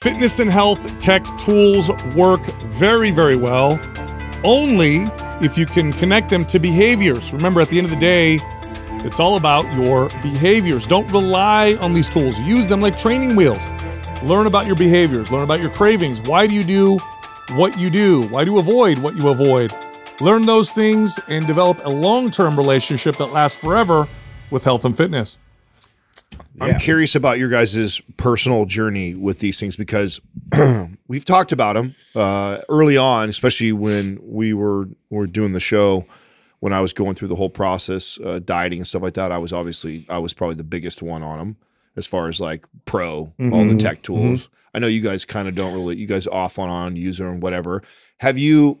Fitness and health tech tools work very, very well only if you can connect them to behaviors. Remember, at the end of the day, it's all about your behaviors. Don't rely on these tools, use them like training wheels. Learn about your behaviors, learn about your cravings. Why do you do what you do? Why do you avoid what you avoid? Learn those things and develop a long term relationship that lasts forever with health and fitness. I'm curious about your guys' personal journey with these things because we've talked about them uh, early on, especially when we were were doing the show. When I was going through the whole process, uh, dieting and stuff like that, I was obviously I was probably the biggest one on them as far as like pro all the Mhm. tech tools. I know you guys kind of don't really you guys off on on user and whatever. Have you?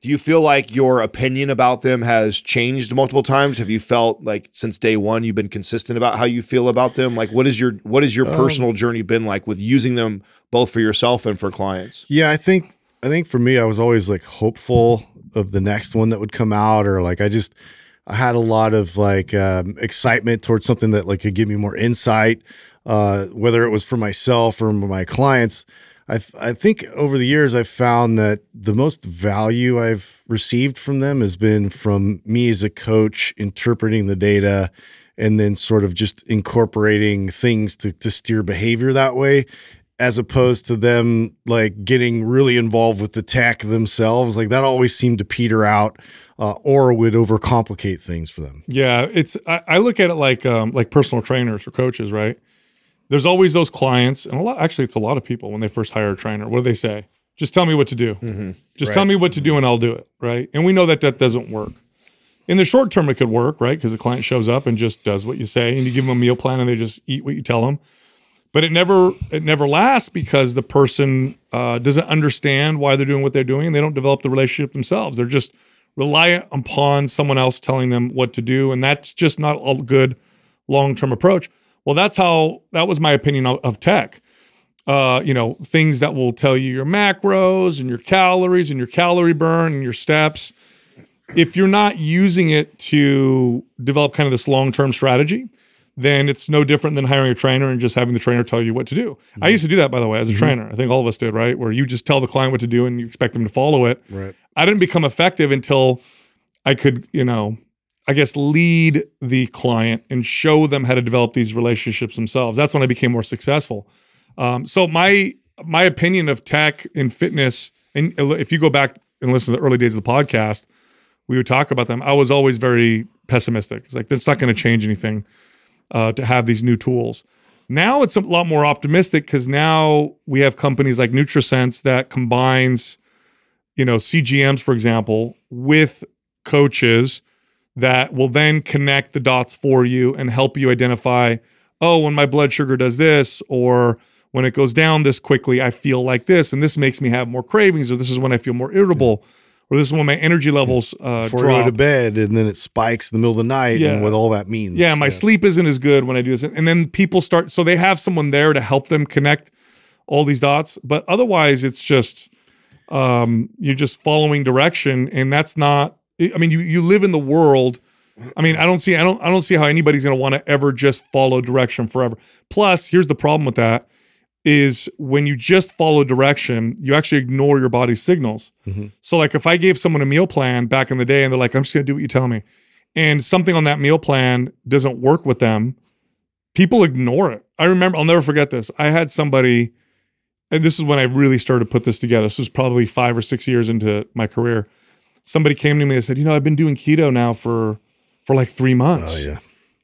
Do you feel like your opinion about them has changed multiple times? Have you felt like since day one you've been consistent about how you feel about them? Like what is your what is your Um, personal journey been like with using them both for yourself and for clients? Yeah, I think I think for me, I was always like hopeful of the next one that would come out, or like I just I had a lot of like um, excitement towards something that like could give me more insight, uh, whether it was for myself or my clients. I I think over the years I've found that the most value I've received from them has been from me as a coach interpreting the data and then sort of just incorporating things to to steer behavior that way as opposed to them like getting really involved with the tech themselves like that always seemed to peter out uh, or would overcomplicate things for them Yeah, it's I, I look at it like um, like personal trainers or coaches, right? There's always those clients, and a lot actually it's a lot of people when they first hire a trainer. What do they say? Just tell me what to do. Just tell me what to do, and I'll do it. Right? And we know that that doesn't work. In the short term, it could work, right? Because the client shows up and just does what you say, and you give them a meal plan, and they just eat what you tell them. But it never it never lasts because the person uh, doesn't understand why they're doing what they're doing, and they don't develop the relationship themselves. They're just reliant upon someone else telling them what to do, and that's just not a good long term approach. Well, that's how that was my opinion of, of tech. Uh, you know, things that will tell you your macros and your calories and your calorie burn and your steps. If you're not using it to develop kind of this long term strategy, then it's no different than hiring a trainer and just having the trainer tell you what to do. I used to do that, by the way, as a trainer. I think all of us did, right? Where you just tell the client what to do and you expect them to follow it. right I didn't become effective until I could, you know, I guess lead the client and show them how to develop these relationships themselves. That's when I became more successful. Um, so my my opinion of tech and fitness, and if you go back and listen to the early days of the podcast, we would talk about them. I was always very pessimistic. It's like it's not going to change anything uh, to have these new tools. Now it's a lot more optimistic because now we have companies like NutriSense that combines you know, CGMs, for example, with coaches that will then connect the dots for you and help you identify, oh, when my blood sugar does this, or when it goes down this quickly, I feel like this, and this makes me have more cravings, or this is when I feel more irritable, or this is when my energy levels uh, before you go to bed and then it spikes in the middle of the night Yeah. and what all that means Yeah, my sleep isn't as good when I do this. And then people start, so they have someone there to help them connect all these dots. But otherwise, it's just, um, you're just following direction. And that's not, I mean, you, you live in the world. I mean, I don't see, I don't, I don't see how anybody's going to want to ever just follow direction forever. Plus, here's the problem with that is when you just follow direction, you actually ignore your body's signals. Mm-hmm. So, like, if I gave someone a meal plan back in the day and they're like, I'm just going to do what you tell me, and something on that meal plan doesn't work with them, people ignore it. I remember, I'll never forget this. I had somebody, and this is when I really started to put this together. This was probably five or six years into my career. Somebody came to me and said, You know, I've been doing keto now for for like three months. oh yeah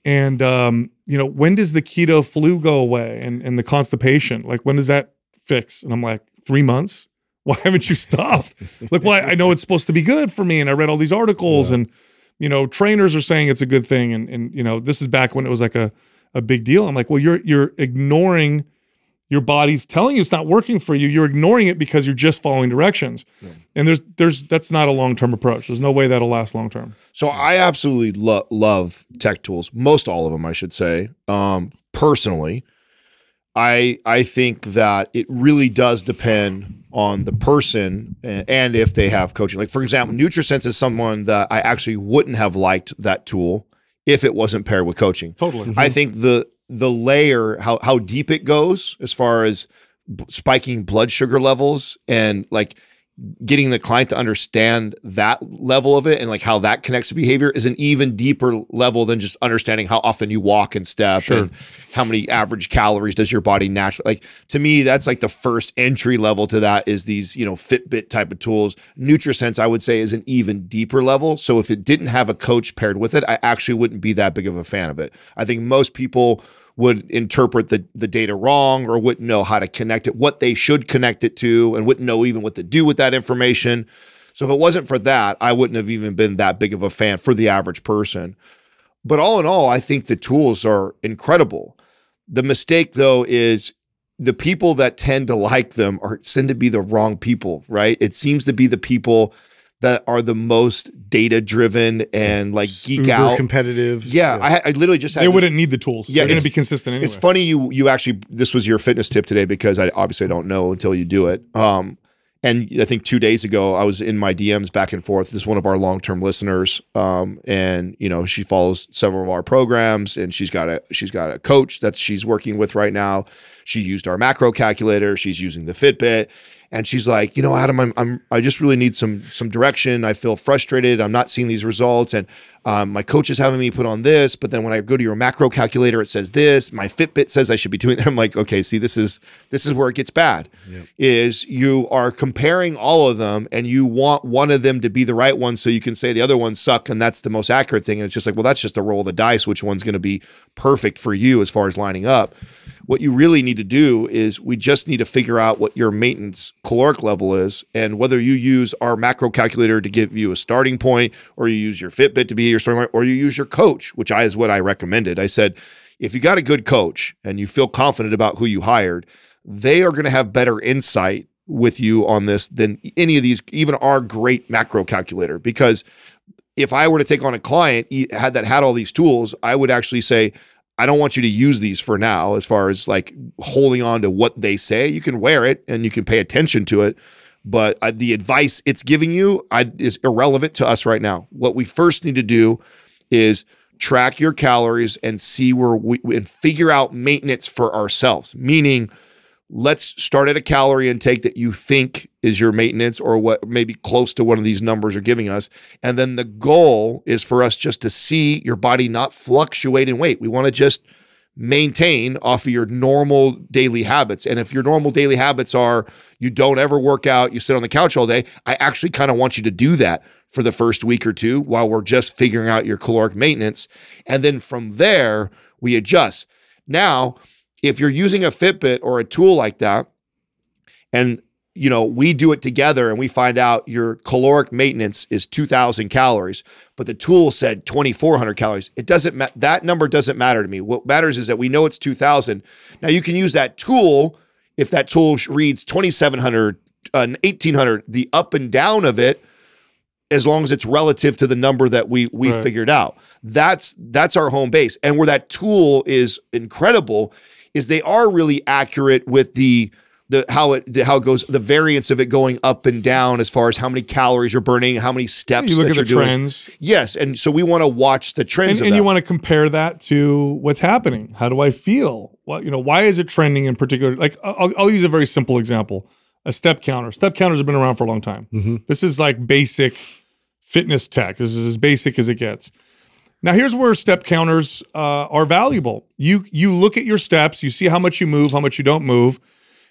And um, you know, when does the keto flu go away and, and the constipation? Like when does that fix? And I'm like, three months? Why haven't you stopped? like, well, I I know it's supposed to be good for me. And I read all these articles and you know, trainers are saying it's a good thing. And and you know, this is back when it was like a, a big deal. I'm like, well, you're you're ignoring your body's telling you it's not working for you. You're ignoring it because you're just following directions. And there's there's that's not a long-term approach. There's no way that'll last long term. So I absolutely lo- love tech tools, most all of them, I should say. Um, personally, I I think that it really does depend on the person and if they have coaching. Like for example, NutriSense is someone that I actually wouldn't have liked that tool if it wasn't paired with coaching. Totally. I think the the layer how how deep it goes as far as spiking blood sugar levels and like getting the client to understand that level of it and like how that connects to behavior is an even deeper level than just understanding how often you walk and step Sure. and how many average calories does your body naturally like to me that's like the first entry level to that is these you know Fitbit type of tools. NutriSense i would say is an even deeper level. So if it didn't have a coach paired with it i actually wouldn't be that big of a fan of it. I think most people would interpret the, the data wrong or wouldn't know how to connect it, what they should connect it to, and wouldn't know even what to do with that information. So if it wasn't for that, I wouldn't have even been that big of a fan for the average person. But all in all, I think the tools are incredible. The mistake though is the people that tend to like them are tend to be the wrong people, right? It seems to be the people that are the most data driven and like geek Uber out. competitive. Yeah, I, I literally just had They wouldn't need the tools. Yeah, They're going to be consistent anyway. it's funny you you actually this was your fitness tip today because I obviously I don't know until you do it. Um, and I think two days ago I was in my DMs back and forth. This is one of our long term listeners, um, and you know she follows several of our programs, and she's got a she's got a coach that she's working with right now. She used our macro calculator. She's using the Fitbit, and she's like, you know, Adam, I'm, I'm I just really need some some direction. I feel frustrated. I'm not seeing these results, and um, my coach is having me put on this, but then when I go to your macro calculator, it says this. My Fitbit says I should be doing. That. I'm like, okay, see, this is this is where it gets bad. Is you are comparing all of them, and you want one of them to be the right one, so you can say the other ones suck, and that's the most accurate thing. And it's just like, well, that's just a roll of the dice. Which one's going to be perfect for you as far as lining up? What you really need to do is we just need to figure out what your maintenance caloric level is and whether you use our macro calculator to give you a starting point or you use your Fitbit to be your point or you use your coach, which I is what I recommended. I said, if you got a good coach and you feel confident about who you hired, they are going to have better insight with you on this than any of these, even our great macro calculator. Because if I were to take on a client had that had all these tools, I would actually say, I don't want you to use these for now, as far as like holding on to what they say. You can wear it and you can pay attention to it, but the advice it's giving you I, is irrelevant to us right now. What we first need to do is track your calories and see where we and figure out maintenance for ourselves. Meaning, let's start at a calorie intake that you think is your maintenance or what maybe close to one of these numbers are giving us. And then the goal is for us just to see your body not fluctuate in weight. We want to just maintain off of your normal daily habits. And if your normal daily habits are you don't ever work out, you sit on the couch all day, I actually kind of want you to do that for the first week or two while we're just figuring out your caloric maintenance. And then from there, we adjust. Now, if you're using a Fitbit or a tool like that, and you know we do it together and we find out your caloric maintenance is 2000 calories but the tool said 2400 calories. It doesn't ma- that number doesn't matter to me. What matters is that we know it's 2000 now you can use that tool if that tool reads 2700 uh, 1800 the up and down of it as long as it's relative to the number that we we Right. figured out. That's that's our home base. And where that tool is incredible is they are really accurate with the the how it the, how it goes the variance of it going up and down as far as how many calories you're burning how many steps you look that at the you're doing. trends. yes and so we want to watch the trends and, of and you want to compare that to what's happening. How do I feel? What you know? Why is it trending in particular? Like I'll, I'll use a very simple example: a step counter. Step counters have been around for a long time. Mhm. This is like basic fitness tech. This is as basic as it gets. Now here's where step counters uh, are valuable. You you look at your steps, you see how much you move, how much you don't move,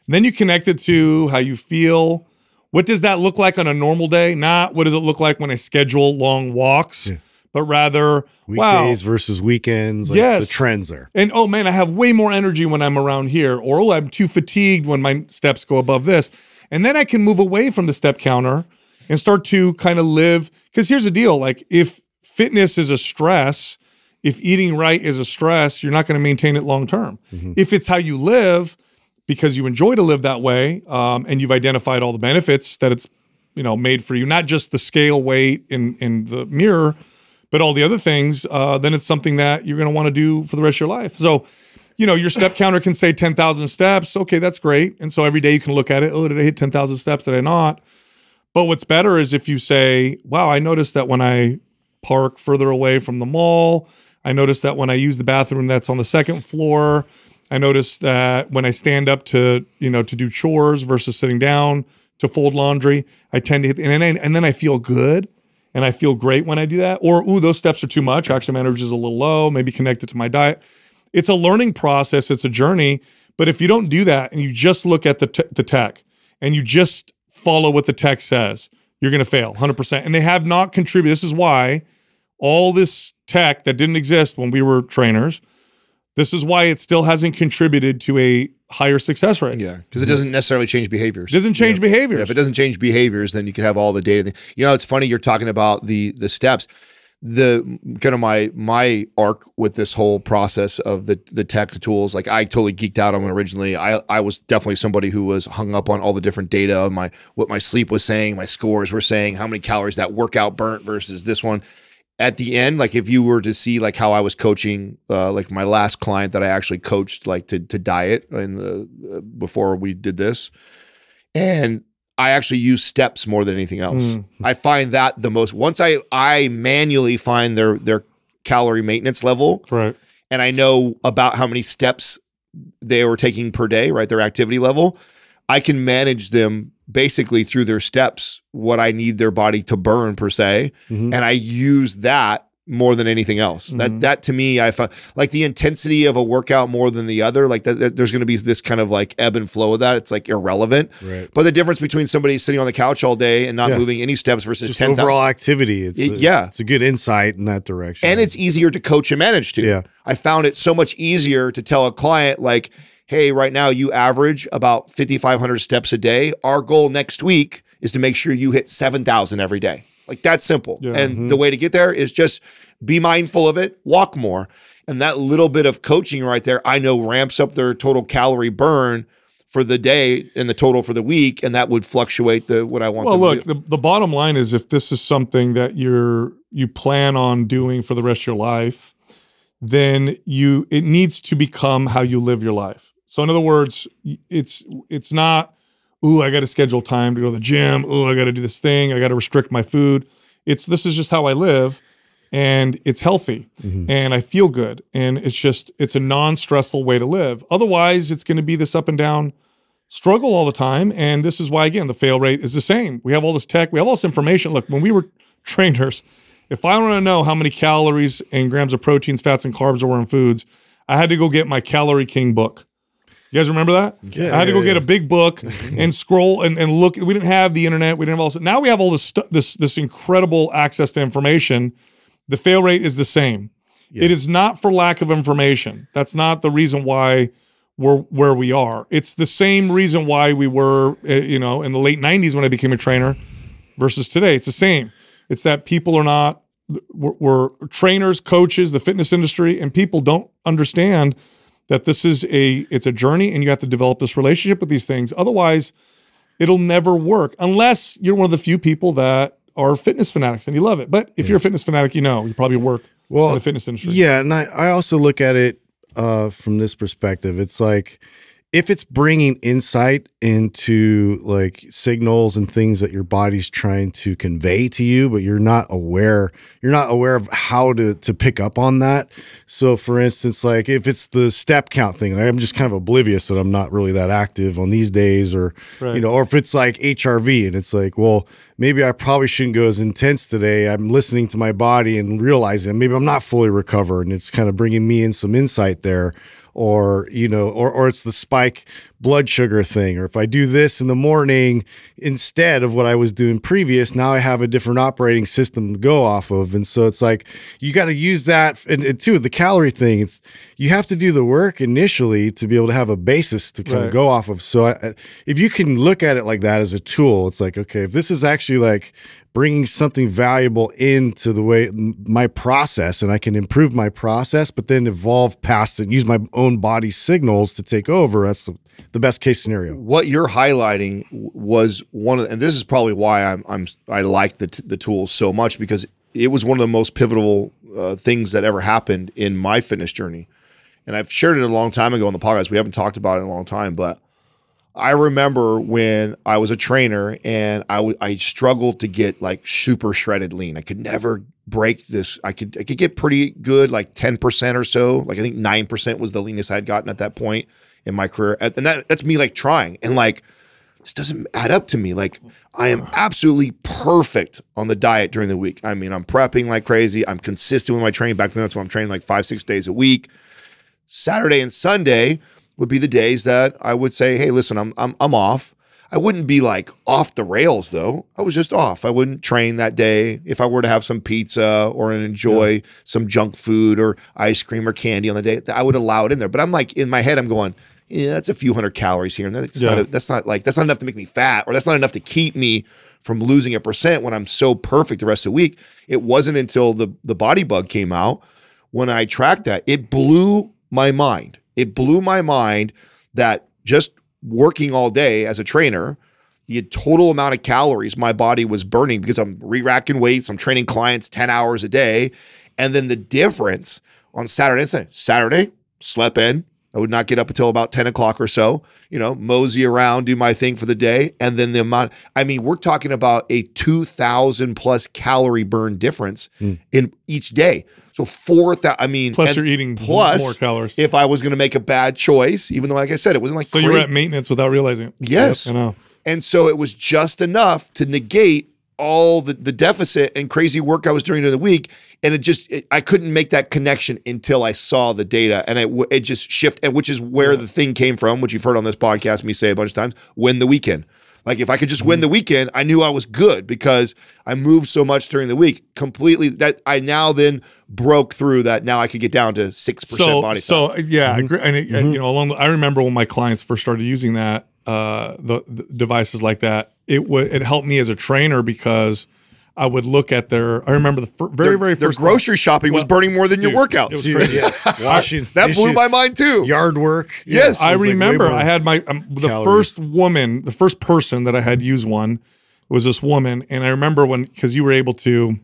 and then you connect it to how you feel. What does that look like on a normal day? Not what does it look like when I schedule long walks, Yeah. but rather wow, Weekdays versus weekends. Like Yes. The trends there. and oh man, I have way more energy when I'm around here, or oh, I'm too fatigued when my steps go above this. And then I can move away from the step counter and start to kind of live. Because here's the deal like, if fitness is a stress, if eating right is a stress, you're not going to maintain it long term. Mm-hmm. If it's how you live, because you enjoy to live that way, um, and you've identified all the benefits that it's you know made for you, not just the scale weight in in the mirror, but all the other things, uh, then it's something that you're going to want to do for the rest of your life. So, you know, your step counter can say 10,000 steps. Okay, that's great. And so every day you can look at it. Oh, did I hit 10,000 steps? Did I not? But what's better is if you say, wow, I noticed that when I park further away from the mall, I noticed that when I use the bathroom that's on the second floor, I notice that when I stand up to, you know, to do chores versus sitting down to fold laundry, I tend to hit, and then, and then I feel good and I feel great when I do that. Or, ooh, those steps are too much. Actually, my energy is a little low, maybe connected to my diet. It's a learning process, it's a journey. But if you don't do that and you just look at the, the tech and you just follow what the tech says, you're going to fail 100%. And they have not contributed. This is why all this tech that didn't exist when we were trainers – this is why it still hasn't contributed to a higher success rate. Yeah, because it doesn't necessarily change behaviors. It doesn't change yeah. behaviors. Yeah, if it doesn't change behaviors, then you can have all the data. You know, it's funny you're talking about the the steps. The kind of my my arc with this whole process of the the tech tools, like I totally geeked out on it originally. I I was definitely somebody who was hung up on all the different data, of my what my sleep was saying, my scores were saying, how many calories that workout burnt versus this one at the end, like if you were to see like how I was coaching, uh, like my last client that I actually coached like to to diet in the uh, before we did this, and I actually use steps more than anything else. Mm. I find that the most once I I manually find their their calorie maintenance level, right, and I know about how many steps they were taking per day, right, their activity level. I can manage them basically through their steps what I need their body to burn per se, mm-hmm. and I use that more than anything else. Mm-hmm. That that to me, I find like the intensity of a workout more than the other. Like that, that there's going to be this kind of like ebb and flow of that. It's like irrelevant. Right. But the difference between somebody sitting on the couch all day and not yeah. moving any steps versus Just 10, overall 000, activity. It's it, a, yeah, it's a good insight in that direction, and it's easier to coach and manage too. Yeah, I found it so much easier to tell a client like hey, right now you average about 5,500 steps a day. Our goal next week is to make sure you hit 7,000 every day. Like that's simple. Yeah. And mm-hmm. the way to get there is just be mindful of it, walk more. And that little bit of coaching right there, I know ramps up their total calorie burn for the day and the total for the week, and that would fluctuate the what I want. Well, look, the, the bottom line is if this is something that you're you plan on doing for the rest of your life, then you it needs to become how you live your life. So in other words, it's it's not, ooh, I got to schedule time to go to the gym. Ooh, I got to do this thing. I got to restrict my food. It's this is just how I live, and it's healthy, mm-hmm. and I feel good, and it's just it's a non-stressful way to live. Otherwise, it's going to be this up and down struggle all the time, and this is why again the fail rate is the same. We have all this tech, we have all this information. Look, when we were trainers, if I want to know how many calories and grams of proteins, fats, and carbs there were in foods, I had to go get my Calorie King book. You guys remember that? Yeah, I had to go get a big book and scroll and, and look. We didn't have the internet. We didn't have all this. Now we have all this this this incredible access to information. The fail rate is the same. Yeah. It is not for lack of information. That's not the reason why we're where we are. It's the same reason why we were, eh, you know, in the late '90s when I became a trainer versus today. It's the same. It's that people are not. We're, we're trainers, coaches, the fitness industry, and people don't understand that this is a it's a journey and you have to develop this relationship with these things. Otherwise it'll never work unless you're one of the few people that are fitness fanatics and you love it. But if yeah. you're a fitness fanatic you know you probably work well, in the fitness industry. yeah and i, I also look at it uh, from this perspective. It's like if it's bringing insight into like signals and things that your body's trying to convey to you but you're not aware you're not aware of how to to pick up on that. So for instance like if it's the step count thing i'm just kind of oblivious that i'm not really that active on these days or right. you know or if it's like hrv and it's like well maybe i probably shouldn't go as intense today. I'm listening to my body and realizing maybe i'm not fully recovered and it's kind of bringing me in some insight there or you know or or it's the spike blood sugar thing or if I do this in the morning instead of what I was doing previous now I have a different operating system to go off of and so it's like you got to use that and, and too the calorie thing it's you have to do the work initially to be able to have a basis to kind right. of go off of so I, if you can look at it like that as a tool it's like okay if this is actually like bringing something valuable into the way my process and I can improve my process, but then evolve past it and use my own body signals to take over. That's the, the best case scenario. What you're highlighting was one of, and this is probably why I'm, I'm I like the, the tools so much because it was one of the most pivotal uh, things that ever happened in my fitness journey. And I've shared it a long time ago on the podcast. We haven't talked about it in a long time, but I remember when I was a trainer and I, I struggled to get like super shredded lean. I could never break this. I could I could get pretty good, like ten percent or so. Like I think nine percent was the leanest I'd gotten at that point in my career, and that that's me like trying and like this doesn't add up to me. Like I am absolutely perfect on the diet during the week. I mean, I'm prepping like crazy. I'm consistent with my training. Back then, that's why I'm training like five six days a week. Saturday and Sunday would be the days that I would say, "Hey, listen, I'm I'm I'm off." I wouldn't be like off the rails though. I was just off. I wouldn't train that day. If I were to have some pizza or enjoy yeah. some junk food or ice cream or candy on the day, I would allow it in there. But I'm like in my head, I'm going, yeah, that's a few hundred calories here, and that's yeah. not a, that's not like that's not enough to make me fat, or that's not enough to keep me from losing a percent when I'm so perfect the rest of the week. It wasn't until the the BodyBugg came out when I tracked that it blew my mind. It blew my mind that just working all day as a trainer, the total amount of calories my body was burning because I'm re-racking weights, I'm training clients 10 hours a day. And then the difference on Saturday Saturday, slept in. I would not get up until about 10 o'clock or so, you know, mosey around, do my thing for the day. And then the amount, I mean, we're talking about a 2,000 plus calorie burn difference mm. in each day. So 4,000, I mean, plus you're eating plus more calories. If I was going to make a bad choice, even though, like I said, it wasn't like, so you were at maintenance without realizing it. Yes. Yep, I know. And so it was just enough to negate all the, the deficit and crazy work I was doing during the week. And it just, it, I couldn't make that connection until I saw the data and it, it just shifted, and which is where yeah. the thing came from, which you've heard on this podcast, me say a bunch of times, win the weekend. Like if I could just win the weekend, I knew I was good because I moved so much during the week. Completely that I now then broke through that. Now I could get down to six percent so, body. Fat. So yeah, mm-hmm. and, it, mm-hmm. you know, along the, I remember when my clients first started using that uh, the, the devices like that. It would it helped me as a trainer because I would look at their. I remember the fir- very, their, very their first grocery time. shopping well, was burning more than dude, your workouts. yeah. Washing that blew my mind too. Yard work. Yes, I remember. Like I had my um, the calories. first woman, the first person that I had use one was this woman, and I remember when because you were able to.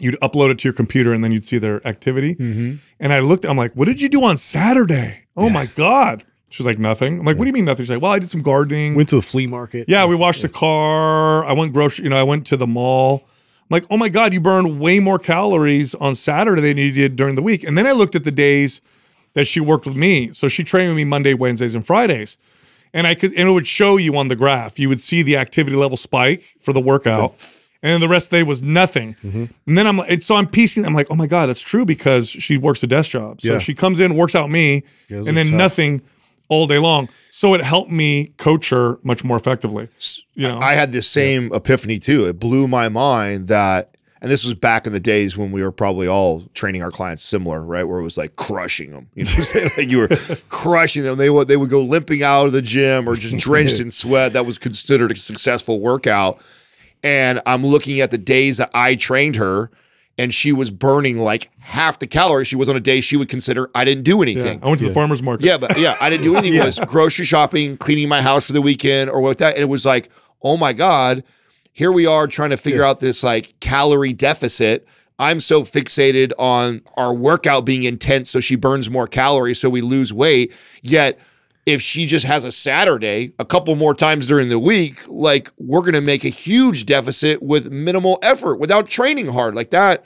You'd upload it to your computer and then you'd see their activity. Mm-hmm. And I looked, I'm like, what did you do on Saturday? Oh yeah. my God. She's like, nothing. I'm like, what do you mean nothing? She's like, well, I did some gardening. Went to the flea market. Yeah, we washed the car. I went grocery, you know, I went to the mall. I'm like, oh my God, you burned way more calories on Saturday than you did during the week. And then I looked at the days that she worked with me. So she trained with me Monday, Wednesdays, and Fridays. And I could, and it would show you on the graph. You would see the activity level spike for the workout. And then the rest of the day was nothing. Mm-hmm. And then I'm like, so I'm piecing. I'm like, oh my god, that's true because she works a desk job. So yeah. she comes in, works out me, yeah, and then tough. nothing all day long. So it helped me coach her much more effectively. You know, I had the same yeah. epiphany too. It blew my mind that, and this was back in the days when we were probably all training our clients similar, right? Where it was like crushing them. You know, what I'm saying? like you were crushing them. They would they would go limping out of the gym or just drenched in sweat. That was considered a successful workout. And I'm looking at the days that I trained her and she was burning like half the calories she was on a day she would consider I didn't do anything. Yeah, I went to yeah. the farmer's market. Yeah, but yeah, I didn't do anything. yeah. It was grocery shopping, cleaning my house for the weekend or what that. And it was like, oh my God, here we are trying to figure yeah. out this like calorie deficit. I'm so fixated on our workout being intense so she burns more calories so we lose weight. Yet if she just has a Saturday a couple more times during the week, like we're going to make a huge deficit with minimal effort without training hard. Like that,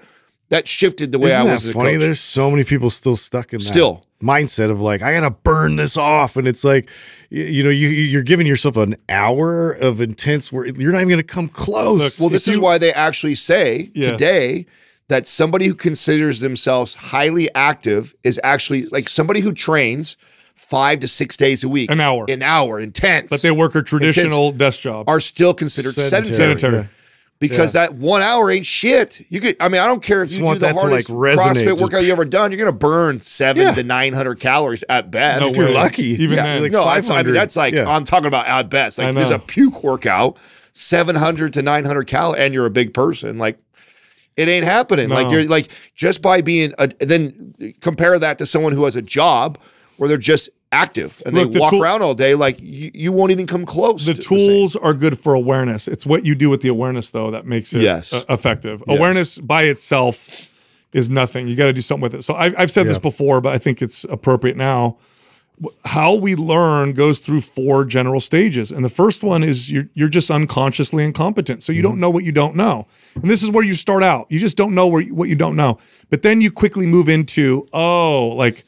that shifted the way Isn't I was. That funny. There's so many people still stuck in still mindset of like I got to burn this off, and it's like you, you know you you're giving yourself an hour of intense work. you're not even going to come close. Look, well, this is why they actually say yeah. today that somebody who considers themselves highly active is actually like somebody who trains five to six days a week, an hour, an hour, intense. But they work a traditional desk job, are still considered sedentary. sedentary. Yeah. Because yeah. that one hour ain't shit. You could, I mean, I don't care if you do the hardest like CrossFit workout you ever done. You're gonna burn seven yeah. to nine hundred calories at best. No, if you're lucky. Even yeah. then, like no, I mean that's like I'm talking about at best. Like there's a puke workout, seven hundred to nine hundred calories, and you're a big person. Like it ain't happening. No. Like you're like just by being a, then compare that to someone who has a job where they're just active and Look, they the walk tool- around all day, like you, you, won't even come close. The to tools the are good for awareness. It's what you do with the awareness, though, that makes it yes. uh, effective. Yes. Awareness by itself is nothing. You got to do something with it. So I, have said yeah. this before, but I think it's appropriate now. how we learn goes through four general stages. And the first one is you're, you're just unconsciously incompetent. So you don't know what you don't know. And this is where you start out. You just don't know where, what you don't know. But then you quickly move into, oh, like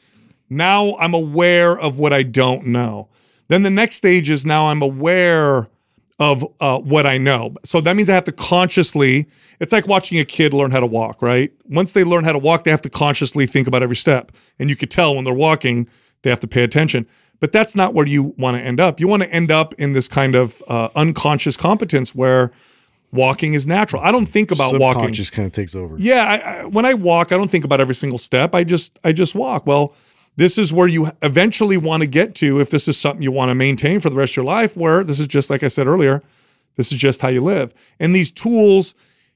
now I'm aware of what I don't know. Then the next stage is now I'm aware of uh, what I know. So that means I have to consciously, it's like watching a kid learn how to walk, right? Once they learn how to walk, they have to consciously think about every step. And you could tell when they're walking, they have to pay attention. But that's not where you want to end up. You want to end up in this kind of uh, unconscious competence where walking is natural. I don't think about walking. Subconscious kind of takes over. Yeah, I, I, when I walk, I don't think about every single step. I just I just walk. Well, this is where you eventually want to get to if this is something you want to maintain for the rest of your life. Where this is just like I said earlier, this is just how you live. And these tools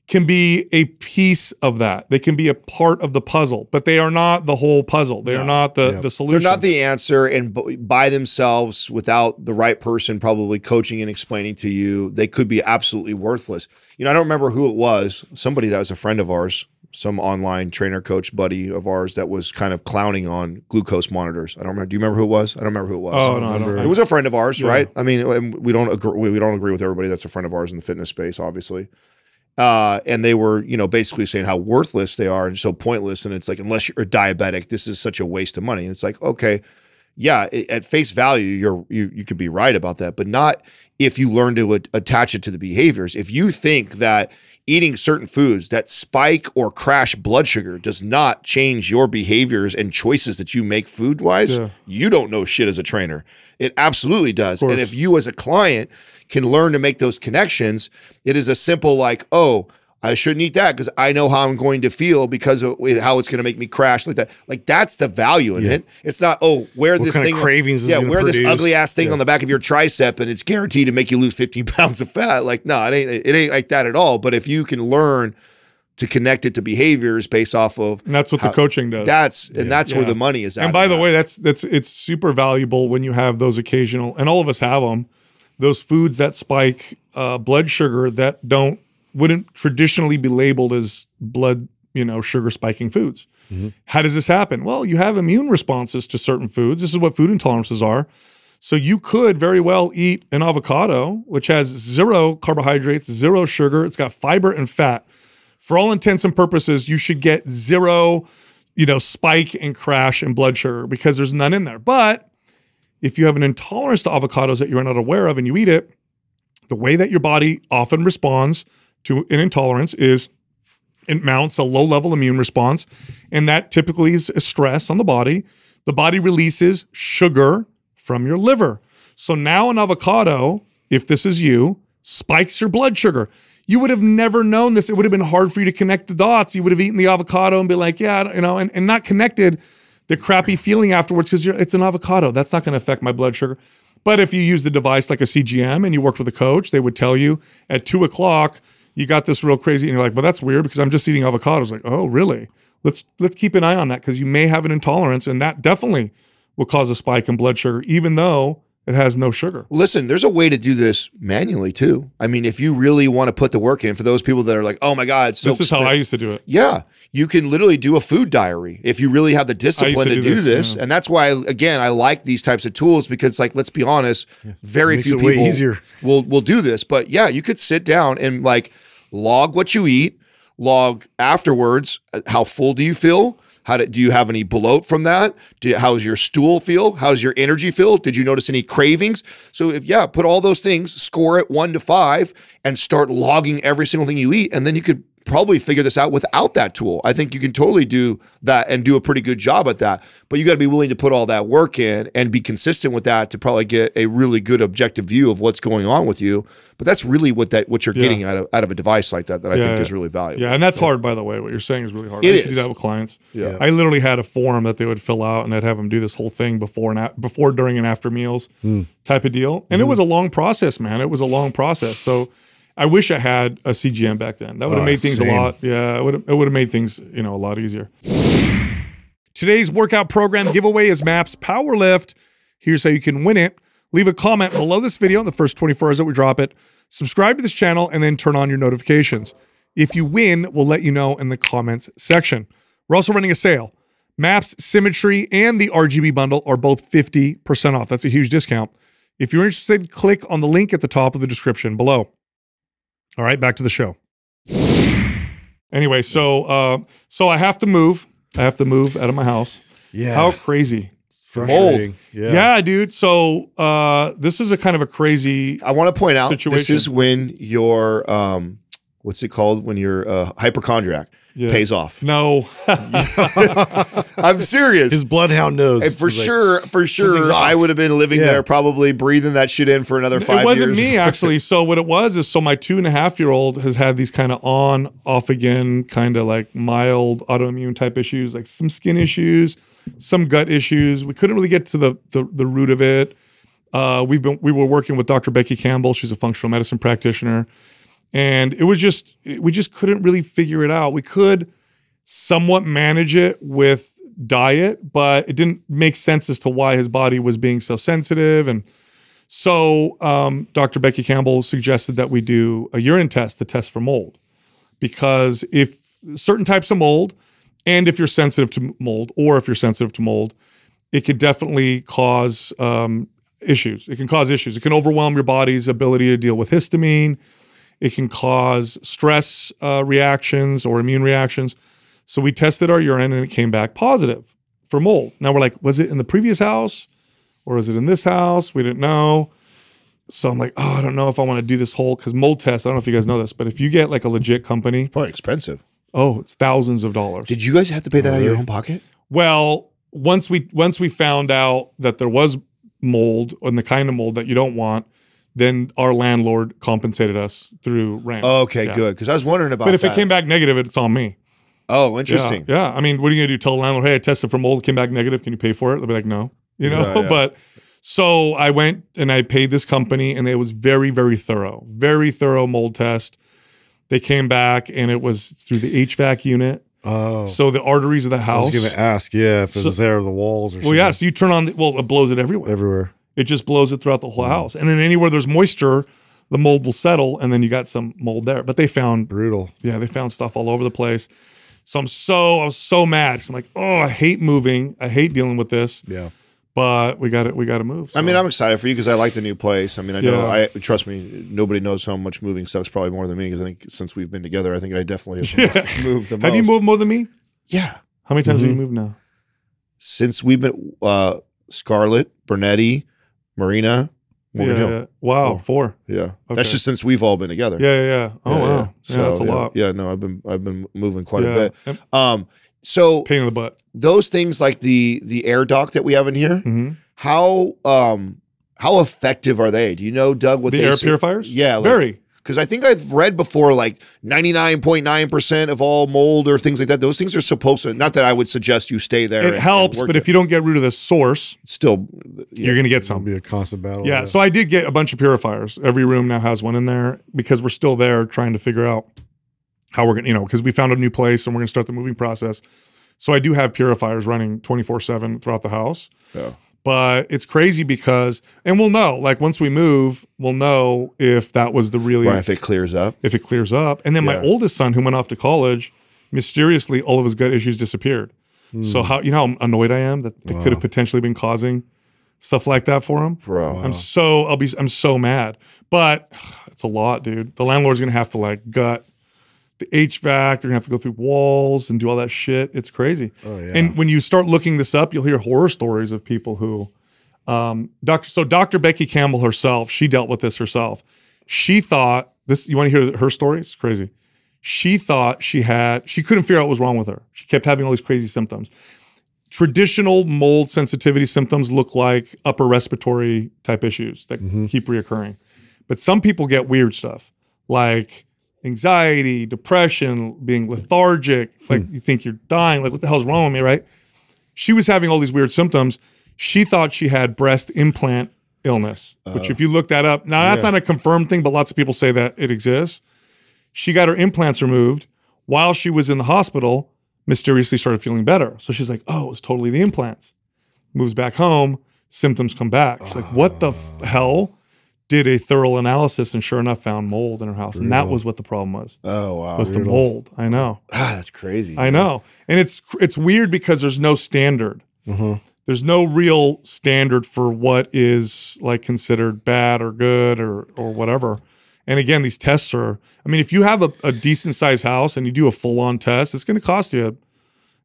can be a piece of that. They can be a part of the puzzle, but they are not the whole puzzle. They are not the Yeah. the solution. They're not the answer, and b- by themselves, without the right person probably coaching and explaining to you, they could be absolutely worthless. You know, I don't remember who it was. Somebody that was a friend of ours, some online trainer coach buddy of ours that was kind of clowning on glucose monitors. I don't remember. Do you remember who it was? I don't remember who it was. Oh no, I don't. It was a friend of ours, right? I mean, we don't agree. We don't agree with everybody that's a friend of ours in the fitness space, obviously. Uh, and they were, you know, basically saying how worthless they are and so pointless. And it's like, unless you're a diabetic, this is such a waste of money. And it's like, okay, yeah, at face value, you're you you could be right about that, but not if you learn to attach it to the behaviors. If you think that eating certain foods that spike or crash blood sugar does not change your behaviors and choices that you make food wise, Yeah. you don't know shit as a trainer. It absolutely does. And if you as a client can learn to make those connections, it is a simple like, oh, I shouldn't eat that because I know how I'm going to feel because of how it's going to make me crash like that. Like that's the value in it. It's not oh wear this kind of thing cravings yeah wear this ugly ass thing on the back of your tricep and it's guaranteed to make you lose 15 pounds of fat. Like no, it ain't it ain't like that at all. But if you can learn to connect it to behaviors based off of And that's what the coaching does. that's and that's where the money is at. and by the that. way, that's that's it's super valuable when you have those occasional, and all of us have them. Those foods that spike uh, blood sugar that don't wouldn't traditionally be labeled as blood, you know, sugar spiking foods. How does this happen? Well, you have immune responses to certain foods. This is what food intolerances are. So you could very well eat an avocado, which has zero carbohydrates, zero sugar. It's got fiber and fat. For all intents and purposes, you should get zero, you know, spike and crash in blood sugar because there's none in there. But if you have an intolerance to avocados that you're not aware of and you eat it, the way that your body often responds to an intolerance is it mounts a low level immune response, and that typically is a stress on the body. The body releases sugar from your liver. So now an avocado, if this is you, spikes your blood sugar. You would have never known this. It would have been hard for you to connect the dots. You would have eaten the avocado and be like, yeah, you know, and, and not connected the crappy feeling afterwards because it's an avocado. That's not going to affect my blood sugar. But if you use the device like a CGM and you worked with a coach, they would tell you at two o'clock, you got this real crazy, and you're like, well, that's weird because I'm just eating avocados. Like, oh, really? Let's let's keep an eye on that because you may have an intolerance, and that definitely will cause a spike in blood sugar, even though it has no sugar. Listen, there's a way to do this manually too. I mean, if you really want to put the work in, for those people that are like, "Oh my God, so this is how I used to do it. Yeah, you can literally do a food diary if you really have the discipline to to, do do this, this. yeah. And that's why, again, I like these types of tools because, like, let's be honest, very few people easier. will will do this. But yeah, you could sit down and like log what you eat, log afterwards. uh, How full do you feel? How do, do you have any bloat from that? Do, how's your stool feel? How's your energy feel? Did you notice any cravings? So if yeah, put all those things, score it one to five, and start logging every single thing you eat, and then you could probably figure this out without that tool. I think you can totally do that and do a pretty good job at that. But you got to be willing to put all that work in and be consistent with that to probably get a really good objective view of what's going on with you. But that's really what that what you're Yeah. getting out of out of a device like that that I Yeah, think yeah. is really valuable. Yeah, and that's hard, by the way. What you're saying is really hard. I It used to do that with clients. Yeah. I literally had a form that they would fill out, and I'd have them do this whole thing before and a- before, during, and after meals, hmm. type of deal. And it hmm. was a long process, man. It was a long process. So I wish I had a CGM back then. That would have Oh, made things same. a lot. Yeah, it would have, it would have made things you know a lot easier. Today's workout program giveaway is Maps Powerlift. Here's how you can win it. Leave a comment below this video in the first 24 hours that we drop it. Subscribe to this channel and then turn on your notifications. If you win, we'll let you know in the comments section. We're also running a sale. Maps, Symmetry, and the RGB bundle are both 50% off. That's a huge discount. If you're interested, click on the link at the top of the description below. All right, back to the show. Anyway, so uh, so I have to move. I have to move out of my house. Yeah. How crazy. frustrating. Yeah. Yeah. dude. So uh, this is a kind of a crazy. I want to point out situation. this is when your um, what's it called when your uh, hypochondriac Yeah. pays off. No, I'm serious. His bloodhound knows. And for like, sure, for sure, I would have been living Yeah. there, probably breathing that shit in for another five it wasn't years. me actually. So what it was is, so my two and a half year old has had these kind of on, off again, kind of like mild autoimmune type issues, like some skin issues, some gut issues. We couldn't really get to the the, the root of it. Uh, we've been we were working with Dr. Becky Campbell. She's a functional medicine practitioner, and it was just we just couldn't really figure it out. We could somewhat manage it with diet, but it didn't make sense as to why his body was being so sensitive. And so um, Dr. Becky Campbell suggested that we do a urine test to test for mold, because if certain types of mold, and if you're sensitive to mold, or if you're sensitive to mold, it could definitely cause um, issues. It can cause issues. It can overwhelm your body's ability to deal with histamine. It can cause stress uh, reactions or immune reactions. So we tested our urine and it came back positive for mold. Now we're like, was it in the previous house or is it in this house? We didn't know. So I'm like, oh, I don't know if I want to do this whole because mold test. I don't know if you guys know this, but if you get like a legit company, Probably expensive. oh, it's thousands of dollars. Did you guys have to pay that out of your own pocket? Well, once we once we found out that there was mold and the kind of mold that you don't want, then our landlord compensated us through rent. Okay, Yeah. good. Because I was wondering about. But if that. it came back negative, it's on me. oh, interesting. Yeah. I mean, what are you gonna do? Tell the landlord, hey, I tested for mold, came back negative. Can you pay for it? They'll be like, no. You know. Yeah, yeah. but so I went and I paid this company, and it was very, very thorough, very thorough mold test. They came back, and it was through the HVAC unit. Oh. So the arteries of the house. I was going to ask, yeah, if it So- was there the walls or well, yeah. So you turn on, the, well, it blows it everywhere. Everywhere. It just blows it throughout the whole house. And then anywhere there's moisture, the mold will settle, and then you got some mold there. But they found, Brutal. yeah, they found stuff all over the place. So I'm so, I was so mad. I'm like, oh, I hate moving. I hate dealing with this. Yeah. But we got it. We got to move. I mean, I'm excited for you because I like the new place. I mean, I know. Yeah. I trust me. Nobody knows how much moving sucks. probably more than me because I think since we've been together, I think I definitely have moved the most. have you moved more than me? Yeah, How many times have Mhm. you moved now? since we've been uh, Scarlett, Bernetti, Marina, Morgan yeah, Hill. yeah. Wow, four. Yeah, Okay. that's just since we've all been together. Yeah, yeah, yeah. Oh Yeah, wow, So, that's a lot. Yeah, no, I've been I've been moving quite a bit. Um, so Pain in the butt. those things like the the air dock that we have in here, hmm how um how effective are they? Do you know, Doug? What The air say- purifiers. Yeah, like- very. Because I think I've read before like 99.9% of all mold or things like that. Those things are supposed to, not that I would suggest you stay there. It and- helps, and work but if you don't get rid of the source, it. still, you're gonna get It'll some. be a constant battle. Yeah, so I did get a bunch of purifiers. Every room now has one in there because we're still there trying to figure out how we're gonna, you know, because we found a new place and we're gonna start the moving process. So I do have purifiers running 24 7 throughout the house. Yeah. But it's crazy because, and we'll know, like once we move, we'll know if that was the really, right, if it clears up. if it clears up. And then my oldest son, who went off to college, mysteriously, all of his gut issues disappeared. Hmm. So how, you know how annoyed I am that that could have potentially been causing stuff like that for him? Bro. I'm so I'll be I'm so mad. But it's a lot, dude. The landlord's gonna have to like gut the HVAC. They're gonna have to go through walls and do all that shit. It's crazy. Oh, yeah. And when you start looking this up, you'll hear horror stories of people who, um, Doctor. So Dr. Becky Campbell herself, she dealt with this herself. She thought this. You want to hear her story? It's crazy. She thought she had. She couldn't figure out what was wrong with her. She kept having all these crazy symptoms. Traditional mold sensitivity symptoms look like upper respiratory type issues that keep reoccurring. But some people get weird stuff like anxiety, depression, being lethargic, like hmm. you think you're dying, like what the hell's wrong with me, right? She was having all these weird symptoms. She thought she had breast implant illness, which oh. if you look that up, now that's Yeah. not a confirmed thing, but lots of people say that it exists. She got her implants removed while she was in the hospital, mysteriously started feeling better. So she's like, oh, it's totally the implants. Moves back home, symptoms come back. She's like, what the hell? Did a thorough analysis and sure enough found mold in her house. And that was what the problem was. Oh wow, Was the mold. I know. ah, that's crazy. I know. And it's it's weird because there's no standard. Uh-huh. There's no real standard for what is like considered bad or good or or whatever. And again, these tests are I mean, if you have a, a decent sized house and you do a full on test, it's gonna cost you it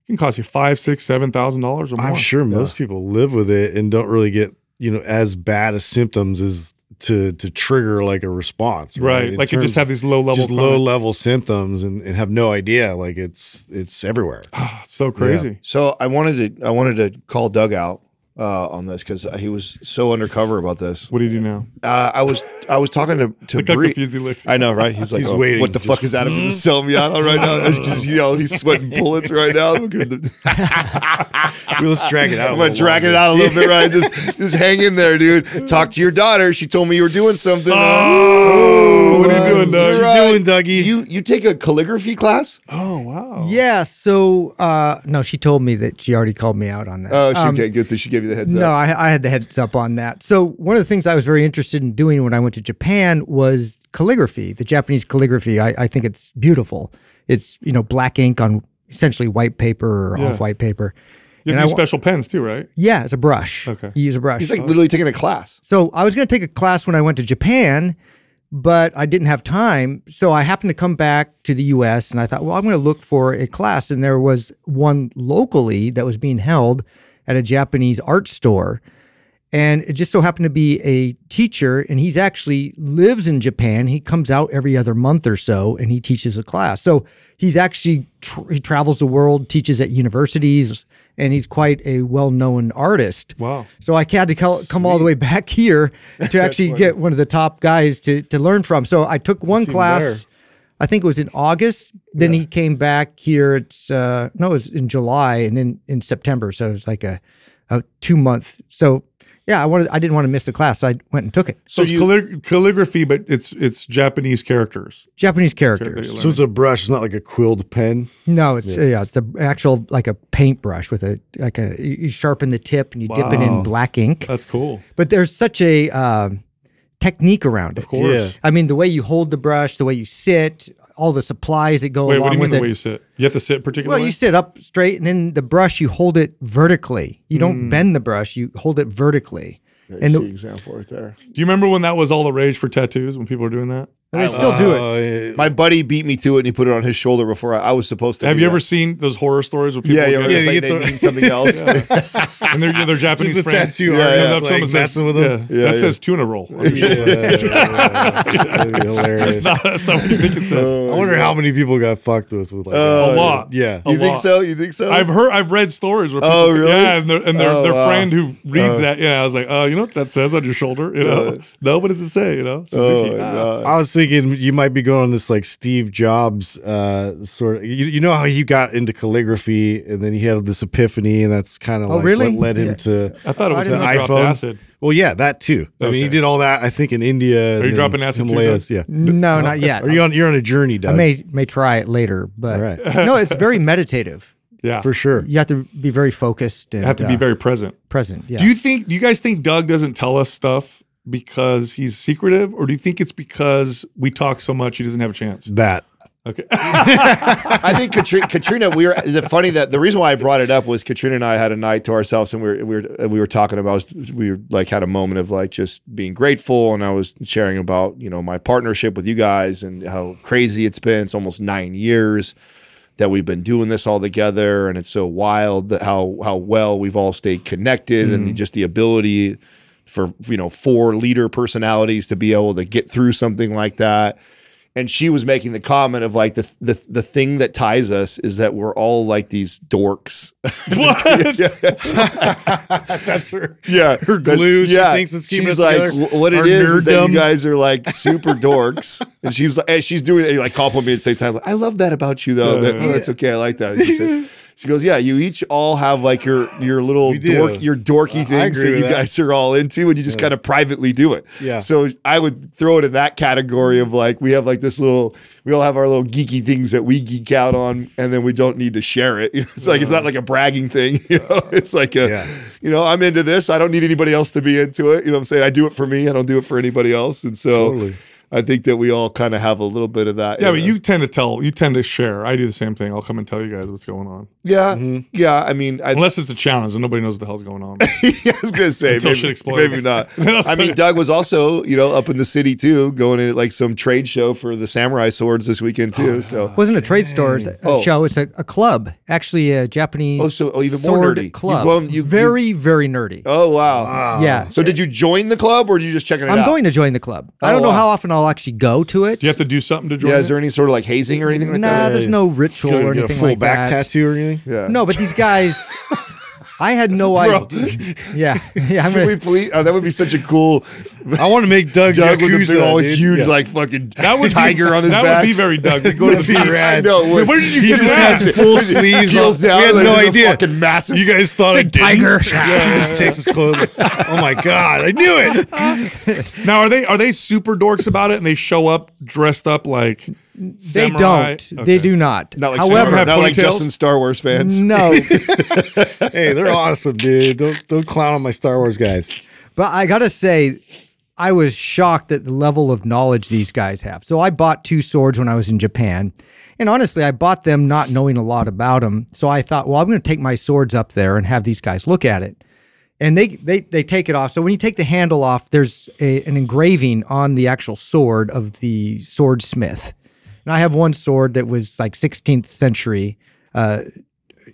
can cost you five, six, seven thousand dollars or more. I'm sure most people live with it and don't really get you know as bad as symptoms as to to trigger like a response. Right. In Like you just have these low level just low level symptoms and, and have no idea like it's it's everywhere. so crazy. So I wanted to I wanted to call Doug out uh, on this because he was so undercover about this. What do you do now? Uh, I was I was talking to to Look how Bree. confused he looks. I know, right? He's like, He's "Oh, waiting, what the just- fuck is Adam selling me out on right now? It's because you know he's sweating bullets right now. Look at the- Let's drag it out. I'm gonna drag it out a little bit, right? Just just hang in there, dude. Talk to your daughter. She told me you were doing something. Oh, what are you doing, Doug? What you doing, Dougie? You you take a calligraphy class? Oh wow. Yeah. So uh, no, she told me that she already called me out on that. Oh, she Um, okay, good. She gave you the heads No, up. I, I had the heads up on that. So one of the things I was very interested in doing when I went to Japan was calligraphy, the Japanese calligraphy. I, I think it's beautiful. It's you know black ink on essentially white paper or Yeah. off white paper. You And have to use special pens too, right? Yeah, it's a brush. Okay. You use a brush. He's like literally taking a class. So I was going to take a class when I went to Japan, but I didn't have time. So I happened to come back to the US and I thought, well, I'm going to look for a class. And there was one locally that was being held at a Japanese art store. And it just so happened to be a teacher, and he's actually lives in Japan. He comes out every other month or so, and he teaches a class. So he's actually tr- he travels the world, teaches at universities, and he's quite a well-known artist. Wow. So I had to co- come all the way back here to actually get one of the top guys to to learn from. So I took one class. I think it was in August. Then he came back here. It's uh, no, it was in July, and then in September. So it was like a, a two month. So yeah, I wanted. I didn't want to miss the class. So I went and took it. So, it's callig- calligraphy, but it's it's Japanese characters. Japanese characters. So it's a brush. It's not like a quilled pen. No, it's yeah, it's the actual like a paintbrush with a like a you you sharpen the tip and you dip it in black ink. That's cool. But there's such a um, technique around it. Of course. Yeah. I mean, the way you hold the brush, the way you sit, all the supplies that go Wait, what along do you mean with the way you sit? You have to sit particularly. well, you sit up straight, and then the brush you hold it vertically. You don't hmm. bend the brush; you hold it vertically. And And the the- example right there. do you remember when that was all the rage for tattoos when people were doing that? And they still do it. Uh, My buddy beat me to it and he put it on his shoulder before I, I was supposed to. Have do you that. ever seen those horror stories where people Yeah, yeah, get- where it's Yeah, like you they the- mean something else. and they're, they're Japanese Just the friends. tattoo Yeah, artist, yeah. Comes up to like, says, messing with them. Yeah, Yeah, that yeah. says tuna roll. Yeah, that'd be hilarious. That's not what you think it says. I wonder how many people got fucked with with like a lot. Yeah. A you think lot. so? You think so? I've heard, I've read stories where people, Oh, really? yeah, and, their, and their, Oh, their friend who reads that, yeah, I was like, oh, you know what that says on your shoulder? You know, no, what does it say? You know, Oh, Suzuki. my God. I was thinking you might be going on this like Steve Jobs uh, sort of. You, you know how he got into calligraphy and then he had this epiphany, and that's kind of Oh, like really? what led him Yeah. to. I thought it was I when didn't I dropped iPhone. acid. Well, yeah, that too. I mean, he did all that. I think in India. Are you dropping acid too, Himalayas? Yeah. No, not yet. Are you on? You're on a journey, Doug. I may may try it later, but Right. no, it's very meditative. Yeah, for sure. You have to be very focused and You have to be uh, very present. present. Yeah. Do you think? Do you guys think Doug doesn't tell us stuff because he's secretive, or do you think it's because we talk so much he doesn't have a chance? That. Okay. I think Katrina, Katrina, we were. The funny that the reason why I brought it up was Katrina and I had a night to ourselves, and we were we were we were talking about we were like had a moment of like just being grateful, and I was sharing about you know my partnership with you guys and how crazy it's been. It's almost nine years that we've been doing this all together, and it's so wild that how how well we've all stayed connected, and mm-hmm. just the ability for you know four leader personalities to be able to get through something like that and she was making the comment of like the the the thing that ties us is that we're all like these dorks. What? That's her. Yeah, Her glue, she thinks it's keeping she's us like, together. What it Our is is that you guys are like super dorks, and she's like, and she's doing it like complimenting at the same time. Like, I love that about you though. That, oh, that's okay. I like that. She goes, "Yeah, you each all have like your your little dork, your dorky I things that you that. guys are all into, and you just kind of privately do it." Yeah. So I would throw it in that category of like we have like this little, we all have our little geeky things that we geek out on, and then we don't need to share it. It's like it's not uh-huh. like a bragging thing, you know. Uh-huh. It's like a, Yeah. you know, I'm into this. I don't need anybody else to be into it. You know what I'm saying? I do it for me. I don't do it for anybody else. And so Totally. I think that we all kind of have a little bit of that. Yeah, but us. you tend to tell, you tend to share. I do the same thing. I'll come and tell you guys what's going on, yeah, Mm-hmm. yeah. I mean, I, unless it's a challenge and nobody knows what the hell's going on. I was gonna say Until maybe, shit explodes. maybe not. I'll mean, Doug was also you know up in the city too, going to like some trade show for the samurai swords this weekend too. so it wasn't a trade store it's a, a Oh. show. It's a, a club, actually a Japanese Oh, so- oh, even more sword nerdy. You've club. gone- you- very, very nerdy. oh wow. yeah. So did you join the club or did you just check it out? I'm going to join the club. I Oh, don't know how often I'll actually go to it. Do you have to do something to join? Yeah, it? is there any sort of like hazing or anything like nah, that? there's no ritual Gonna or get a anything full like back that. tattoo or anything? Yeah. No, but these guys, I had no idea. Yeah, yeah. I'm Can we gonna, please? Oh, that would be such a cool I want to make Doug, Doug with a big old dude. huge Yeah. like fucking that would tiger be, on his that back. That would be very Doug. They go to the That'd beach. rad. I know. Wait, where did you He get just that? has full sleeves. Heels on. down. We had like no there's a idea. Fucking massive. You guys thought I didn't? tiger. he just takes his clothes. Oh my god, I knew it. Now are they are they super dorks about it and they show up dressed up like they samurai? don't. They do not. not like However, However, not like? Justin Star Wars fans. no. Hey, they're awesome, dude. Don't don't clown on my Star Wars guys. But I gotta say, I was shocked at the level of knowledge these guys have. So I bought two swords when I was in Japan. And honestly, I bought them not knowing a lot about them. So I thought, well, I'm going to take my swords up there and have these guys look at it. And they they they take it off. So when you take the handle off, there's a, an engraving on the actual sword of the swordsmith. And I have one sword that was like 16th century, uh,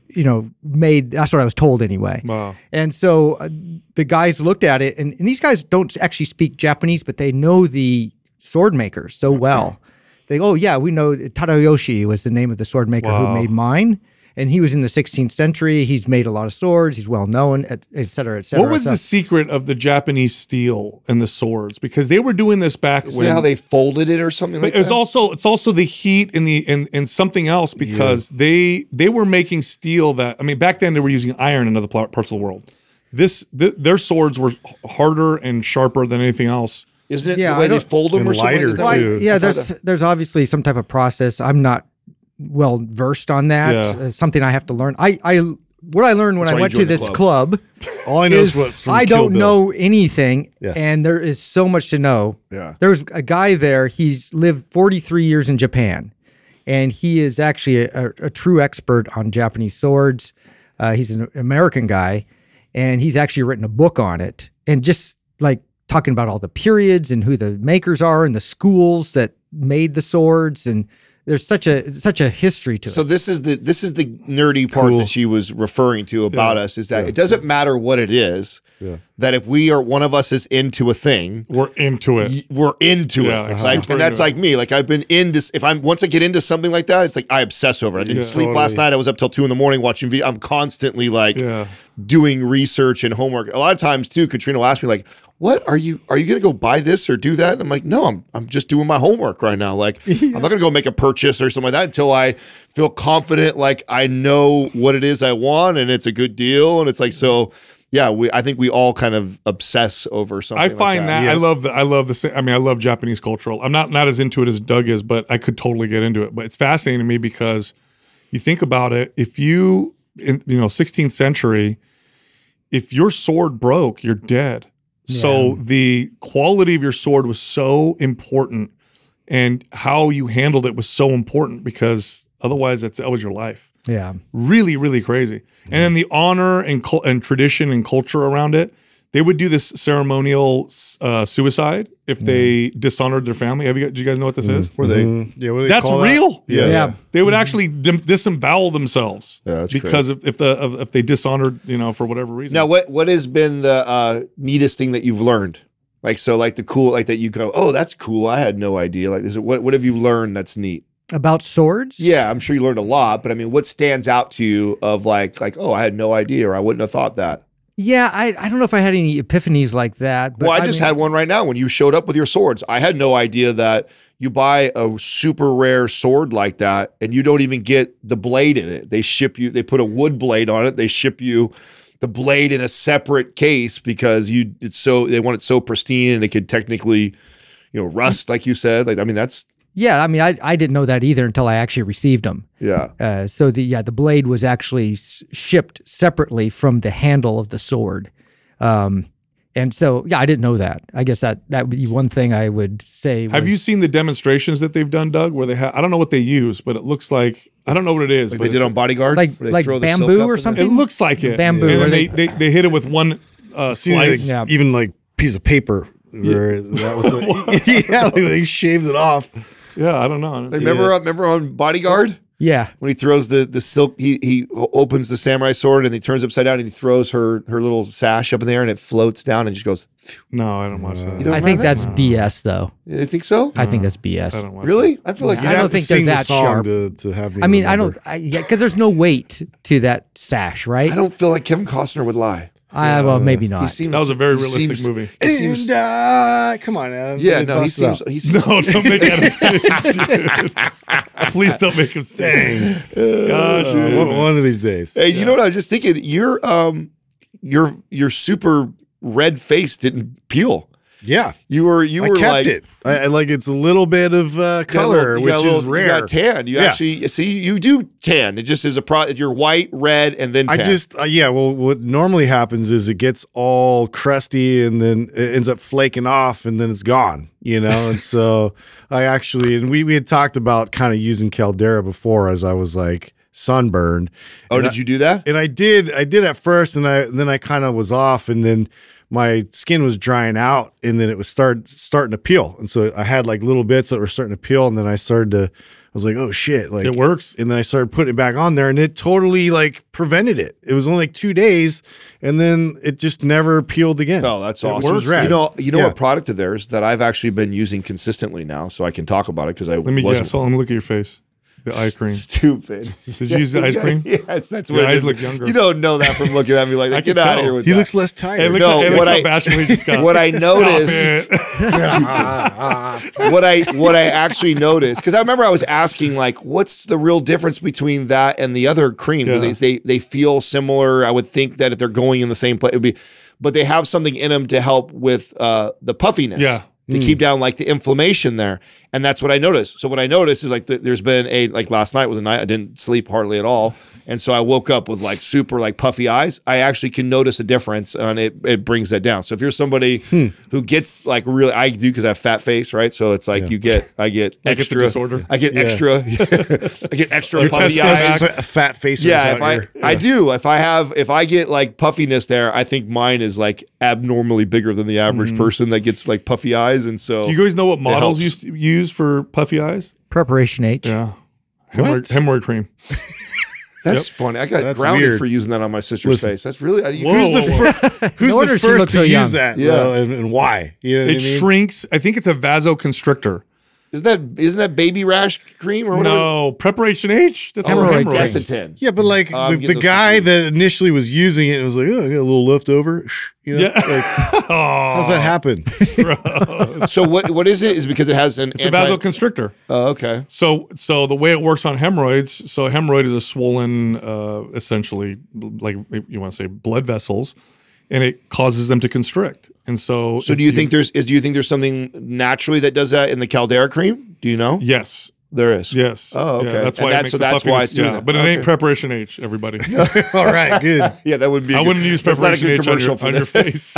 you know, made. That's what I was told anyway. Wow. And so uh, the guys looked at it, and, and these guys don't actually speak Japanese, but they know the sword maker so well. They go, oh yeah, we know Tadayoshi was the name of the sword maker Wow. who made mine, and he was in the 16th century. He's made a lot of swords. He's well known, et, et cetera, et cetera. What was So- the secret of the Japanese steel and the swords? Because they were doing this back Is when how they folded it or something like But it's that? also it's also the heat and the and, and something else because they they were making steel that I mean back then they were using iron in other parts of the world. This th- their swords were harder and sharper than anything else. Isn't it Yeah, the way they fold them and or something? lighter, Is that Well, I- too. yeah, there's there's obviously some type of process. I'm not well versed on that. Yeah. Uh, something I have to learn. I I what I learned when That's I went to this club. club All I know is, is what's from I Kill don't Bill. know anything, Yeah. and there is so much to know. Yeah. There's a guy there. He's lived 43 years in Japan, and he is actually a, a, a true expert on Japanese swords. Uh, he's an American guy, and he's actually written a book on it, and just like talking about all the periods and who the makers are and the schools that made the swords, and there's such a such a history to it. So this is the this is the nerdy part Cool. that she was referring to about us is that it doesn't matter what it is. Yeah. That if we are one of us is into a thing, We're into it. we're into Yeah, it. like Like, super and that's like me. Like I've been into. If I'm once I get into something like that, it's like I obsess over it. I didn't Yeah, sleep last night. I was up till two in the morning watching. Video. I'm constantly like Yeah. doing research and homework. A lot of times too, Katrina will ask me like, "What are you? Are you going to go buy this or do that?" And I'm like, "No, I'm I'm just doing my homework right now. Like I'm not going to go make a purchase or something like that until I feel confident. Like I know what it is I want and it's a good deal. And it's like so." Yeah, we. I think we all kind of obsess over something. I like find that, Yeah. I love the I love the I mean I love Japanese cultural. I'm not not as into it as Doug is, but I could totally get into it. But it's fascinating to me because you think about it. If you in you know 16th century, if your sword broke, you're dead. So the quality of your sword was so important, and how you handled it was so important because otherwise, that's that was your life. Yeah. really really crazy. And then the honor and and tradition and culture around it they would do this ceremonial uh, suicide if they dishonored their family have you guys, do you guys know what this is where they. Mhm. Yeah, what do they that's call that? real Yeah, Yeah. yeah. they would actually dim- disembowel themselves Yeah, that's because if, if the of, if they dishonored you know for whatever reason Now, what what has been the uh, neatest thing that you've learned? Like so, like the cool, like that you go, oh, that's cool. I had no idea. Like, is it what what have you learned that's neat? About swords? Yeah, I'm sure you learned a lot, but I mean, what stands out to you of like like oh, I had no idea or I wouldn't have thought that. Yeah, I, I don't know if I had any epiphanies like that. But well, I just mean- had one right now when you showed up with your swords. I had no idea that you buy a super rare sword like that and you don't even get the blade in it. They ship you, they put a wood blade on it. They ship you the blade in a separate case because you it's so they want it so pristine and it could technically, you know, rust like you said. Like I mean that's Yeah, I mean, I, I didn't know that either until I actually received them. yeah. Uh, so the yeah, the blade was actually s- shipped separately from the handle of the sword. Um, and so yeah, I didn't know that. I guess that that would be one thing I would say. Have you seen the demonstrations that they've done, Doug? Where they have I don't know what they use, but it looks like I don't know what it is. Like they did it's- on Bodyguard, Like- they like throw the silk bamboo or something? It looks like it. Bamboo, And they- they, they they hit it with one uh, Seen, like, slice. Yeah. Even like piece of paper where that was like, yeah, like they shaved it off. Yeah, I don't know. Like, remember, remember on Bodyguard Yeah, when he throws the the silk, he he opens the samurai sword and he turns upside down and he throws her her little sash up in the air and it floats down and just goes. phew. No, I don't watch that. You don't I think remember that's BS though. that? You think so? I think that's I BS. don't watch Really? I feel like I You'd don't have to think they're sing the that sharp. To, to have me I mean, I don't. I, yeah, because there's no weight to that sash, right? I don't feel like Kevin Costner would lie. I, well, maybe He not. seems That was a very realistic seems- movie. He seems, And, uh, come on, Adam. yeah, no, he seems. He seems No, don't make that dude. Please don't make him sing. Gosh, Uh, one, one of these days. Hey, you know what I was just thinking? Your um, your your super red face didn't peel. Yeah, You were you I were kept like it. I, I like it's a little bit of uh, you got a color, little- which got is rare. You got tan. You Yeah. actually see you do tan. It just is a pro. You're white, red, and then I just uh, yeah. Well, what normally happens is it gets all crusty and then it ends up flaking off and then it's gone. You know, and so I actually and we we had talked about kind of using Caldera before as I was like sunburned. oh, And did I- you do that? and I did I did at first and I then I kind of was off and then my skin was drying out and then it was start starting to peel and so I had like little bits that were starting to peel and then I started to I was like oh shit like It works. and then I started putting it back on there and it totally like prevented it it was only like two days and then it just never peeled again Oh, that's It awesome. was rad. You know, you know Yeah. what product of theirs that I've actually been using consistently now, so I can talk about it because I Let me wasn't guess. Hold on, let me look at your face. The eye cream. stupid. Did you use the ice cream? yes, that's Your what it eyes look younger. You don't know that from looking at me like I that. Get can out of here with he that. looks less tired Hey, look, No, hey, what I- bashful he just got. what I noticed, what I what I actually noticed, because I remember I was asking like, what's the real difference between that and the other cream? 'Cause Yeah. They, they they feel similar. I would think that if they're going in the same place, it would be, but they have something in them to help with uh, the puffiness. Yeah. To keep mm. down like the inflammation there, and that's what I noticed. So what I noticed is like the, there's been a like last night was a night I didn't sleep hardly at all, and so I woke up with like super like puffy eyes. I actually can notice a difference, and it it brings that down. So if you're somebody hmm. who gets like really, I do because I have fat face, right? So it's like you get I get I get the extra disorder. I get extra. I get extra Your puffy eyes. Fat face. Yeah, if I, here. I do. If I have, if I get like puffiness there, I think mine is like abnormally bigger than the average hmm. person that gets like puffy eyes, and so Do you guys know what models helps. used use for puffy eyes? Preparation H. Yeah. Hemorrhoid, hemorrhoid cream. that's funny. I got That's grounded weird. for using that on my sister's Listen. face. That's really you- Whoa, Who's the whoa, whoa. fir- who's No the first to so use that? Yeah. though, and, and why? You know It I mean? shrinks. I think it's a vasoconstrictor. Isn't that isn't that baby rash cream or whatever? No, preparation H. That's for Hemorrhoid hemorrhoids. Desitin. Yeah, but like I'm the, the guy confused. that initially was using it was like, oh, I got a little leftover. Shh, You know, Yeah. like, how's that happen? So what what is it? Is because it has an It's a anti. vasoconstrictor. Oh, okay. So, so the way it works on hemorrhoids, so a hemorrhoid is a swollen, uh, essentially, like you want to say, blood vessels, and it causes them to constrict. And so, So do you think there's is do you think there's something naturally that does that in the Caldera cream? Do you know? Yes, There is. yes. Oh, Yeah, okay. that's why. it that's- so that's why it's doing yeah, that. But it Okay. ain't preparation H. Everybody, All right, good. Yeah, that would be. I wouldn't use that's not a preparation good H on your, on your face.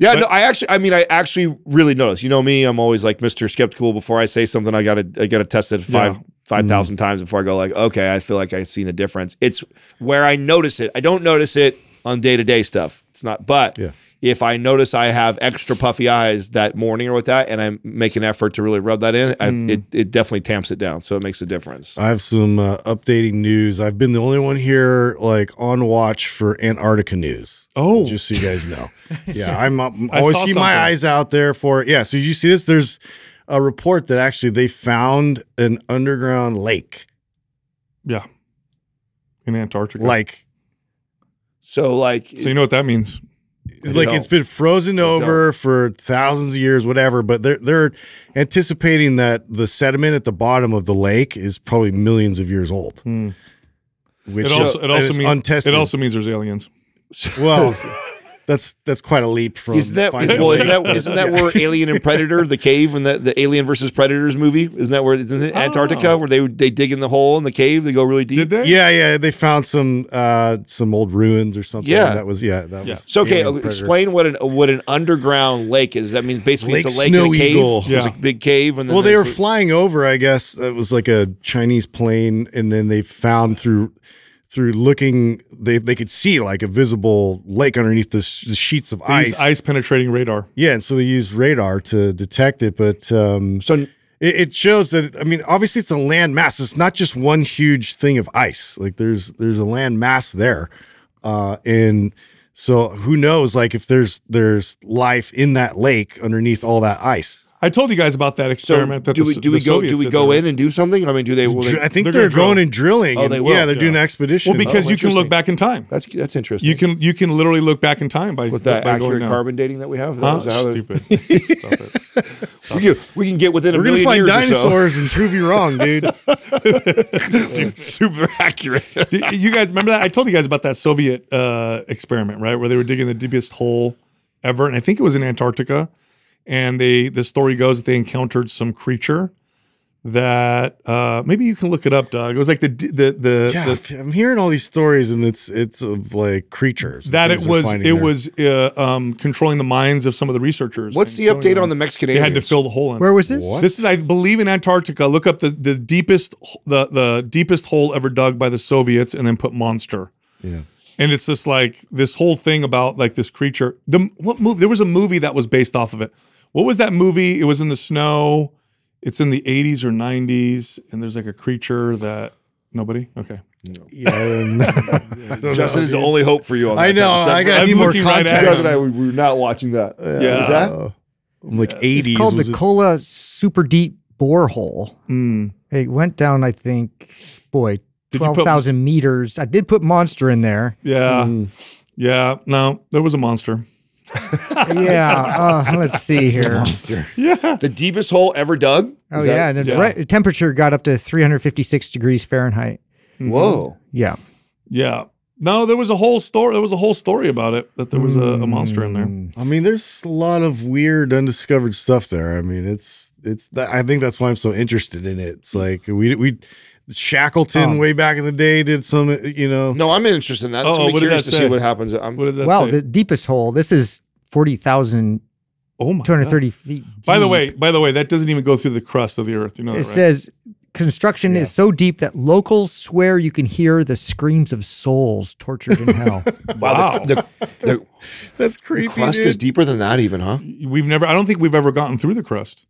Yeah, no, I actually, I mean, I actually really noticed. You know me, I'm always like Mr. Skeptical. Before I say something, I gotta, I gotta test it five, Yeah. five thousand mm-hmm. times before I go like, okay, I feel like I've seen a difference. It's where I notice it. I don't notice it on day to day stuff. It's not, but Yeah. if I notice I have extra puffy eyes that morning or with that, and I make an effort to really rub that in, I, it, it definitely tamps it down. So it makes a difference. I have some uh, updating news. I've been the only one here, like on watch for Antarctica news. Oh. just so you guys know. Yeah, I'm, I'm always saw keep my eyes out there for. Yeah, so you see this? There's a report that actually they found an underground lake, Yeah, in Antarctica. like So like, So you know what that means? It's like don't. it's been frozen over for thousands of years, whatever. But they're they're anticipating that the sediment at the bottom of the lake is probably millions of years old. Hmm. Which It also it also means untested. it also means there's aliens. well, that's that's quite a leap from. Isn't that well? Isn't that isn't that where Alien and Predator, the cave, and the, the Alien versus Predators movie? Isn't that where? Isn't it Antarctica where they they dig in the hole in the cave? They go really deep. Did they? Yeah, yeah. They found some uh some old ruins or something. Yeah. that was yeah. That Yeah. was. So okay, Alien Predator. explain what an what an underground lake is. That means basically Lake it's a lake Snow in a cave. Eagle. There's a Yeah. big cave, and then Well, they were there's a- flying over. I guess it was like a Chinese plane, and then they found through through looking, they they could see like a visible lake underneath the, sh- the sheets of They use ice. ice penetrating radar. Yeah, and so they used radar to detect it, but um, So it, it shows that I mean, obviously, it's a land mass. It's not just one huge thing of ice. Like there's there's a land mass there, uh, and so who knows? Like if there's there's life in that lake underneath all that ice. I told you guys about that so experiment. that do the, we do the we go Soviets do we go in and do something? I mean, do they? Will they I think they're they're, gonna drill. and drilling. Oh, and- they will? Yeah, they're doing Yeah. an expedition. Well, because Oh, you can look back in time. that's that's interesting. You can you can literally look back in time by with that by accurate down. carbon dating that we have. Huh? Is that how Stupid. Stop it. we, can, we can get within a million years. We're gonna find years or so. dinosaurs and prove you wrong, dude. Super accurate. You guys remember that? I told you guys about that Soviet uh, experiment, right? Where they were digging the deepest hole ever, and I think it was in Antarctica. And they, the story goes that they encountered some creature that uh, maybe you can look it up, Doug. It was like the the the, Yeah, the I'm hearing all these stories, and it's it's of like creatures. that it was it there. was uh, um, controlling the minds of some of the researchers. What's the update them. on the Mexican They had to fill the hole in. Where was this? What? This is, I believe, in Antarctica. Look up the the deepest the the deepest hole ever dug by the Soviets, and then put monster. Yeah. And it's just like this whole thing about like this creature. The what movie? There was a movie that was based off of it. What was that movie? It was in the snow. It's in the 80s or 90s, and there's like a creature that nobody. Okay, Yeah, and- Justin know, is the only hope for you on that. I know. type of stuff. I got I'm more looking right at context. Doug and I, we we were not watching that. Yeah. Was that? I'm like 80s. It's called was the it- Kola Super Deep Borehole. Mm. It went down, I think, boy, Did you put- 12,000 meters. I did put monster in there. yeah, Mm. yeah. No, there was a monster. yeah. Uh, let's see here. Yeah, The deepest hole ever dug? Oh, Is that- yeah. And the yeah. re- temperature got up to 356 degrees Fahrenheit. Whoa. Yeah. yeah. No, there was a whole story. There was a whole story about it that there was a, a monster in there. I mean, there's a lot of weird, undiscovered stuff there. I mean, it's it's. I think that's why I'm so interested in it. It's like we we Shackleton Um, way back in the day did some. You know, No, I'm interested in that. Uh-oh, So I'm what did curious that to say? see what happens. I'm, What does that Well, say? the deepest hole, this is 40,230 oh my! God. feet. By the way, by the way, that doesn't even go through the crust of the earth. You know that, it right? says construction is so deep that locals swear you can hear the screams of souls tortured in hell. wow. The, the, the, that's the creepy. crust dude. is deeper than that, even, huh? We've never. I don't think we've ever gotten through the crust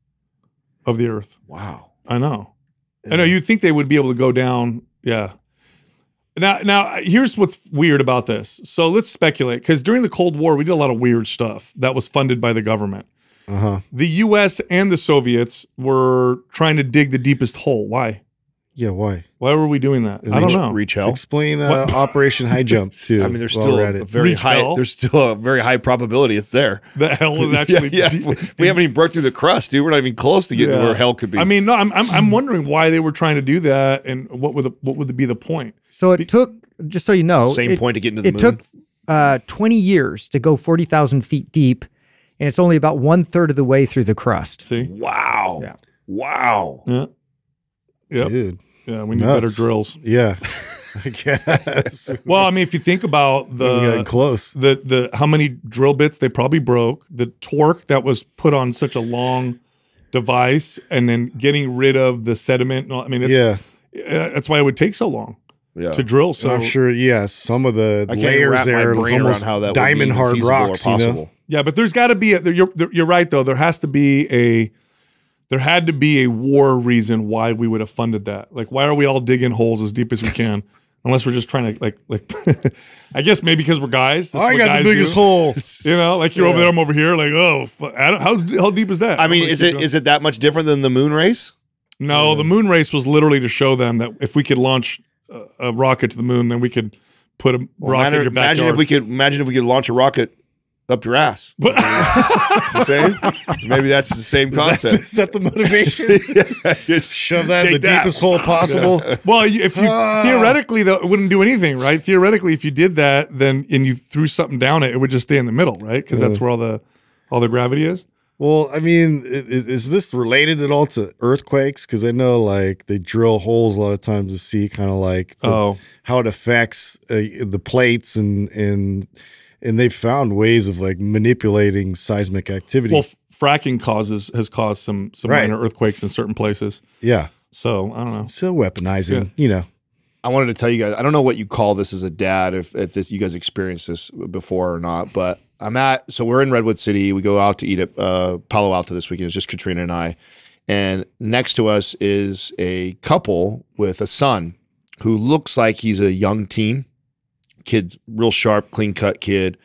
of the earth. Wow. I know. I know. You'd think they would be able to go down. Yeah. Now, now here's what's weird about this. So let's speculate because during the Cold War, we did a lot of weird stuff that was funded by the government. Uh huh. The U.S. and the Soviets were trying to dig the deepest hole. Why? Yeah. Why? Why were we doing that? I don't know. reach hell. Explain uh, Operation High Jump too. I mean, there's still a very Reach high. hell? There's still a very high probability it's there. The hell is actually. yeah, yeah. we haven't even broke through the crust, dude. We're not even close to getting to where hell could be. I mean, no, I'm, I'm I'm wondering why they were trying to do that, and what would the, what would be the point? So it took, just so you know, same it, point to get into the it moon. took uh, 20 years to go 40,000 feet deep, and it's only about one third of the way through the crust. See? wow. Yeah. Wow. Yeah. Yep. Dude. Yeah, we need Nuts. better drills. Yeah. I guess. Well, I mean, if you think about the close. the the how many drill bits they probably broke, the torque that was put on such a long device, and then getting rid of the sediment. I mean, it's, Yeah. uh, that's why it would take so long Yeah. to drill. So I'm sure. Yeah. Some of the I can't even layers wrap there, it's almost how that would be diamond hard feasible or rocks. You know? possible. Yeah, but there's got to be a. You're you're right though. There has to be a. There had to be a war reason why we would have funded that. Like, why are we all digging holes as deep as we can? Unless we're just trying to like like. I guess maybe because we're guys. This I what got guys the biggest do. hole. You know, like you're over there, I'm over here. Like, oh, fu- I don't, how's how deep is that? I mean, is keep it going. is it that much different than the moon race? No, the moon race was literally to show them that if we could launch a, a rocket to the moon, then we could put a Well, rocket in your backyard. imagine if we could imagine if we could launch a rocket up your ass. the same? Maybe that's the same concept. is that the motivation? Just Shove that in the that. deepest hole possible. well, if you Ah. theoretically though, it wouldn't do anything, right? Theoretically, if you did that, then and you threw something down it, it would just stay in the middle, right? Because that's where all the all the gravity is. Well, I mean, i- i- is this related at all to earthquakes? Because I know, like, they drill holes a lot of times to see kind of like the, Oh. how it affects uh, the plates, and and and they've found ways of like manipulating seismic activity. Well, f- fracking causes has caused some some Right. minor earthquakes in certain places. yeah, So I don't know. so weaponizing, you know. I wanted to tell you guys. I don't know what you call this as a dad, if if this you guys experienced this before or not. But I'm at so we're in Redwood City. We go out to eat at uh, Palo Alto this weekend. It's just Katrina and I, and next to us is a couple with a son who looks like he's a young teen. Kid's real sharp, clean cut kid,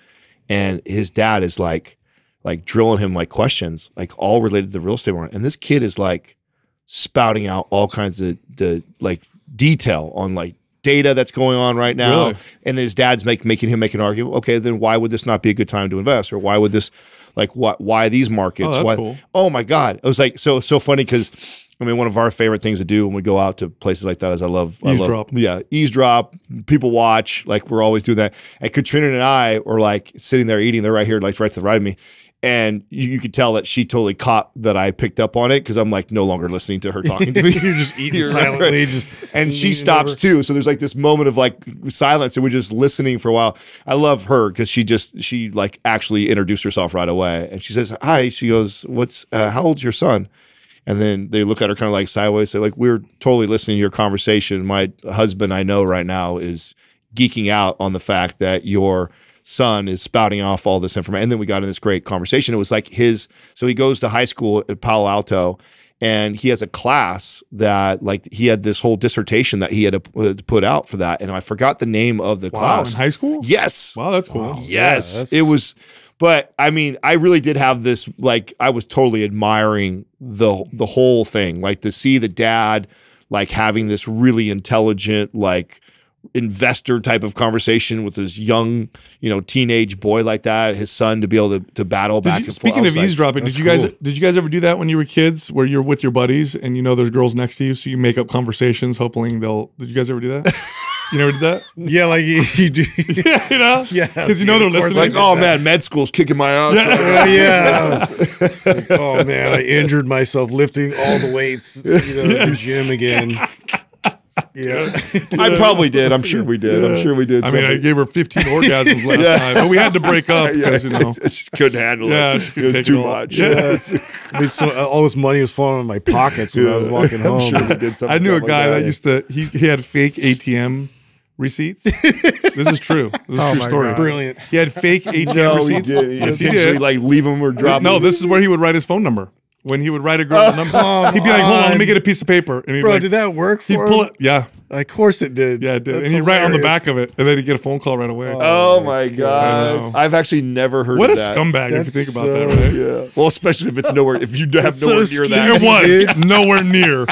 and his dad is like like drilling him like questions, like all related to the real estate market. And this kid is like spouting out all kinds of the like detail on like data that's going on right now. Really? And his dad's make, making him make an argument. Okay, then why would this not be a good time to invest? Or why would this like what why these markets? Oh, why, cool. oh my God. It was like so so funny because I mean one of our favorite things to do when we go out to places like that is I love I love- Eavesdrop. yeah, eavesdrop, people watch, like we're always doing that. And Katrina and I were like sitting there eating, they're right here, like right to the right of me. And you, you could tell that she totally caught that I picked up on it because I'm like no longer listening to her talking to me. You're just eating You're silently, just and she stops over. too. So there's like this moment of like silence, and we're just listening for a while. I love her because she just she like actually introduced herself right away, and she says hi. She goes, "What's uh, how old's your son?" And then they look at her kind of like sideways, say like, "We're totally listening to your conversation. My husband, I know right now, is geeking out on the fact that your." son is spouting off all this information and then we got in this great conversation it was like his so he goes to high school at palo alto and he has a class that like he had this whole dissertation that he had to uh, put out for that and i forgot the name of the Wow, class in high school. yes Wow, that's cool. yes that's- it was but i mean i really did have this like i was totally admiring the the whole thing like to see the dad like having this really intelligent like investor type of conversation with his young you know teenage boy like that his son to be able to, to battle Did back you- and speaking I of like, eavesdropping, did you guys cool. did you guys ever do that when you were kids, where you're with your buddies and you know there's girls next to you, so you make up conversations, hoping they'll. Did you guys ever do that? you never did that? Yeah, like you, you do. yeah, you know, Yeah, because you know they're listening. like oh man med school's kicking my ass Yeah. Uh, yeah. oh man, I injured myself lifting all the weights, you know, in the gym again. Yeah. I probably did. I'm sure we did. I'm sure we did. I mean, I gave her 15 orgasms last Yeah. night, but we had to break up because you know. I just couldn't handle Yeah, it. she could it was too it much. Yeah. Yes. I mean, so, uh, all this money was falling in my pockets when I was walking I'm home. sure did something I knew a like guy that, used to he he had fake ATM receipts. this is true. This is a Oh true my story. God. Brilliant. He had fake ATM No, he did. He Yes, he did. like leave them or drop them. no, them. this is where he would write his phone number. When he would write a girl a oh, number, come he'd be like, "Hold on, let me get a piece of paper." And he'd Bro, like, did that work for He'd him? pull it. Yeah, Of course it did. yeah, it did. That's and he'd write on the back of it, and then he'd get a phone call right away. Oh, oh my god! I've actually never heard what a that. scumbag! That's if you think about so- that, right? Yeah. Well, especially if it's nowhere. If you have That's nowhere so near that. It was nowhere near.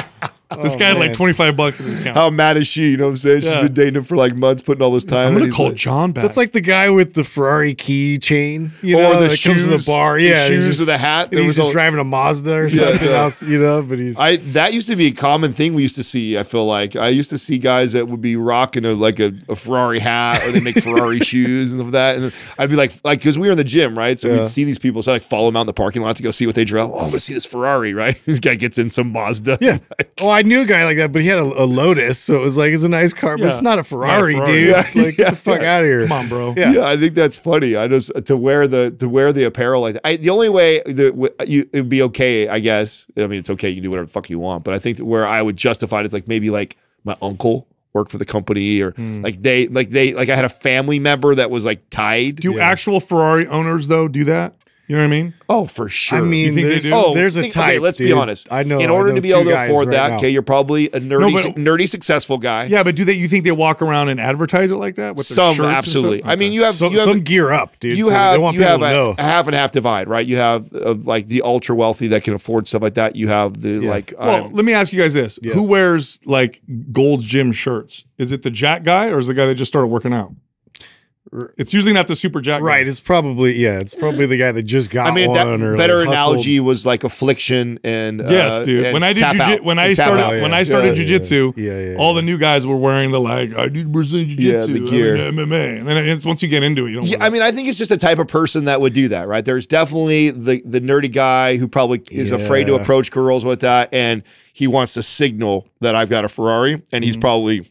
This Oh, guy had like 25 bucks in his account. How mad is she? You know what I'm saying? She's Yeah. been dating him for like months, putting all this time. I'm gonna call like- John back. That's like the guy with the Ferrari key chain, you Or know, the that comes to the bar. Yeah, and shoes he's or the hat. And he's was just all- driving a Mazda or Yeah, something yeah. else, you know. But he's I that used to be a common thing we used to see. I feel like I used to see guys that would be rocking a like a, a Ferrari hat or they make Ferrari shoes and stuff like that. And I'd be like, like because we were in the gym, right? So Yeah. we'd see these people. So I like follow them out in the parking lot to go see what they drove. Oh, I'm gonna see this Ferrari, right? This guy gets in some Mazda. yeah. Oh, I knew a guy like that, but he had a, a Lotus, so it was like it's a nice car, but Yeah. it's not a Ferrari, Ferrari. dude. Yeah, like yeah, get the fuck out of here. Come on, bro. Yeah. Yeah, I think that's funny. I just to wear the to wear the apparel like that. I, the only way that w- you it would be okay, I guess. I mean, it's okay. You can do whatever the fuck you want, but I think that where I would justify it is like maybe like my uncle worked for the company or hmm. like they like they like I had a family member that was like tied. Do Yeah. actual Ferrari owners though do that? You know what I mean? oh, for sure. I mean, think they there's, do? Oh, there's a think- type. Okay, let's be honest. I know. In order know to be able to afford right that, now. okay, you're probably a nerdy, but- nerdy successful guy. Yeah, but do they? You think they walk around and advertise it like that? With some shirts absolutely. stuff? I mean, you have some, you have some gear up, dude. you so have they want you have to a, know. a half and half divide, right? You have uh, like the ultra wealthy that can afford stuff like that. You have the like Well, I'm- let me ask you guys this: Yeah. Who wears like Gold's Gym shirts? Is it the Jack guy or is the guy that just started working out? It's usually not the super jack. guy. Right. It's probably yeah. It's probably the guy that just got I mean, one that or better like, hustled. analogy was like affliction and Yes, uh, dude. and When I did jiu- out. when I And tap started out. when. I started Yeah, yeah, jujitsu, yeah, yeah, all yeah. the new guys were wearing the like I did Brazilian Yeah, jiu-jitsu, the gear. I mean, MMA, and then it's, once you get into it, you don't. Yeah, I mean, I think it's just a type of person that would do that, right? There's definitely the the nerdy guy who probably is afraid to approach girls with that, and he wants to signal that I've got a Ferrari, and Mm-hmm. he's probably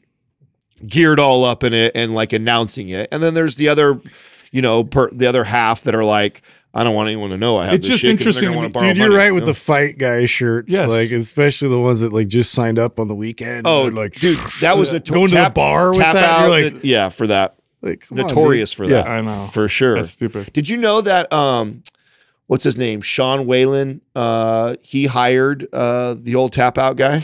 geared all up in it and like announcing it. And then there's the other, you know, per, the other half that are like, I don't want anyone to know I have It's this just shit 'cause they're interesting gonna to wanna me. Dude, you're money, right you with know? the fight guy shirts. Yes. Like especially the ones that like just signed up on the weekend. Oh, like dude, that was notor- going to tap- the bar with tap that. out. Like, yeah, for that, like come on, notorious for that. Yeah. I know. for sure. That's stupid. Did you know that? Um, what's his name? Sean Whalen. Uh, he hired uh the old tap out guy.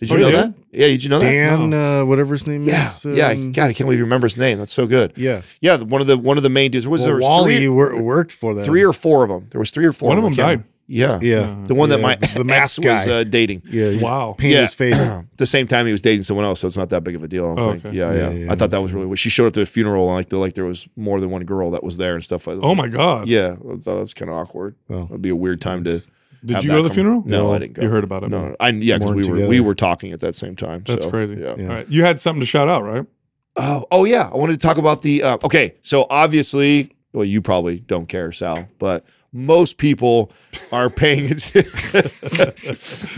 Did you Oh, know he did? that? Yeah, did you know that? Dan, uh, whatever his name Yeah, is. yeah. um, God, I can't believe you remember his name. That's so good. yeah. Yeah, one of the one of the main dudes. Was Well, there was Wally three, worked for them. three or four of them? There was three or four. One of them I died. Yeah, yeah, the one that my the ex mask was uh, dating. yeah. Wow. Painted Yeah. his face. the same time he was dating someone else, so it's not that big of a deal. I don't Oh, think. okay. Yeah, yeah, Yeah, yeah, I thought that was really. weird. She showed up to a funeral and like the, like there was more than one girl that was there and stuff like that. Oh my god. Yeah, I thought that was kind of awkward. Well, It'd be a weird time to. Did you go to the funeral? No, No. I didn't go. You heard about it? No, no. I yeah, because we Mourn were we were talking at that same time. That's so, crazy. Yeah. Yeah. All right. You had something to shout out, right? Oh, oh yeah. I wanted to talk about the. Uh, okay, so obviously, well, you probably don't care, Sal, but most people are paying.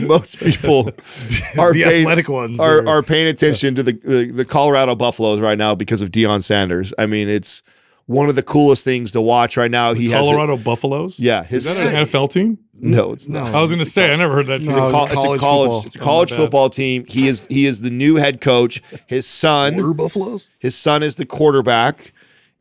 most people are the paying, athletic ones are, are paying attention to the, the the Colorado Buffaloes right now because of Deion Sanders. I mean, it's one of the coolest things to watch right now. He has, Colorado Buffaloes. yeah, his Is that an NFL team? No, it's not. I was going to say I never heard that. It's Team. a, No, it's a it's a college college, football. it's a college Oh, my bad. football team. He is he is the new head coach. His son, buffaloes. his son is the quarterback,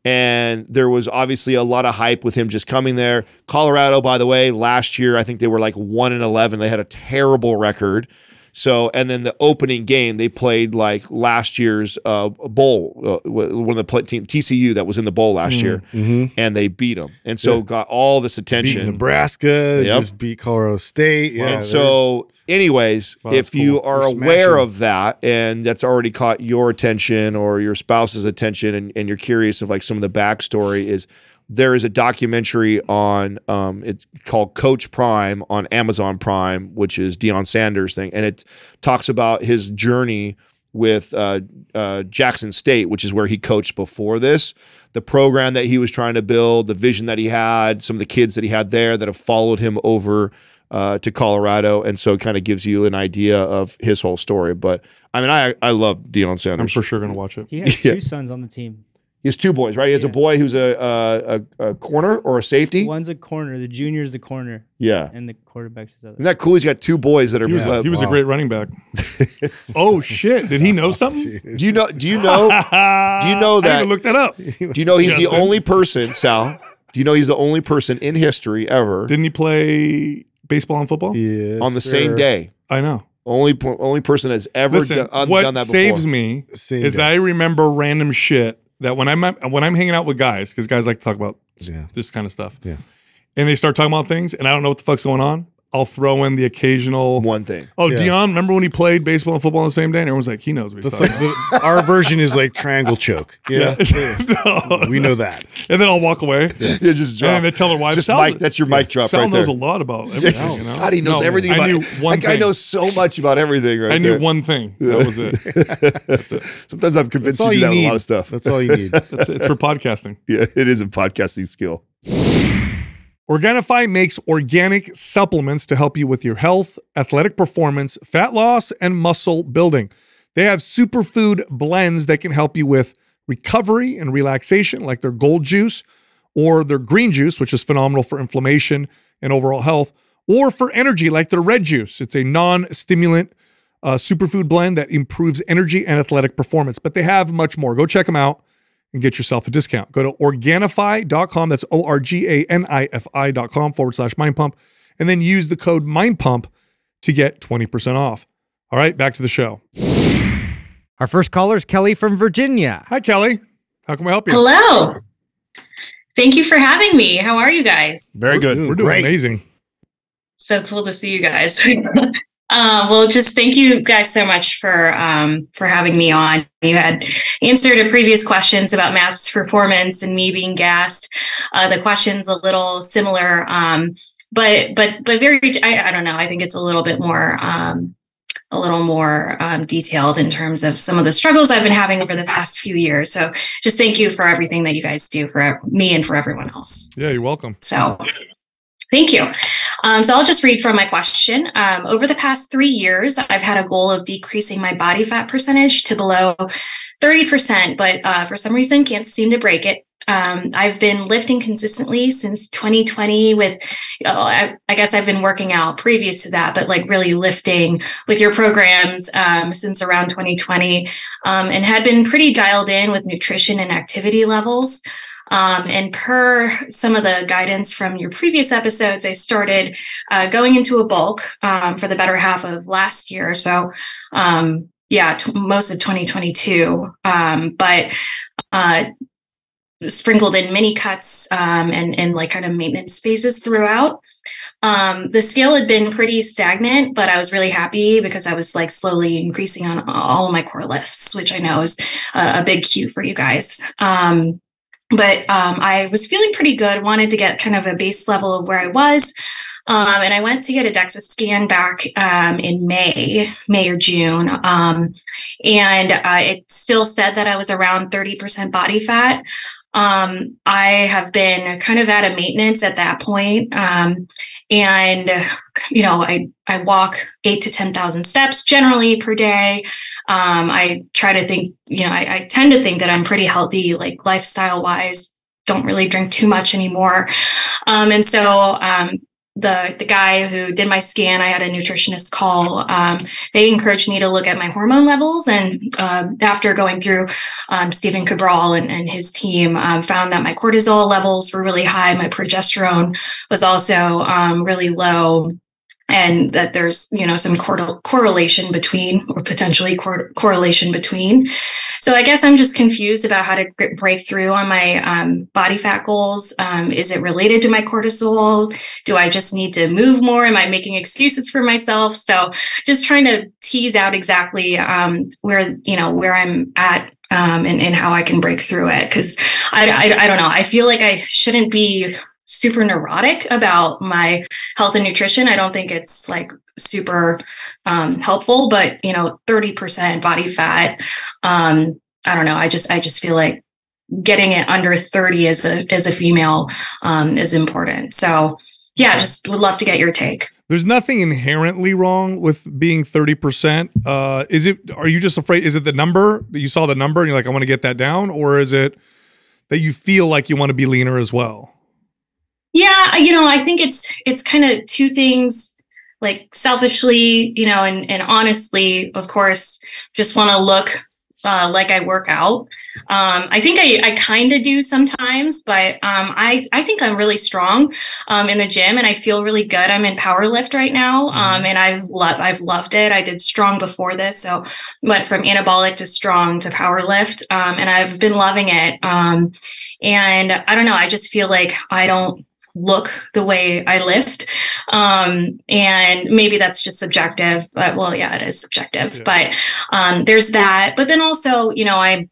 and there was obviously a lot of hype with him just coming there. Colorado, by the way, last year I think they were like one and eleven. They had a terrible record. So, and then the opening game they played like last year's uh, bowl, uh, one of the play- team TCU that was in the bowl last year, and they beat them, and so got all this Beat attention. Nebraska. Yep. Just beat Colorado State. Yeah, and so, anyways, that's if you are They're aware smashing. of that and that's already caught your attention or your spouse's attention, and, and you're curious of like some of the backstory, is there is a documentary on um, it's called Coach Prime on Amazon Prime, which is Deion Sanders thing, and it talks about his journey with uh, uh, Jackson State, which is where he coached before this. The program that he was trying to build, the vision that he had, some of the kids that he had there that have followed him over uh, to Colorado, and so it kind of gives you an idea of his whole story. But I mean, I I love Deion Sanders. I'm Sanders. for sure going to watch it. He has Yeah. two sons on the team. He has two boys, right? He has a boy who's a, a a a corner or a safety. One's a corner. The junior is the corner, Yeah, and the quarterback's his other. isn't that cool? He's got two boys that are. He was, uh, he was a great running back. oh shit! Did he know something? do you know? Do you know? do you know that- even looked that up. Do you know he's the only person, Sal? Do you know he's the only person in history ever Didn't he play baseball and football? Yes, on the same day? I know. Only only person that's ever Listen, done, un- what done that before. saves me Same is day. that I remember random shit that when I'm when I'm hanging out with guys because guys like to talk about Yeah. this kind of stuff. Yeah. And they start talking about things, and I don't know what the fuck's going on. I'll throw in the occasional. One thing. Oh, Yeah. Deion, remember when he played baseball and football on the same day? And everyone's like, he knows what he's That's talking like about. the, our version is like triangle choke. Yeah, No. we know that. And then I'll walk away. Yeah, just drop. And they tell their wives. just Sal- Mike. That's your mic drop Sal right knows there. a lot about everything. You know? God, he knows No, everything I knew it. one That guy thing. knows so much about everything. Right I knew there. one thing. That was it. That's it. Sometimes I'm convinced That's you do you that with a lot of stuff. That's all you need. That's it. It's for podcasting. yeah, it is a podcasting skill. Organifi makes organic supplements to help you with your health, athletic performance, fat loss, and muscle building. They have superfood blends that can help you with recovery and relaxation, like their gold juice or their green juice, which is phenomenal for inflammation and overall health, or for energy, like their red juice. It's a non stimulant uh, superfood blend that improves energy and athletic performance. But they have much more. Go check them out and get yourself a discount. Go to Organifi.com. That's O R G A N I F I.com forward slash mind pump. And then use the code mind pump to get 20% off. All right, back to the show. Our first caller is Kelly from Virginia. Hi, Kelly. How can we help you? Hello. Thank you for having me. How are you guys? Very good. We're doing Great. amazing. So cool to see you guys. Uh, well, just thank you guys so much for um, for having me on. You had answered a previous questions about MAPS performance and me being gassed. Uh, the question's a little similar, um, but but but very. I, I, don't know. I think it's a little bit more um, a little more um, detailed in terms of some of the struggles I've been having over the past few years. So just thank you for everything that you guys do for me and for everyone else. Yeah, you're welcome. So. Thank you. Um, so I'll just read from my question. Um, over the past three years, I've had a goal of decreasing my body fat percentage to below 30%, but uh, for some reason can't seem to break it. Um, I've been lifting consistently since 2020 with, I, I, guess I've been working out previous to that, but like really lifting with your programs um, since around 2020 um, and had been pretty dialed in with nutrition and activity levels. Um, and per some of the guidance from your previous episodes, I started uh, going into a bulk um, for the better half of last year. So, um, yeah, t- most of 2022. Um, but uh, sprinkled in mini cuts um, and, and like kind of maintenance phases throughout. Um, the scale had been pretty stagnant, but I was really happy because I was like slowly increasing on all my core lifts, which I know is a, a big cue for you guys. Um, but um, I was feeling pretty good. Wanted to get kind of a base level of where I was. Um, and I went to get a DEXA scan back um, in May, May or June, um, and uh, it still said that I was around 30% body fat. Um, I have been kind of at a maintenance at that point, um, and you know, I I walk eight to ten thousand steps generally per day. Um, I try to think, you know, I, I tend to think that I'm pretty healthy, like lifestyle wise. Don't really drink too much anymore, um, and so um, the the guy who did my scan, I had a nutritionist call. Um, they encouraged me to look at my hormone levels, and uh, after going through um, Stephen Cabral and, and his team, um, found that my cortisol levels were really high. My progesterone was also um, really low and that there's you know some cor- correlation between or potentially cor- correlation between so i guess i'm just confused about how to break through on my um, body fat goals um, is it related to my cortisol do i just need to move more am i making excuses for myself so just trying to tease out exactly um, where you know where i'm at um, and, and how I can break through it. Cause I, I, I don't know. I feel like I shouldn't be super neurotic about my health and nutrition. I don't think it's like super um, helpful, but you know, 30% body fat. Um, I don't know. I just I just feel like getting it under 30 as a as a female um, is important. So yeah, just would love to get your take. There's nothing inherently wrong with being 30%. Uh, is it, are you just afraid? Is it the number that you saw the number and you're like, I want to get that down? Or is it that you feel like you want to be leaner as well? Yeah, you know, I think it's it's kind of two things like selfishly, you know, and and honestly, of course, just want to look uh, like I work out. Um, I think I, I kind of do sometimes, but um, I I think I'm really strong um, in the gym, and I feel really good. I'm in power lift right now, mm-hmm. um, and I've loved I've loved it. I did strong before this, so went from anabolic to strong to power lift, um, and I've been loving it. Um, and I don't know, I just feel like I don't look the way I lift. Um, and maybe that's just subjective, but well, yeah, it is subjective. Yeah. But um, there's that. But then also, you know, I,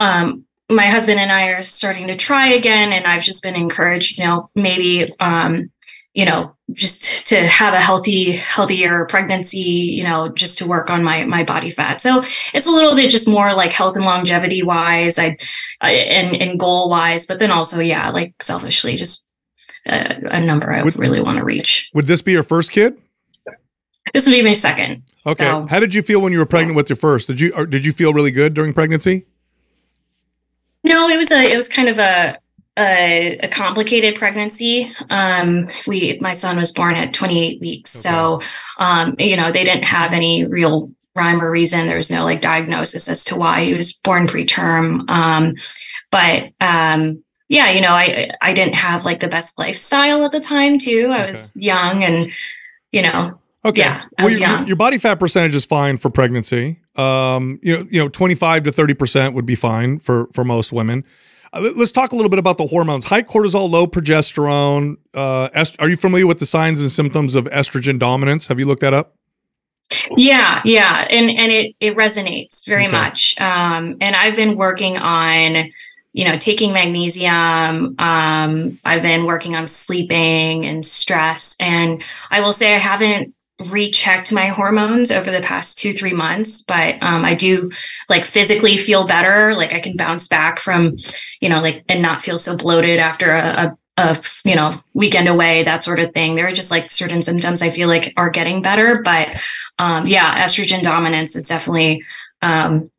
um, my husband and I are starting to try again, and I've just been encouraged, you know, maybe, um, you know, just to have a healthy, healthier pregnancy, you know, just to work on my my body fat. So it's a little bit just more like health and longevity wise, I, I and and goal wise, but then also, yeah, like selfishly, just a, a number I would, really want to reach. Would this be your first kid? This would be my second. Okay. So, How did you feel when you were pregnant yeah. with your first? Did you did you feel really good during pregnancy? No, it was a it was kind of a a, a complicated pregnancy. Um, we my son was born at 28 weeks, okay. so um, you know they didn't have any real rhyme or reason. There was no like diagnosis as to why he was born preterm. Um, but um, yeah, you know, I I didn't have like the best lifestyle at the time too. I okay. was young and you know, Okay. Yeah, well, your, your, body fat percentage is fine for pregnancy. Um, you know, you know, twenty five to thirty percent would be fine for for most women. Uh, let's talk a little bit about the hormones. High cortisol, low progesterone. Uh, are you familiar with the signs and symptoms of estrogen dominance? Have you looked that up? Yeah, yeah, and and it it resonates very Okay. much. Um, and I've been working on, you know, taking magnesium. Um, I've been working on sleeping and stress, and I will say I haven't rechecked my hormones over the past two three months, but um, I do like physically feel better. Like I can bounce back from, you know, like and not feel so bloated after a. a a you know weekend away that sort of thing there are just like certain symptoms i feel like are getting better but um yeah estrogen dominance is definitely um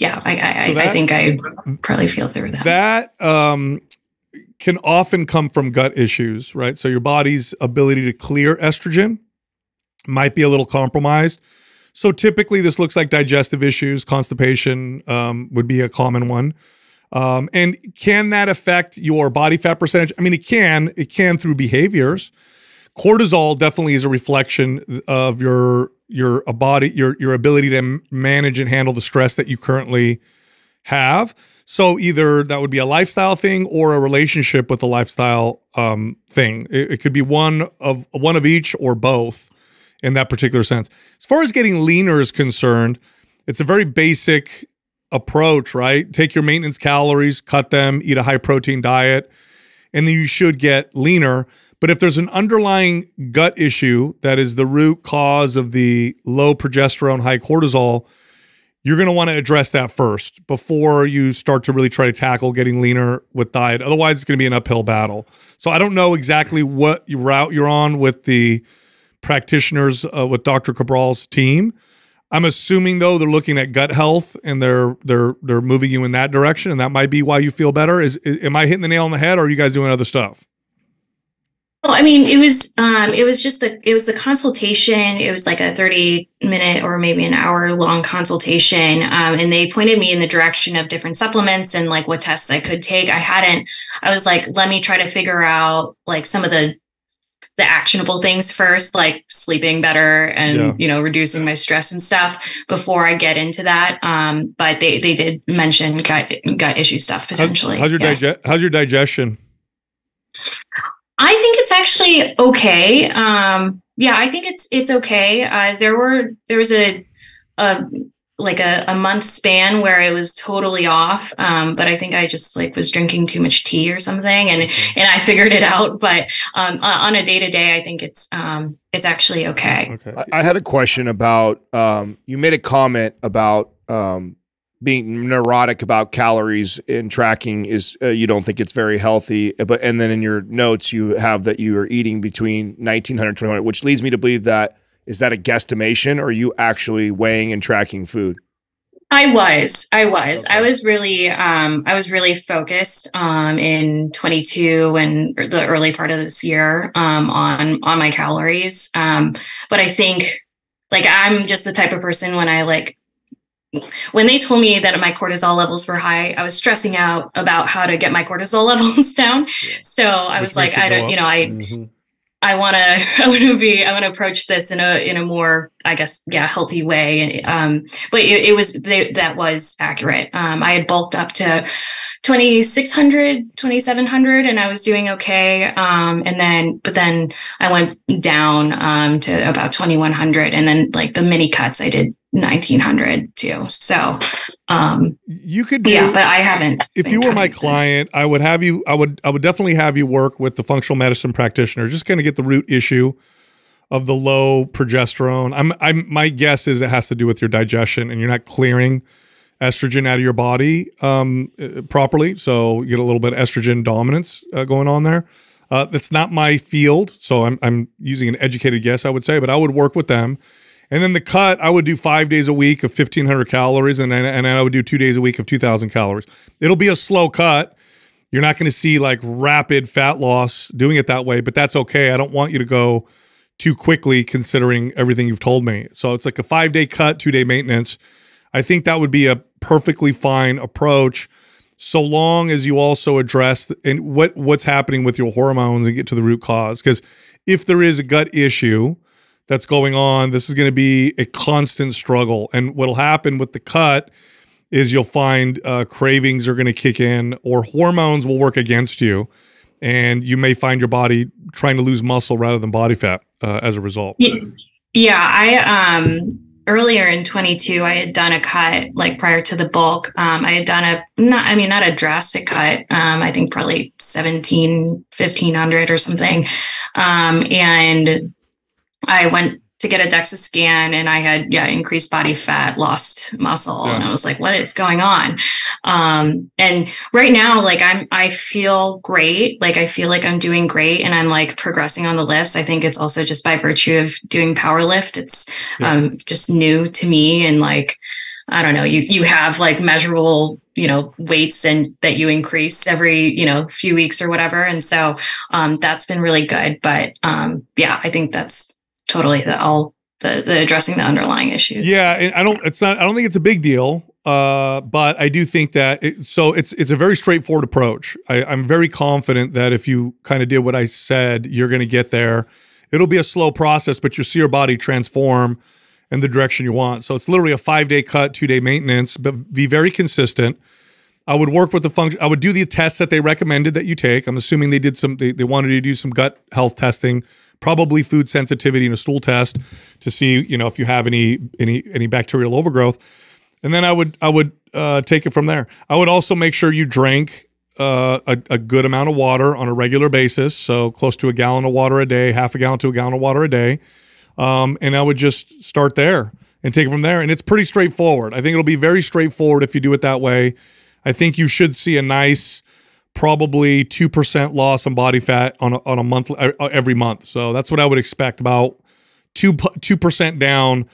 yeah i i, So I think i probably feel through that That um, can often come from gut issues, right? So your body's ability to clear estrogen might be a little compromised. So typically, this looks like digestive issues, constipation um, would be a common one. Um, and can that affect your body fat percentage? I mean, it can. It can through behaviors. Cortisol definitely is a reflection of your your a body your your ability to manage and handle the stress that you currently have. So either that would be a lifestyle thing or a relationship with a lifestyle um, thing. It, it could be one of one of each or both in that particular sense. As far as getting leaner is concerned, it's a very basic approach, right? Take your maintenance calories, cut them, eat a high protein diet, and then you should get leaner. But if there's an underlying gut issue that is the root cause of the low progesterone, high cortisol, you're going to want to address that first before you start to really try to tackle getting leaner with diet. Otherwise, it's going to be an uphill battle. So I don't know exactly what route you're on with the practitioners uh, with Dr. Cabral's team. I'm assuming though they're looking at gut health and they're they're they're moving you in that direction, and that might be why you feel better. Is, is am I hitting the nail on the head, or are you guys doing other stuff? Well, I mean, it was um, it was just the it was the consultation. It was like a thirty minute or maybe an hour long consultation, um, and they pointed me in the direction of different supplements and like what tests I could take. I hadn't. I was like, let me try to figure out like some of the the actionable things first, like sleeping better and Yeah. you know reducing my stress and stuff before I get into that. Um, but they they did mention gut gut issue stuff potentially. how's your yes. dige- how's your digestion? I think it's actually okay. Um, yeah, I think it's it's okay. Uh, there were there was a, a like a, a month span where it was totally off. Um, but I think I just like was drinking too much tea or something, and and I figured it out. But um, on a day to day, I think it's um, it's actually okay. Okay. I, I had a question about um, you made a comment about um, being neurotic about calories and tracking is uh, you don't think it's very healthy but and then in your notes you have that you are eating between 1900 and 2100 which leads me to believe that is that a guesstimation or are you actually weighing and tracking food? I was, I was, I was really, um, I was really focused, um, in 22 and the early part of this year, um, on, on my calories. Um, but I think like, I'm just the type of person when I like, when they told me that my cortisol levels were high, I was stressing out about how to get my cortisol levels down. So I Which was like, I don't, you know, I, Mhm. I want to I want to be I want to approach this in a in a more I guess yeah healthy way. Um but it, it was they, that was accurate. Um I had bulked up to 2600 2700 and I was doing okay. Um and then but then I went down um to about 2100 and then like the mini cuts I did 1900 too so um You could do yeah but I haven't if you were my client, I would have you. I would. I would definitely have you work with the functional medicine practitioner. Just kind of get the root issue of the low progesterone. I'm. I'm. My guess is it has to do with your digestion, and you're not clearing estrogen out of your body um, uh, properly. So you get a little bit of estrogen dominance uh, going on there. Uh, that's not my field, so I'm. I'm using an educated guess, I would say, but I would work with them. And then the cut, I would do five days a week of 1,500 calories, and then, and then I would do two days a week of 2,000 calories. It'll be a slow cut. You're not going to see like rapid fat loss doing it that way, but that's okay. I don't want you to go too quickly considering everything you've told me. So it's like a five day cut, two day maintenance. I think that would be a perfectly fine approach so long as you also address and what what's happening with your hormones and get to the root cause because if there is a gut issue that's going on this is going to be a constant struggle and what'll happen with the cut is you'll find uh, cravings are going to kick in or hormones will work against you and you may find your body trying to lose muscle rather than body fat uh, as a result Yeah, I um earlier in 22 I had done a cut like prior to the bulk. Um I had done a not I mean not a drastic cut. Um I think probably 17 1500 or something. Um and I went to get a DEXA scan and I had yeah increased body fat, lost muscle, Yeah. and I was like, what is going on? Um, and right now, like I'm, I feel great. Like I feel like I'm doing great, and I'm like progressing on the lifts. I think it's also just by virtue of doing power lift. It's Yeah. um just new to me, and like I don't know, you you have like measurable you know weights and that you increase every you know few weeks or whatever and so um that's been really good but um yeah i think that's totally the all the the addressing the underlying issues. Yeah, and I don't. It's not. I don't think it's a big deal. Uh, but I do think that. It, so it's it's a very straightforward approach. I, I'm very confident that if you kind of did what I said, you're going to get there. It'll be a slow process, but you'll see your body transform in the direction you want. So it's literally a five day cut, two day maintenance, but be very consistent. I would work with the function. I would do the tests that they recommended that you take. I'm assuming they did some. They, they wanted you to do some gut health testing, probably food sensitivity and a stool test to see, you know, if you have any any any bacterial overgrowth. And then I would I would uh, take it from there. I would also make sure you drank uh, a, a good amount of water on a regular basis, so close to a gallon of water a day, half a gallon to a gallon of water a day. Um, and I would just start there and take it from there. And it's pretty straightforward. I think it'll be very straightforward if you do it that way. I think you should see a nice, probably two percent loss in body fat on a, on a month uh, every month. So that's what I would expect about two two percent down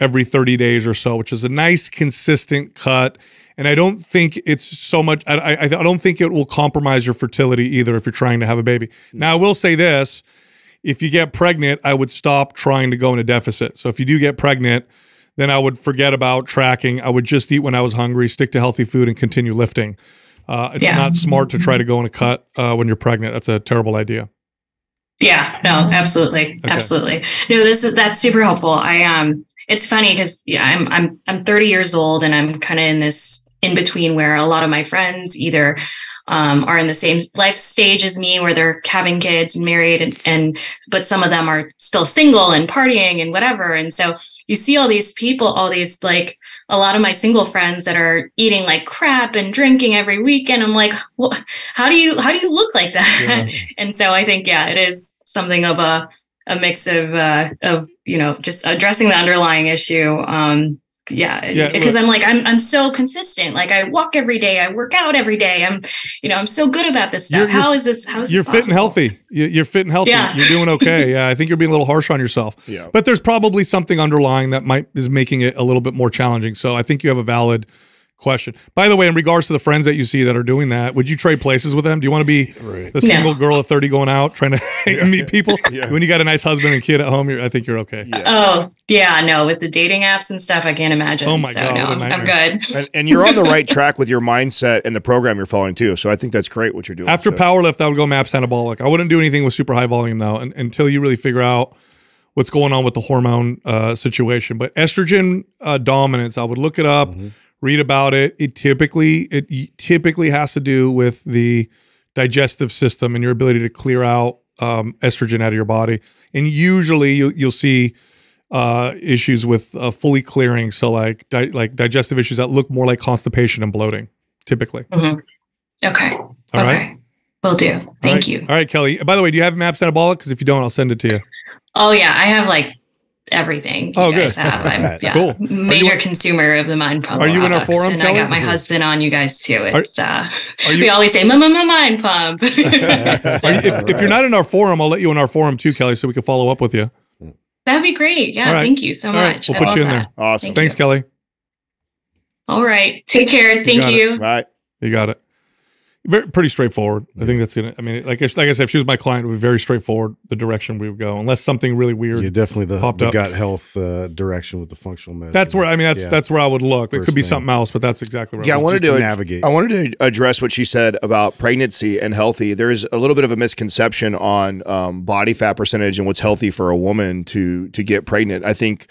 every 30 days or so, which is a nice consistent cut. And I don't think it's so much. I, I, I don't think it will compromise your fertility either if you're trying to have a baby. Now I will say this: if you get pregnant, I would stop trying to go into deficit. So if you do get pregnant, then I would forget about tracking. I would just eat when I was hungry, stick to healthy food, and continue lifting. Uh, it's Yeah. not smart to try to go in a cut uh, when you're pregnant. That's a terrible idea. Yeah, no, absolutely. Absolutely. No, this is that's super helpful. I um it's funny because yeah, I'm I'm I'm 30 years old and I'm kind of in this in between where a lot of my friends either um, are in the same life stage as me where they're having kids and married and, and but some of them are still single and partying and whatever and so you see all these people all these like a lot of my single friends that are eating like crap and drinking every weekend. And i'm like well, how do you how do you look like that? And so i think yeah it is something of a a mix of uh of you know just addressing the underlying issue um yeah, Yeah, because look- i'm like i'm i'm so consistent like i walk every day i work out every day i'm you know i'm so good about this stuff You're- you're- how is this how is You're this fit and healthy. You- You're fit and healthy. Yeah. You're doing okay. Yeah, I think you're being a little harsh on yourself. Yeah. But there's probably something underlying that might is making it a little bit more challenging. So I think you have a valid question. By the way, in regards to the friends that you see that are doing that, would you trade places with them? Do you want to be Right. the single girl at 30 going out trying to meet people? Yeah. When you got a nice husband and kid at home, you're, I think you're okay. Yeah. oh yeah no with the dating apps and stuff i can't imagine Oh my so God, no, what a I'm- i'm good And, and you're on the right track with your mindset and the program you're following too. So I think that's great what you're doing. After So- power lift, I would go MAPS anabolic. I wouldn't do anything with super high volume though, un- until you really figure out what's going on with the hormone uh, situation. But estrogen uh, dominance, I would look it up, read about it. It typically it typically has to do with the digestive system and your ability to clear out um, estrogen out of your body. And usually you, you'll see uh, issues with uh, fully clearing. So like di- like digestive issues that look more like constipation and bloating. Typically. Mhm. okay All okay right. will do thank right. you All right, Kelly. By the way, do you have Maps Anabolic? Because if you don't, I'll send it to you. Oh yeah, I have like everything. You Oh, guys good. have. I'm yeah, Cool. major consumer of the mind pump. Are you in our forum, And Kelly? I got my husband on you guys too. It's uh, are you- we always say "Mama, mama, mind pump. Are you- if, if you're not in our forum, I'll let you in our forum too, Kelly, so we can follow up with you. That'd be great. Yeah, All right. thank you so All right, much. we'll I put you in that. there. Awesome. Thank Thanks, Kelly. All right, take care. Thank got it. you. Right. You got it. Very, pretty straightforward. I think that's gonna. I mean, like I, like I said, if she was my client, it would be very straightforward the direction we would go, unless something really weird. Yeah, definitely the, Popped the up. gut health uh, direction with the functional medicine. That's where I mean, that's Yeah. that's where I would look. It could be thing. something else, but that's exactly where. Yeah, I I wanted just to to navigate. I wanted to address what she said about pregnancy and healthy. There's a little bit of a misconception on um, body fat percentage and what's healthy for a woman to to get pregnant. I think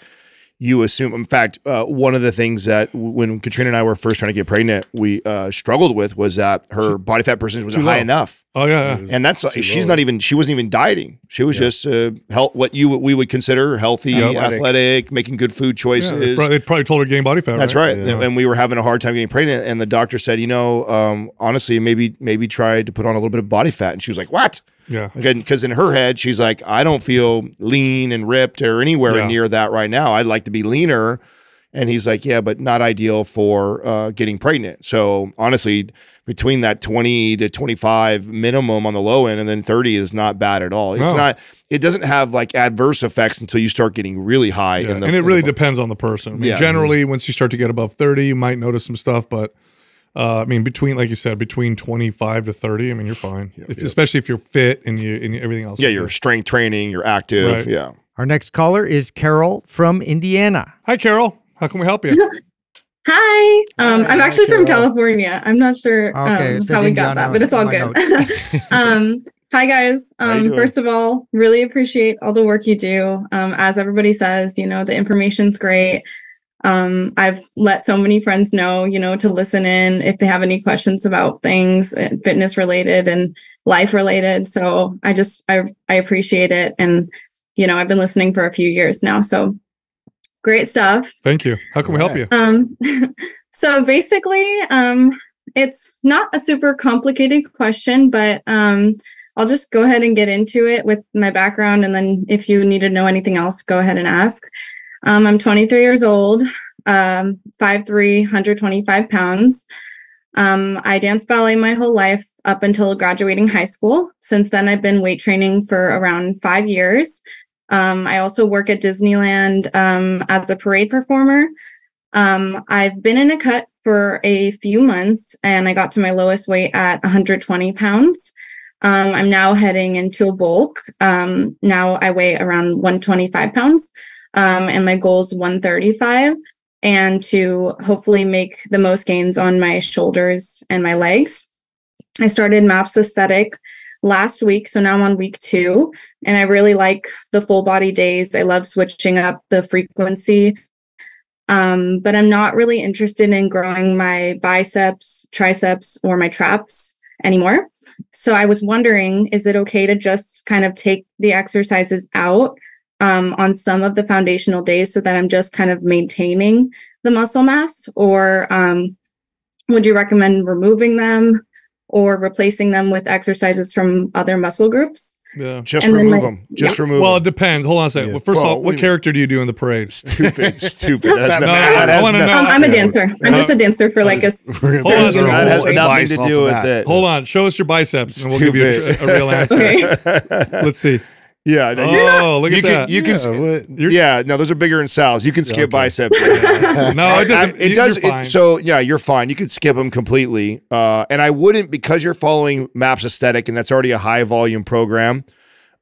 you assume. In fact, uh, one of the things that when Katrina and I were first trying to get pregnant, we uh, struggled with was that her body fat percentage wasn't high enough, Oh yeah, yeah. and that's she's low. not even she wasn't even dieting. She was just uh, health, what you we would consider healthy, Athletic. athletic, making good food Yeah, choices. they probably, they probably told her to gain body fat. That's right. Yeah. And we were having a hard time getting pregnant. And the doctor said, you know, um, honestly, maybe maybe try to put on a little bit of body fat. And she was like, what? Yeah. Again, because in her head, she's like, I don't feel lean and ripped or anywhere Yeah. near that right now. I'd like to be leaner. And he's like, yeah, but not ideal for uh, getting pregnant. So honestly, between that 20 to 25 minimum on the low end and then 30 is not bad at all. It's No. not, it doesn't have like adverse effects until you start getting really high. Yeah, in the, and it really depends on the person. I mean, Yeah. generally, once you start to get above thirty, you might notice some stuff. But uh, I mean, between like you said, between twenty five to thirty, I mean, you're fine. If, Especially if you're fit and you and everything else. Yeah, is you're good. strength training, you're active. Right. Yeah. Our next caller is Carol from Indiana. Hi, Carol. How can we help you? Hi. Um, Hi, I'm actually Carol. from California. I'm not sure um, Okay, it how we got that, but it's all good. um, hi guys. Um, first of all, really appreciate all the work you do. Um, as everybody says, you know, the information's great. Um, I've let so many friends know, you know, to listen in if they have any questions about things uh, fitness related and life related. So I just I I appreciate it, and you know, I've been listening for a few years now. So great stuff. Thank you. How can we help you? Um, so basically, um, it's not a super complicated question, but um, I'll just go ahead and get into it with my background, and then if you need to know anything else, go ahead and ask. Um, I'm 23 years old, um, 5'3", 125 pounds. Um, I danced ballet my whole life up until graduating high school. Since then, I've been weight training for around five years. Um, I also work at Disneyland um, as a parade performer. Um, I've been in a cut for a few months and I got to my lowest weight at 120 pounds. Um, I'm now heading into a bulk. Um, now I weigh around 125 pounds um, and my goal is 135 and to hopefully make the most gains on my shoulders and my legs. I started MAPS Aesthetic last week, so now I'm on week two, and I really like the full body days. I love switching up the frequency um, but I'm not really interested in growing my biceps, triceps, or my traps anymore. So I was wondering, is it okay to just kind of take the exercises out um, on some of the foundational days so that I'm just kind of maintaining the muscle mass? Or um, would you recommend removing them or replacing them with exercises from other muscle groups? Yeah. Just And then remove them. Just yeah. remove Well, it depends. Hold on a second. Yeah. Well, first Well, of all, what what do character do you do in the parade? Stupid, stupid. That has That no- matters. that I wanna know. Um, I'm a dancer. I'm just a dancer for like a. s- We're Hold on a base second. our That has whole nothing to do with that. it. Hold on. Show us your biceps, and we'll give you a, a real answer. Okay. Let's see. Yeah, no, you, Oh, look you at can that. you can Yeah, sk- what- yeah, no, those are bigger in Sal's. You can skip okay. biceps. no, it I- doesn't. it you- does. you're it- fine. so yeah, you're fine. You could skip them completely. Uh, and I wouldn't because you're following Maps Aesthetic, and that's already a high volume program.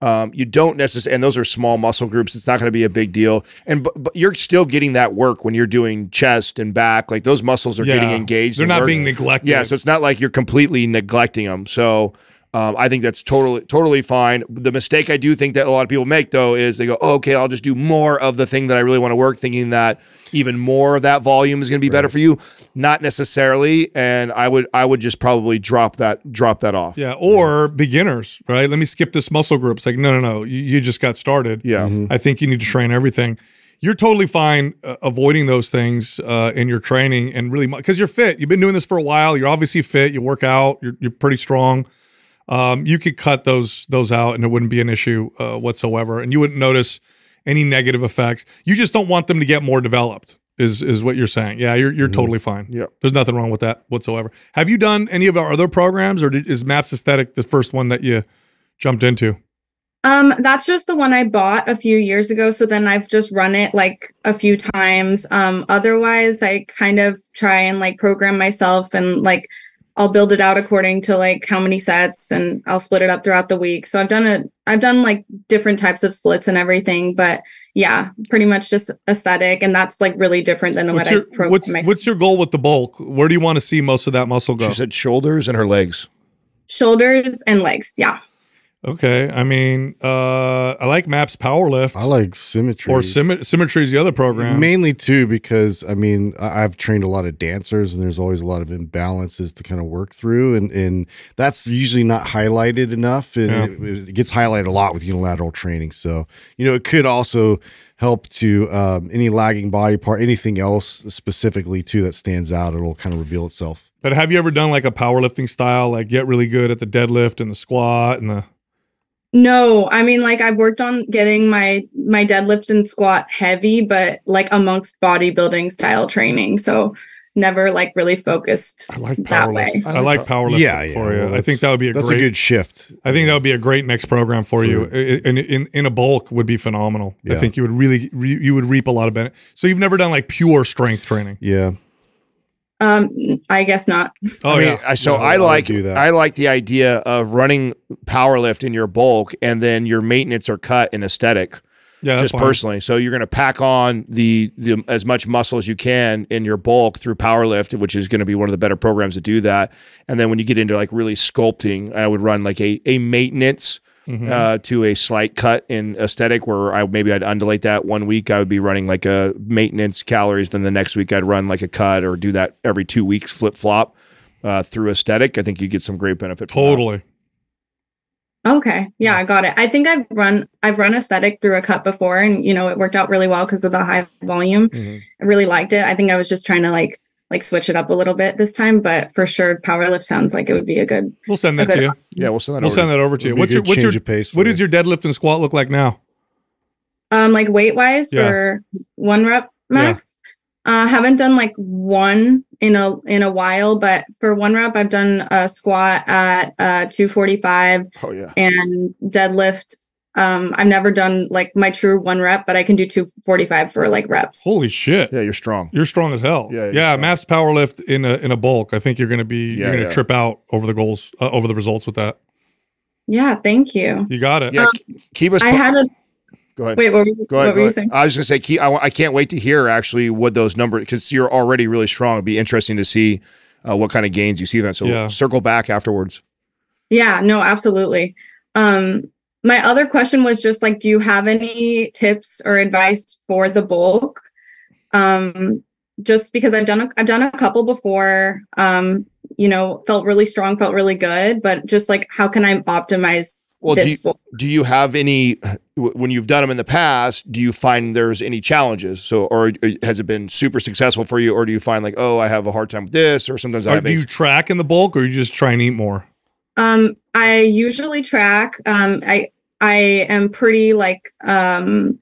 Um, you don't necessarily, and those are small muscle groups. It's not going to be a big deal. And but, but you're still getting that work when you're doing chest and back. Like those muscles are getting engaged. They're not work- being neglected. Yeah, so it's not like you're completely neglecting them. So um, I think that's totally totally fine. The mistake I do think that a lot of people make though is they go, oh, okay, I'll just do more of the thing that I really want to work, thinking that even more of that volume is going to be better for you. Not necessarily, and I would I would just probably drop that drop that off. Yeah, or beginners, right? Let me skip this muscle group. It's like, no, no, no. You, you just got started. Yeah. I think you need to train everything. You're totally fine uh, avoiding those things uh, in your training and really because you're fit. You've been doing this for a while. You're obviously fit. You work out. You're, you're pretty strong. Um, you could cut those those out and it wouldn't be an issue uh, whatsoever, and you wouldn't notice any negative effects. You just don't want them to get more developed. Is is what you're saying? Yeah, you're you're totally fine. Yeah, There's nothing wrong with that whatsoever. Have you done any of our other programs, or did, is Maps Aesthetic the first one that you jumped into? Um, that's just the one I bought a few years ago. So then I've just run it like a few times. Um, otherwise I kind of try and like program myself and like I'll build it out according to like how many sets and I'll split it up throughout the week. So I've done it, I've done like different types of splits and everything, but yeah, pretty much just aesthetic. And that's like really different than What's what your I program what's, what's your goal with the bulk? Where do you want to see most of that muscle go? She said shoulders and her legs. Shoulders and legs. Yeah. Okay. I mean, uh, I like Maps Powerlift. I like symmetry. or Symmet- Symmetry is the other program. Mainly too, because I mean, I- I've trained a lot of dancers, and there's always a lot of imbalances to kind of work through, and and that's usually not highlighted enough, and Yeah. it, it gets highlighted a lot with unilateral training. So you know, it could also help to um, any lagging body part, anything else specifically too that stands out. It'll kind of reveal itself. But have you ever done like a powerlifting style, like get really good at the deadlift and the squat and the No, I mean like I've worked on getting my my deadlift and squat heavy, but like amongst bodybuilding style training. So never like really focused I like that way. I like powerlifting yeah, yeah. for you. well, I think that would be a that's great a good shift. I think that would be a great next program for, you. For- I- In, in in a bulk would be phenomenal. I think you would really re, you would reap a lot of benefit. So you've never done like pure strength training. Yeah. Um I guess not. Oh I mean, yeah. So No, I I like do that. I like the idea of running power lift in your bulk, and then your maintenance or cut in aesthetic. Yeah, just fine. personally. So you're going to pack on the, the as much muscle as you can in your bulk through power lift, which is going to be one of the better programs to do that. And then when you get into like really sculpting, I would run like a a maintenance Mhm. uh, to a slight cut in aesthetic where I maybe I'd undulate that one week. I would be running like a maintenance calories. Then the next week I'd run like a cut or do that every two weeks flip flop uh, through aesthetic. I think you get some great benefit. from that. totally. Okay. Yeah, I got it. I think I've run I've run aesthetic through a cut before and you know it worked out really well because of the high volume. Mhm. I really liked it. I think I was just trying to like like switch it up a little bit this time, but for sure powerlift sounds like it would be a good We'll send that Okay. to you. Yeah, we'll send that. We'll over send to that over to you. What's your what's your change of pace for what you. does your deadlift and squat look like now? um like weight wise Yeah. for one rep max. Uh haven't done like one in a in a while, but for one rep I've done a squat at uh 245 Oh yeah. and deadlift. Um I've never done like my true one rep, but I can do 245 for like reps. Holy shit. Yeah, you're strong. You're strong as hell. Yeah, yeah. strong. Maps power lift in a in a bulk. I think you're gonna be Yeah, you're gonna yeah. trip out over the goals uh, over the results with that. Yeah, thank you. You got it. Yeah, keep us. I had a go ahead. wait, what were Go ahead. what go were you ahead. saying? I was going to say, keep, I, I can't wait to hear actually what those numbers because you're already really strong. It'd be interesting to see uh, what kind of gains you see then. So Yeah. circle back afterwards. Yeah, no, absolutely. Um, my other question was just like, do you have any tips or advice for the bulk? Um, just because I've done a, I've done a couple before. Um, you know, felt really strong, felt really good, but just like, how can I optimize Well, do this you, bulk? do you have any when you've done them in the past? Do you find there's any challenges? So, or uh, has it been super successful for you, or do you find like, oh, I have a hard time with this, or sometimes I Or have do you track in the bulk or you just try and eat more? Um, I usually track. Um, I I am pretty like um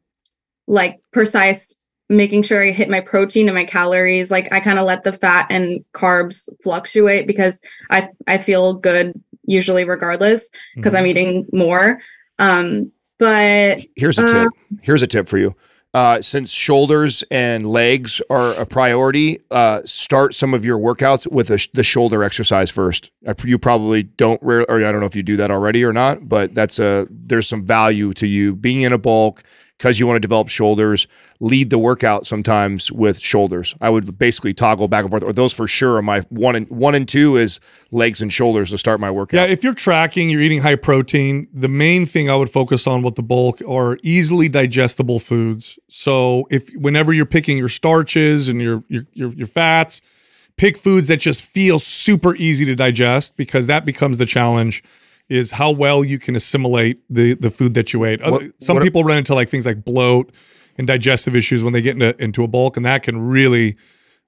like precise, making sure I hit my protein and my calories. Like I kind of let the fat and carbs fluctuate because I I feel good usually regardless because I'm eating more. Um, but Here's a Uh, tip. Here's a tip for you. Uh, since shoulders and legs are a priority, uh, start some of your workouts with sh- the shoulder exercise first. I, you probably don't, or I don't know if you do that already or not, but that's a there's some value to you being in a bulk because you want to develop shoulders. Lead the workout sometimes with shoulders. I would basically toggle back and forth, or those for sure are my one and one and two is legs and shoulders to start my workout. Yeah, if you're tracking, you're eating high protein, the main thing I would focus on with the bulk are easily digestible foods. So if whenever you're picking your starches and your your your, your fats, pick foods that just feel super easy to digest because that becomes the challenge is how well you can assimilate the the food that you ate. Other- What- Some what- people run into like things like bloat and digestive issues when they get into into a bulk and that can really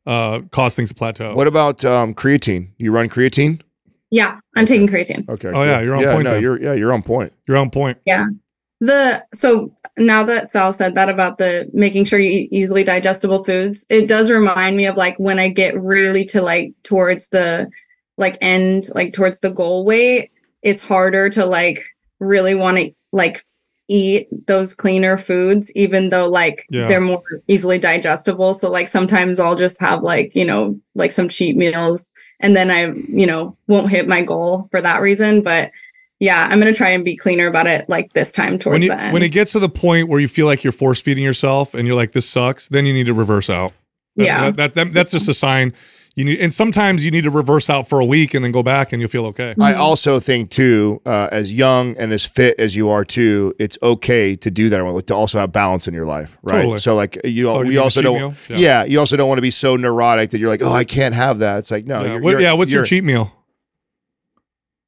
uh, cause things to plateau. What about um, creatine? You run creatine? yeah, I'm taking creatine. Okay. Oh, yeah, you're on yeah, point No, then. you're yeah, you're on point. You're on point. Yeah. The so now that Sal said that about the making sure you eat easily digestible foods, it does remind me of like when I get really to like towards the like end, like towards the goal weight, it's harder to like really want to like eat those cleaner foods, even though like Yeah. they're more easily digestible. So like sometimes I'll just have like, you know, like some cheat meals and then I, you know, won't hit my goal for that reason. But yeah, I'm gonna try and be cleaner about it like this time towards when you, the end. when it gets to the point where you feel like you're force feeding yourself and you're like this sucks then you need to reverse out That- Yeah. that, that, that- that's just a sign you need, and sometimes you need to reverse out for a week and then go back and you'll feel okay. I also think too, uh, as young and as fit as you are too, it's okay to do that to also have balance in your life, right? Totally. So like you, Oh, you we also don't, yeah. Yeah. you also don't want to be so neurotic that you're like, oh, I can't have that. It's like no, yeah, you're, what- you're- yeah, what's your you're- cheat meal?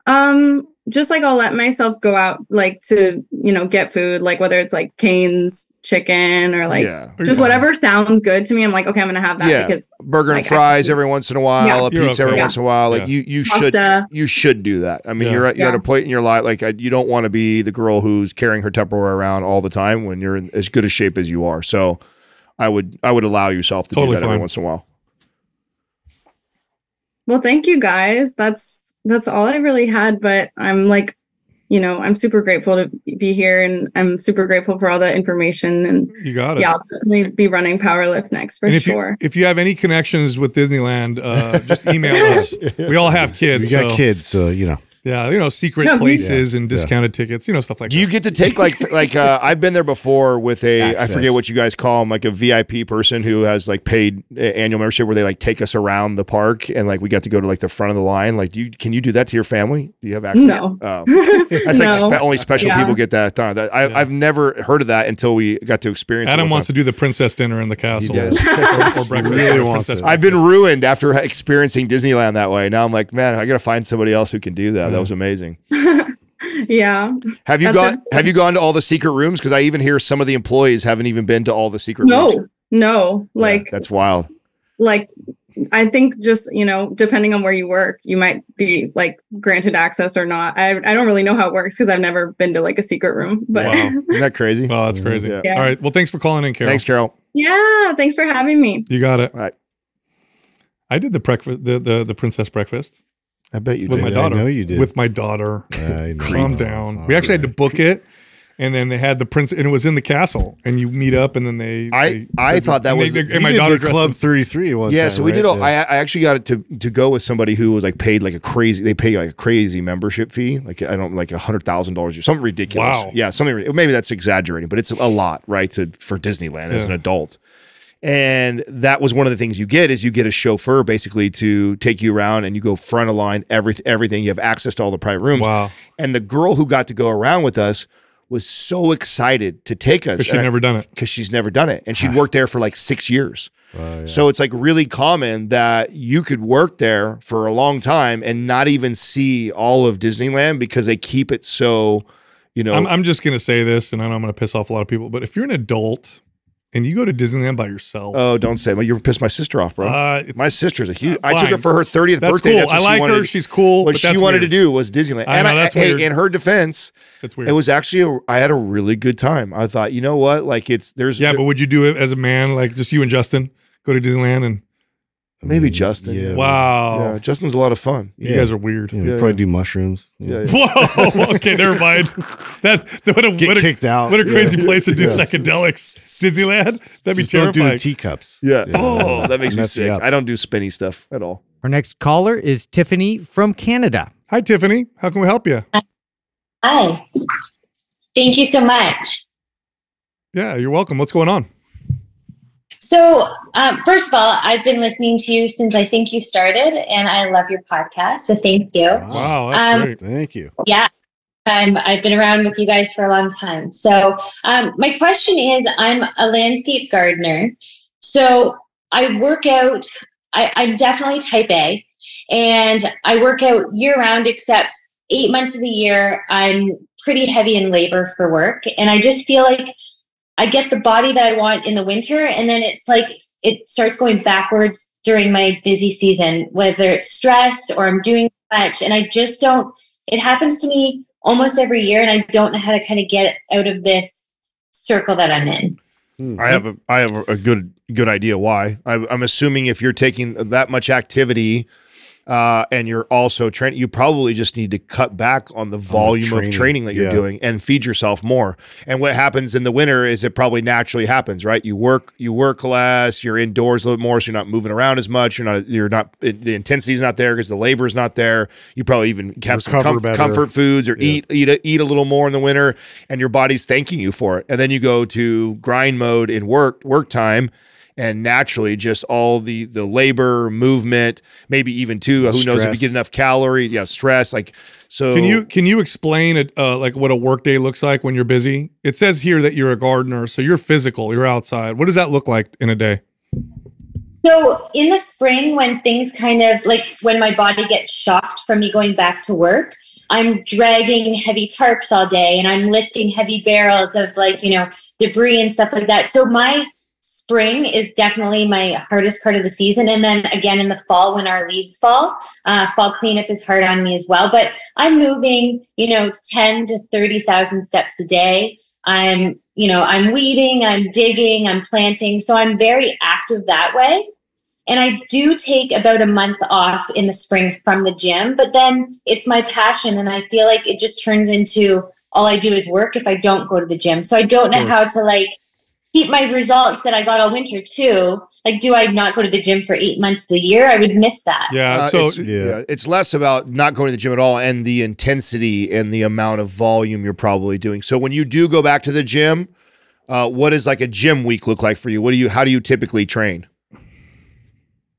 Um, just like I'll let myself go out like to, you know, get food, like whether it's like Cane's chicken or like yeah, just whatever sounds good to me. I'm like, okay, I'm gonna have that Yeah. because burger and like, fries every once in a while, Yeah. a You're pizza every okay. once in a while. Like Yeah. you, you should, you should do that. I mean, Yeah. you're at, you're at a point in your life like I, you don't want to be the girl who's carrying her Tupperware around all the time when you're in as good a shape as you are. So, I would I would allow yourself to Totally do that every once in a while. Well, thank you guys. That's that's all I really had, but I'm like, you know, I'm super grateful to be here and I'm super grateful for all the information and You got it. yeah, I'll definitely be running Powerlift next for and if sure. you if you have any connections with Disneyland, uh, just email us. We all have kids. We kids. got so, kids, so you know. Yeah, you know, secret No, me- places and discounted tickets, you know, stuff like Do you get to take like like uh, I've been there before with a I Access. forget what you guys call them like a VIP person who has like paid uh, annual membership where they like take us around the park and like we got to go to like the front of the line. Like, do you can you do that to your family? Do you have access? No. Oh. That's like spe- only special Yeah. people get that done. That, I, Yeah. I've never heard of that until we got to experience. Adam it one wants time. to do the princess dinner in the castle does. or, or breakfast. really or wants it. I've been ruined after experiencing Disneyland that way. Now I'm like, man, I got to find somebody else who can do that. That was mm. amazing. yeah. Have you That's gone? it. Have you gone to all the secret rooms? Because I even hear some of the employees haven't even been to all the secret rooms. No, no. Yeah, Like that's wild. like I think just, you know, depending on where you work, you might be like granted access or not. I I don't really know how it works because I've never been to like a secret room. But Wow. Isn't that crazy? Oh, that's crazy. Yeah. Yeah. All right. Well, thanks for calling in, Carol. Thanks, Carol. yeah, thanks for having me. You got it. All right. I did the breakfast, the the, the princess breakfast I bet you with did. my I daughter. know you did. With my daughter. I know. Calm oh, down. Oh, we actually had to book it, and then they had the prince, and it was in the castle, and you meet up, and then they. I- they I thought that was they- the- and my daughter Club 33 one yeah, time, so we right? did. All, Yeah. I, I actually got it to to go with somebody who was like paid like a crazy. They pay like a crazy membership fee, like I don't like a hundred thousand dollars or something ridiculous. Wow. Yeah, something. Maybe that's exaggerating, but it's a lot, right? To for Disneyland as an adult. And that was one of the things you get is you get a chauffeur basically to take you around and you go front of line every, everything. You have access to all the private rooms. Wow. And the girl who got to go around with us was so excited to take us Because she'd never done it. because she's never done it. And she'd worked there for like six years. Yeah. So it's like really common that you could work there for a long time and not even see all of Disneyland because they keep it so, you know. I'm, I'm just gonna say this, and I know I'm gonna piss off a lot of people, but if you're an adult and you go to Disneyland by yourself, oh, don't say. Well, you pissed my sister off, bro. uh, my sister's a huge. uh, I took her for her 30th that's birthday. cool. That's what I she like wanted her. to- She's cool. What she wanted weird. to do was Disneyland. I and know, I, that's hey, weird. in her defense, That's weird. it was actually a, I had a really good time. I thought, you know what? Like it's there's yeah, but would you do it as a man, like just you and Justin, go to Disneyland and maybe Justin. Yeah. wow, Yeah, Justin's a lot of fun. you guys are weird. Yeah, we Yeah, probably yeah. do mushrooms. Yeah, yeah. Whoa. Okay, never mind. That's what a Get what a, kicked out. what a crazy Yeah. place to do Yeah. psychedelics. Disneyland. That'd be Just don't do the teacups. Yeah. Yeah. Oh, that makes me sick. I don't do spinny stuff at all. Our next caller is Tiffany from Canada. Hi, Tiffany. How can we help you? Hi. Thank you so much. Yeah, you're welcome. What's going on? So, um, first of all, I've been listening to you since I think you started, and I love your podcast. So, thank you. Wow, that's Um, great. Thank you. Yeah. Um, I've been around with you guys for a long time. So, um, my question is I'm a landscape gardener. So, I work out, I, I'm definitely type A, and I work out year round, except eight months of the year, I'm pretty heavy in labor for work. And I just feel like I get the body that I want in the winter, and then it's like it starts going backwards during my busy season, whether it's stress or I'm doing much. And I just don't, it happens to me almost every year, and I don't know how to kind of get out of this circle that I'm in. Hmm. I have a I have a, a good good idea why. I, I'm assuming if you're taking that much activity uh, and you're also training, you probably just need to cut back on the volume training, of training that you're yeah. doing and feed yourself more. And what happens in the winter is it probably naturally happens, right? You work you work less, you're indoors a little more, so you're not moving around as much. You're not you're not the intensity's not there because the labor's not there. You probably even have some Recover comf- better. comfort foods or Yeah. eat eat a, eat a little more in the winter, and your body's thanking you for it. And then you go to grind mode in work work time, and naturally just all the the labor, movement, maybe even too who knows if you get enough calorie, yeah, stress. Like so, Can you can you explain it uh, like what a workday looks like when you're busy? It says here that you're a gardener, so you're physical, you're outside. What does that look like in a day? So in the spring, when things kind of like when my body gets shocked from me going back to work, I'm dragging heavy tarps all day and I'm lifting heavy barrels of like, you know, debris and stuff like that. So my spring is definitely my hardest part of the season. And then again in the fall when our leaves fall, uh, fall cleanup is hard on me as well. But I'm moving, you know, 10 to 30,000 steps a day. I'm, you know, I'm weeding, I'm digging, I'm planting. So I'm very active that way. And I do take about a month off in the spring from the gym, but then it's my passion. And I feel like it just turns into all I do is work if I don't go to the gym. So I don't know how to like keep my results that I got all winter too. Like, do I not go to the gym for eight months of the year? I would miss that. Yeah, Uh, so it's, yeah. it's less about not going to the gym at all and the intensity and the amount of volume you're probably doing. So when you do go back to the gym, uh, what does like a gym week look like for you? What do you? How do you typically train?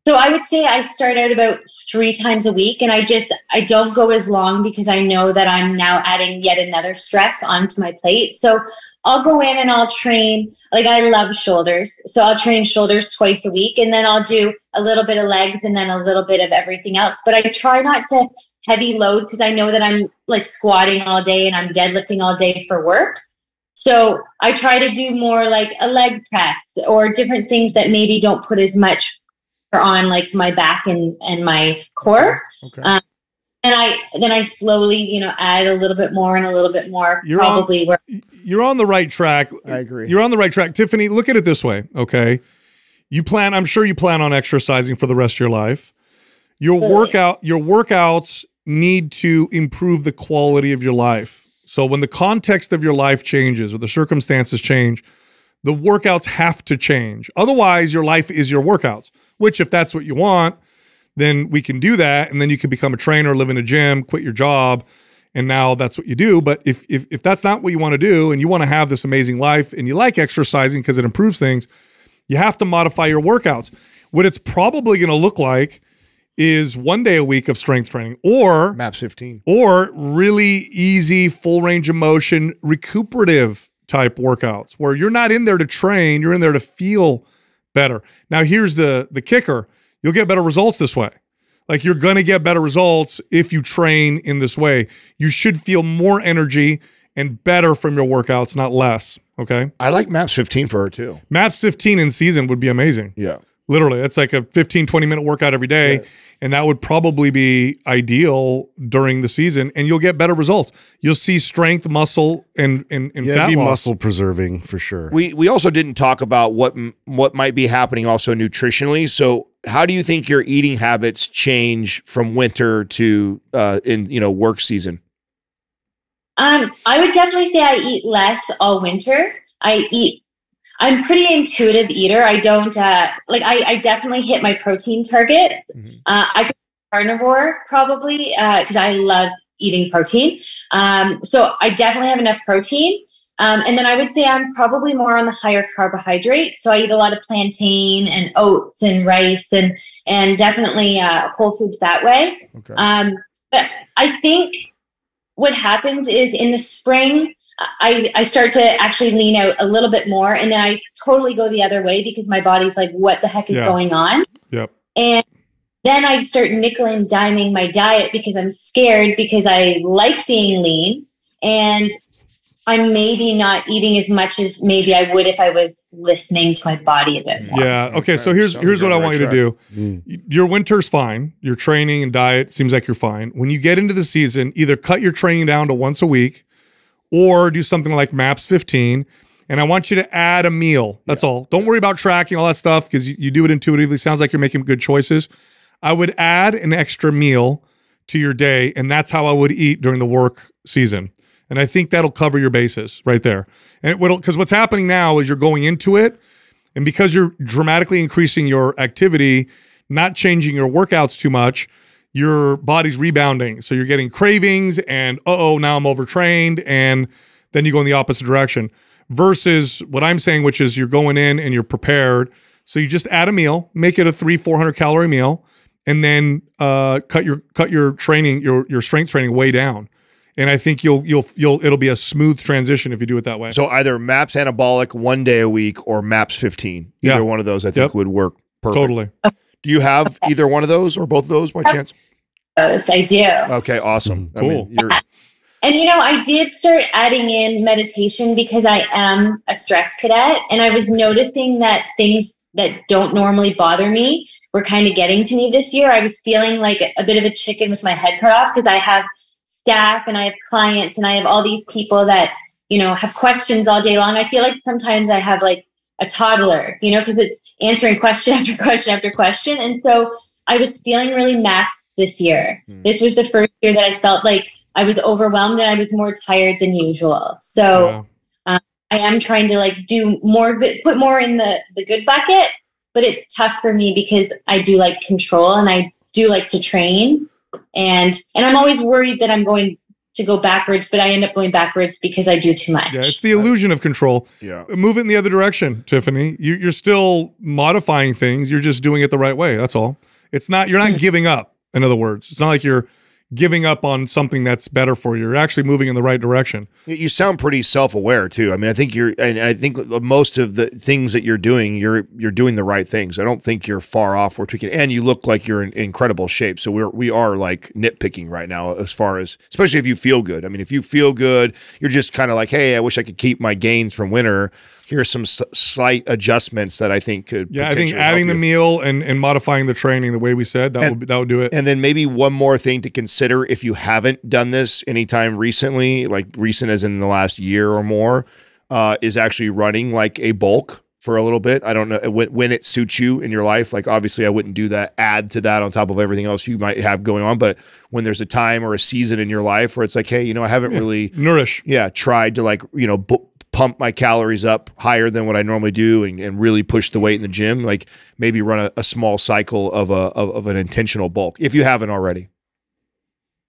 So I would say I start out about three times a week and I just I don't go as long because I know that I'm now adding yet another stress onto my plate. So I'll go in and I'll train like I love shoulders. So I'll train shoulders twice a week and then I'll do a little bit of legs and then a little bit of everything else. But I try not to heavy load because I know that I'm like squatting all day and I'm deadlifting all day for work. So I try to do more like a leg press or different things that maybe don't put as much on like my back and and my core Okay. Um, and i then i slowly you know add a little bit more and a little bit more You're on- probably where you're on the right track. I agree. You're on the right track. Tiffany, look at it this way, okay? You plan, I'm sure you plan on exercising for the rest of your life. Your Absolutely. workout, your workouts need to improve the quality of your life. So when the context of your life changes or the circumstances change, the workouts have to change. Otherwise, your life is your workouts, which if that's what you want, then we can do that and then you can become a trainer, live in a gym, quit your job, and now that's what you do. But if if if that's not what you want to do and you want to have this amazing life and you like exercising because it improves things, you have to modify your workouts. What it's probably going to look like is one day a week of strength training or Maps 15. or really easy full range of motion recuperative type workouts where you're not in there to train you're in there to feel better now here's the the kicker you'll get better results this way like you're going to get better results if you train in this way you should feel more energy and better from your workouts not less okay I like Maps 15 for her too. maps 15 in season would be amazing Yeah. Literally it's like a 15 20 minute workout every day and that would probably be ideal during the season and you'll get better results you'll see strength muscle and and, and Yeah, fat be loss muscle preserving for sure. We we also didn't talk about what what might be happening also nutritionally. So how do you think your eating habits change from winter to uh, in you know work season? um i would definitely say i eat less all winter i eat i'm pretty intuitive eater i don't uh like i, I definitely hit my protein target Mhm. uh i could be carnivore probably because i love eating protein um so i definitely have enough protein um, and then I would say I'm probably more on the higher carbohydrate. So I eat a lot of plantain and oats and rice and and definitely uh, whole foods that way. Okay. Um, but I think what happens is in the spring, I, I start to actually lean out a little bit more, and then I totally go the other way because my body's like, "What the heck is Yeah. going on?" Yep. And then I start nickel and diming my diet because I'm scared because I like being lean, and I'm maybe not eating as much as maybe I would if I was listening to my body a bit more. yeah okay so here's here's what i want you to do Mm. your winter's fine your training and diet seems like you're fine when you get into the season either cut your training down to once a week or do something like maps 15 and i want you to add a meal. That's all. Don't worry about tracking all that stuff because you, you do it intuitively. Sounds like you're making good choices. I would add an extra meal to your day and that's how i would eat during the work season. And i think that'll cover your bases right there. And it will because what's happening now is you're going into it and because you're dramatically increasing your activity, not changing your workouts too much, your body's rebounding. So you're getting cravings and, uh oh, now I'm overtrained. And then you go in the opposite direction versus what I'm saying, which is you're going in and you're prepared. So you just add a meal, make it a three, 400 calorie meal, and then uh, cut your cut your training, your your strength training way down. And I think you'll you'll you'll it'll be a smooth transition if you do it that way. So either MAPS anabolic one day a week or MAPS 15. Either Yeah. one of those I think Yep. would work perfect. totally. Do you have either one of those or both of those by chance? Those I do. Okay, awesome. Mhm, I mean, cool. you're, And you know, I did start adding in meditation because I am a stress cadet and I was noticing that things that don't normally bother me were kind of getting to me this year. I was feeling like a bit of a chicken with my head cut off because I have staff and I have clients and I have all these people that, you know, have questions all day long. I feel like sometimes I have like a toddler, you know, because it's answering question after question after question. And so I was feeling really maxed this year. Hmm. This was the first year that I felt like I was overwhelmed and I was more tired than usual. So Yeah. I am trying to like do more good, put more in the the good bucket, but it's tough for me because I do like control and I do like to train, and and I'm always worried that I'm going to go backwards, but I end up going backwards because I do too much. Yeah, it's the illusion of control. yeah. Move it in the other direction, Tiffany. You, you're still modifying things. You're just doing it the right way. That's all. It's not. You're not mm-hmm. giving up. In other words, it's not like you're giving up on something that's better for you. You're actually moving in the right direction. You- sound pretty self-aware too. I mean, I think you're, and I think most of the things that you're doing, you're you're doing the right things. I don't think you're far off or tweaking. And you look like you're in incredible shape. So we're we are like nitpicking right now as far as, especially if you feel good. I mean, if you feel good, you're just kind of like, hey, I wish I could keep my gains from winter. Here's some s- slight adjustments that I think could. Yeah, I think adding the you. meal and, and modifying the training the way we said that And- would be, that would do it. And then maybe one more thing to consider if you haven't done this anytime recently, like recent as in the last year or more, uh, is actually running like a bulk for a little bit. I don't know when, when it suits you in your life. Like obviously, I wouldn't do that. Add to that on top of everything else you might have going on. But when there's a time or a season in your life where it's like, hey, you know, I haven't really, Nourish. yeah, tried to like you know. Bu- pump my calories up higher than what I normally do and, and really push the weight in the gym like maybe run a, a small cycle of a of, of an intentional bulk if you haven't already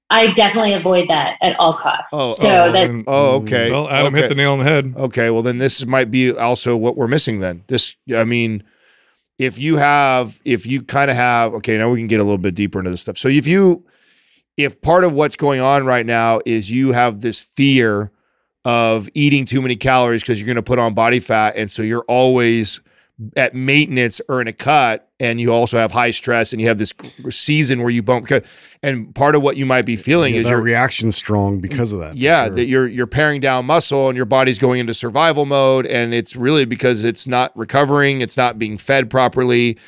I definitely avoid that at all costs. Oh, so well, that then- Oh, okay. Well, Adam hit the nail on the head. Okay, well then this might be also what we're missing then. This I mean if you have if you kind of have okay, now we can get a little bit deeper into this stuff. So if you if part of what's going on right now is you have this fear of eating too many calories because you're going to put on body fat and so you're always at maintenance or in a cut and you also have high stress and you have this season where you bump and part of what you might be feeling Yeah, is your reaction strong because of that. yeah, sure. that you're you're paring down muscle and your body's going into survival mode, and it's really because it's not recovering, it's not being fed properly,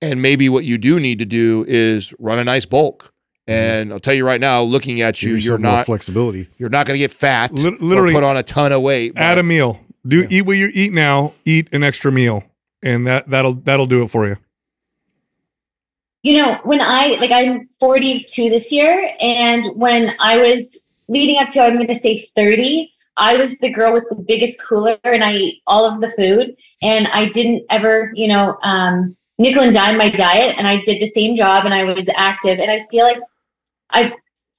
and maybe what you do need to do is run a nice bulk. And I'll tell you right now, looking at you, you're not flexibility. you're not going to get fat, Lit- or literally- put on a ton of weight. but- Add a meal. Do eat what you eat now. Eat an extra meal, and that that'll that'll do it for you. you know, when I like I'm 42 this year, and when I was leading up to I'm going to say 30, I was the girl with the biggest cooler, and I ate all of the food, and I didn't ever, you know, um, nickel and dime my diet, and I did the same job, and I was active, and I feel like I've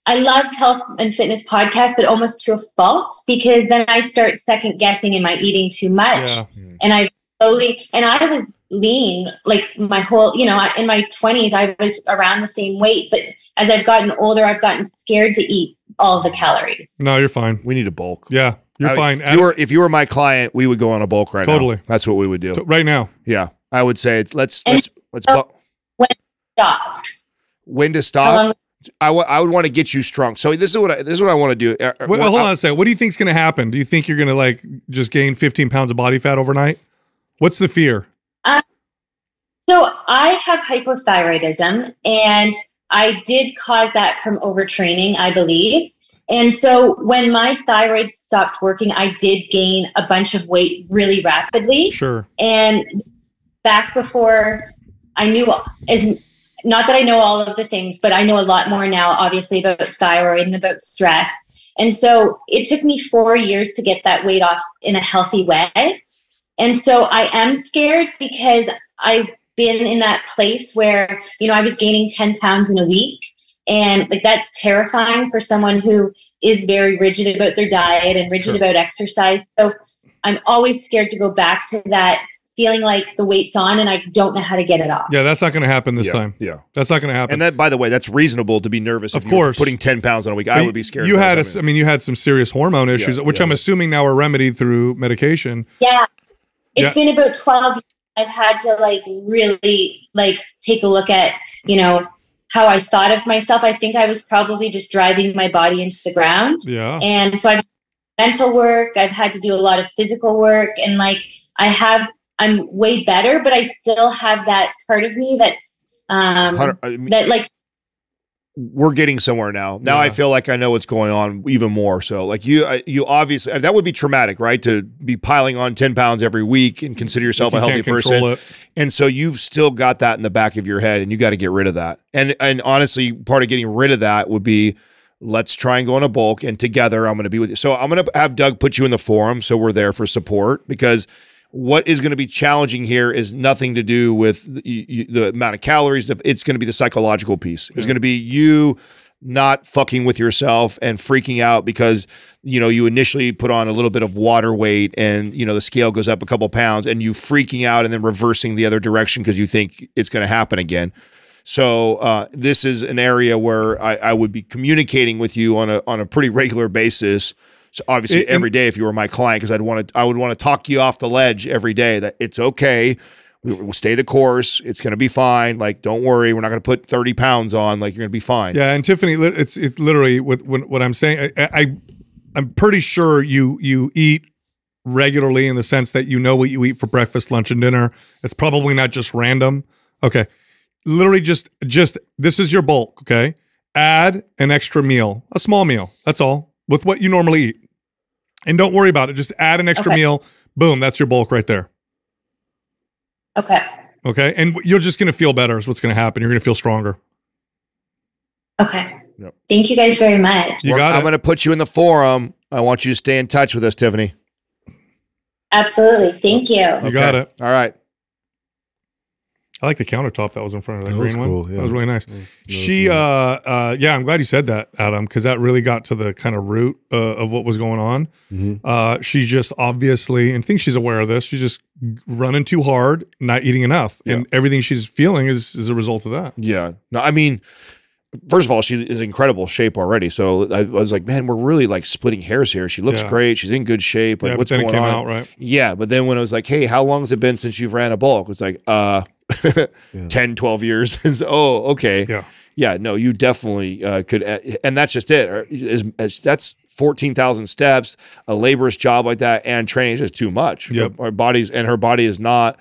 I loved health and fitness podcasts, but almost to a fault because then I start second guessing, am I eating too much? Yeah. Mm-hmm. and I slowly and I was lean like my whole you know I- in my 20s I was around the same weight but as I've gotten older I've gotten scared to eat all the calories No, you're fine. we need a bulk. Yeah, you're I- fine. If you were if you were my client, we would go on a bulk right now. Totally. That's what we would do. T- right now. Yeah, I would say it's, let's And- let's let's bu- stop when to How stop. Long- I I would want to get you strong. So this is what I, this is what I want to do. Uh, uh, Well, what- hold on a second. What do you think's going to happen? Do you think you're going to like just gain 15 pounds of body fat overnight? What's the fear? so I have hypothyroidism and I did cause that from overtraining I believe and so when my thyroid stopped working I did gain a bunch of weight really rapidly Sure. and back before I knew as not that I know all of the things, but I know a lot more now, obviously about thyroid and about stress. And so it took me four years to get that weight off in a healthy way. And so I am scared because I've been in that place where, you know, I was gaining 10 pounds in a week. And like that's terrifying for someone who is very rigid about their diet and rigid Sure. about exercise. So I'm always scared to go back to that feeling like the weight's on and I don't know how to get it off. Yeah, that's not going to happen this yeah, time. Yeah. That's not going to happen. And that, by the way, that's reasonable to be nervous. Of if course. putting ten pounds on a week, I would be scared. You had, a, those. s- I mean, you had some serious hormone issues, Yeah, which yeah. I'm assuming now are remedied through medication. Yeah. It's Yeah. been about 12 years. I've had to like really like take a look at, you know, how I thought of myself. I think I was probably just driving my body into the ground. Yeah. And so I've mental work, I've had to do a lot of physical work and like I have I'm way better, but I still have that part of me that's um I mean, that like we're getting somewhere now. Now I feel like I know what's going on even more. So, like you, you obviously that would be traumatic, right? To be piling on ten pounds every week and consider yourself If a healthy person. it. And so you've still got that in the back of your head, and you got to get rid of that. And and honestly, part of getting rid of that would be let's try and go in a bulk, and together I'm going to be with you. So I'm going to have Doug put you in the forum, so we're there for support because. What is going to be challenging here is nothing to do with the, the amount of calories. It's going to be the psychological piece. It's going to be you not fucking with yourself and freaking out because you know you initially put on a little bit of water weight and you know the scale goes up a couple pounds and you freaking out and then reversing the other direction because you think it's going to happen again so uh, this is an area where I, I would be communicating with you on a on a pretty regular basis so obviously And- every day if you were my client because i'd want to i would want to talk you off the ledge every day that it's okay we, we'll stay the course it's going to be fine like don't worry we're not going to put 30 pounds on like you're going to be fine Yeah, and Tiffany, it's it's literally what what, what I'm saying. I, I I'm pretty sure you you eat regularly in the sense that you know what you eat for breakfast, lunch, and dinner. It's probably not just random. Okay, literally just just this is your bulk. Okay, add an extra meal, a small meal. That's all with what you normally eat, and don't worry about it. Just add an extra Okay. meal. Boom, that's your bulk right there. okay. Okay, and you're just gonna feel better. Is what's gonna happen. You're gonna feel stronger. Okay. Yep. Thank you guys very much. You We're- got i'm going to put you in the forum i want you to stay in touch with us tiffany Absolutely. Thank you. You got it. all right I like the countertop that was in front of that, That green was one. cool, That was really nice. That was- that She, uh, uh, yeah, I'm glad you said that, Adam, because that really got to the kind of root uh, of what was going on. Mhm. Uh, she just obviously, and think she's aware of this. She's just running too hard, not eating enough, and everything she's feeling is is a result of that. Yeah. No, I mean, first of all, she is in incredible shape already. So I was like, man, we're really like splitting hairs here. She looks Yeah. great. She's in good shape. Like, yeah, but what's going on? out right. Yeah. But then when I was like, hey, how long has it been since you've ran a bulk? It's like, uh, 10, 12 years. Oh, okay. Yeah. Yeah. No, you definitely uh, could. And that's just it. As, as, that's 14,000 steps, a laborious job like that, and training is just too much. Yep. Our bodies, and her body is not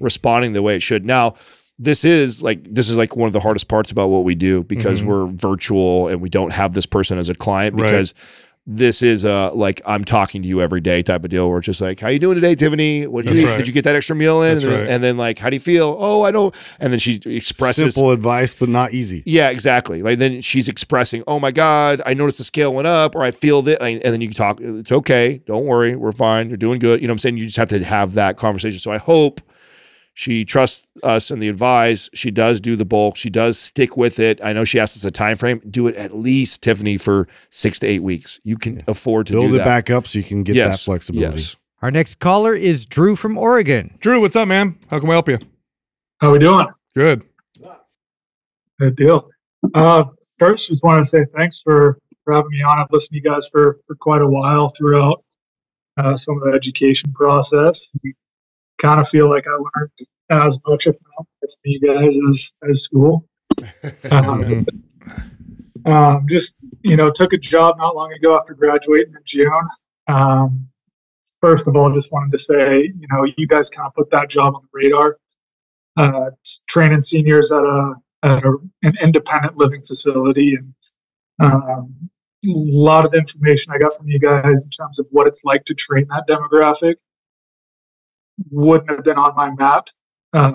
responding the way it should. Now, this is like this is like one of the hardest parts about what we do because Mhm. we're virtual and we don't have this person as a client Right. This is uh like I'm talking to you every day type of deal where it's just like how you doing today Tiffany what did you right. did you get that extra meal in and, then, right. and then like how do you feel oh I don't and then she expresses simple advice, but not easy. yeah, exactly. Like then she's expressing, "Oh my god, I noticed the scale went up," or "I feel that," and then you talk. It's okay. Don't worry. We're fine. You're doing good. You know what I'm saying? You just have to have that conversation. So I hope she trusts us and the advice. She does do the bulk. She does stick with it. I know she asked us a time frame. Do it at least, Tiffany, for six to eight weeks. You can afford to Build do it that. back up so you can get yes, that flexibility. Yes. Our next caller is Drew from Oregon. Drew, what's up, man? How can we help you? How are we doing? Good. Good deal. Uh, first, just want to say thanks for, for having me on. I've listened to you guys for, for quite a while throughout uh, some of the education process. Kind of feel like I learned as much, if not, more from you guys as, as school. Um, um, just, you know, took a job not long ago after graduating in June. Um, first of all, just wanted to say, you know, you guys kind of put that job on the radar. Uh, training seniors at a at a, an independent living facility and um, a lot of the information I got from you guys in terms of what it's like to train that demographic wouldn't have been on my map. Uh,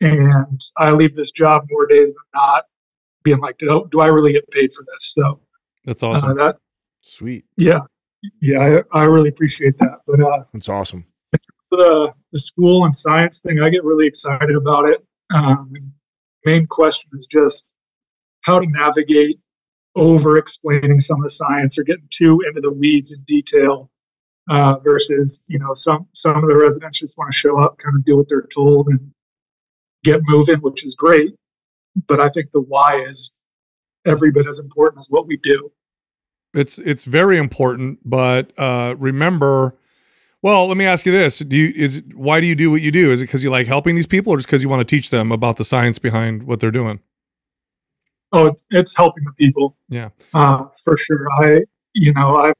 and I leave this job more days than not being like, do, do I really get paid for this? So That's uh, awesome. that, Sweet. yeah, yeah, I, I really appreciate that. But uh, That's awesome. the, the school and science thing, I get really excited about it. Um, main question is just how to navigate over explaining some of the science or getting too into the weeds in detail uh, versus you know some some of the residents just want to show up, kind of do what they're told, and get moving, which is great. But I think the why is every bit as important as what we do. It's it's very important, but uh, remember. Well, let me ask you this: Do you is why do you do what you do? Is it because you like helping these people, or just because you want to teach them about the science behind what they're doing? Oh, it's, it's helping the people. Yeah, uh, for sure. I, you know, I've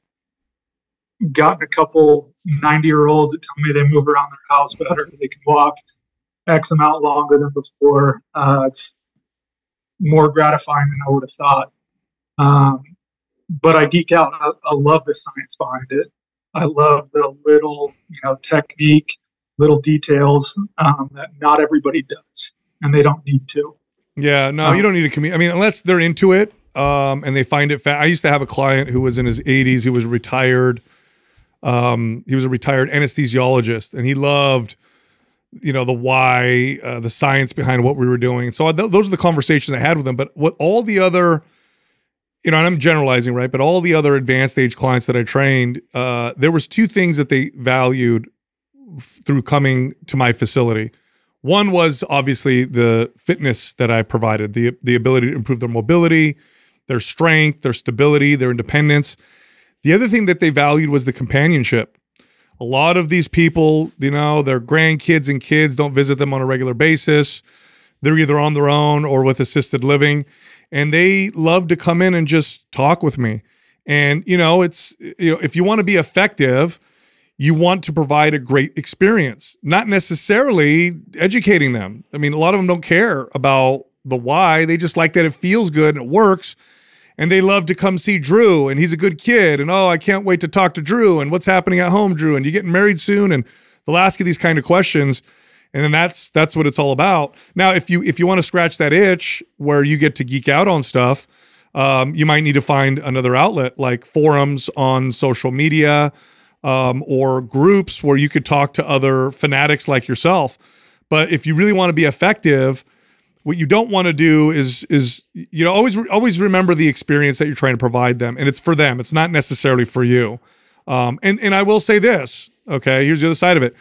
gotten a couple 90 year olds that tell me they move around their house better, they can walk X amount longer than before. Uh, it's more gratifying than I would have thought. Um, but I geek out. I, I love the science behind it. I love the little, you know, technique, little details um, that not everybody does, and they don't need to. Yeah, no, Um, you don't need to commute. I mean, unless they're into it um, and they find it. Fa- I used to have a client who was in his 80s. He was retired. Um, he was a retired anesthesiologist, and he loved, you know, the why, uh, the science behind what we were doing. So th- those are the conversations I had with him. But what all the other, you know, and I'm generalizing, right? But all the other advanced age clients that I trained, uh, there was two things that they valued through coming to my facility. One was obviously the fitness that I provided, the the ability to improve their mobility, their strength, their stability, their independence. The other thing that they valued was the companionship. A lot of these people, you know, their grandkids and kids don't visit them on a regular basis. They're either on their own or with assisted living, and they love to come in and just talk with me. And you know, it's you know, if you want to be effective, you want to provide a great experience, not necessarily educating them. I mean, a lot of them don't care about the why. They just like that it feels good and it works. And they love to come see Drew and he's a good kid. And oh, I can't wait to talk to Drew. And what's happening at home, Drew? And you getting married soon? And they'll ask you these kind of questions. And then that's that's what it's all about. Now, if you if you want to scratch that itch where you get to geek out on stuff, um, you might need to find another outlet like forums on social media um, or groups where you could talk to other fanatics like yourself. But if you really want to be effective, what you don't want to do is is you know always always remember the experience that you're trying to provide them, and it's for them. It's not necessarily for you. Um, and and I will say this. Okay, here's the other side of it.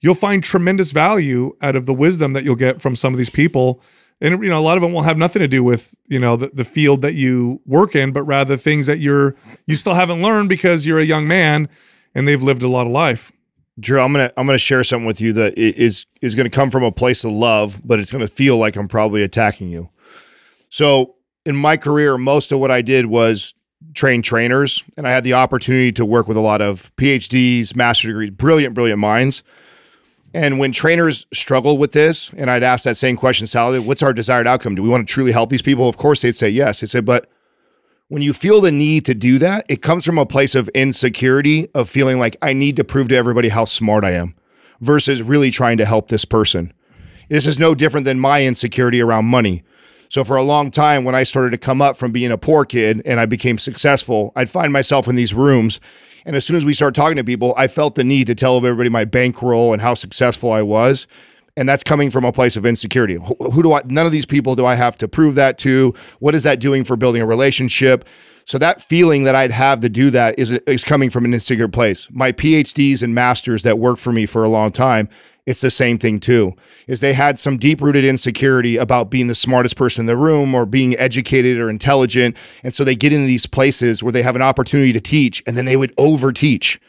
You'll find tremendous value out of the wisdom that you'll get from some of these people. And you know, a lot of them will have nothing to do with you know the, the field that you work in, but rather things that you're you still haven't learned because you're a young man and they've lived a lot of life. Drew, I'm gonna I'm gonna share something with you that is is gonna come from a place of love, but it's gonna feel like I'm probably attacking you. So in my career, most of what I did was train trainers, and I had the opportunity to work with a lot of PhDs, master degrees, brilliant, brilliant minds. And when trainers struggle with this, and I'd ask that same question, Sally, what's our desired outcome? Do we want to truly help these people? Of course, they'd say yes. They said, but when you feel the need to do that, it comes from a place of insecurity, of feeling like I need to prove to everybody how smart I am versus really trying to help this person. This is no different than my insecurity around money. So for a long time, when I started to come up from being a poor kid and I became successful, I'd find myself in these rooms. And as soon as we started talking to people, I felt the need to tell everybody my bankroll and how successful I was. And that's coming from a place of insecurity. Who, who do I, none of these people do I have to prove that to? What is that doing for building a relationship? So that feeling that I'd have to do that is, is coming from an insecure place. My PhDs and masters that worked for me for a long time, it's the same thing too. Is they had some deep rooted insecurity about being the smartest person in the room or being educated or intelligent. And so they get into these places where they have an opportunity to teach and then they would over teach.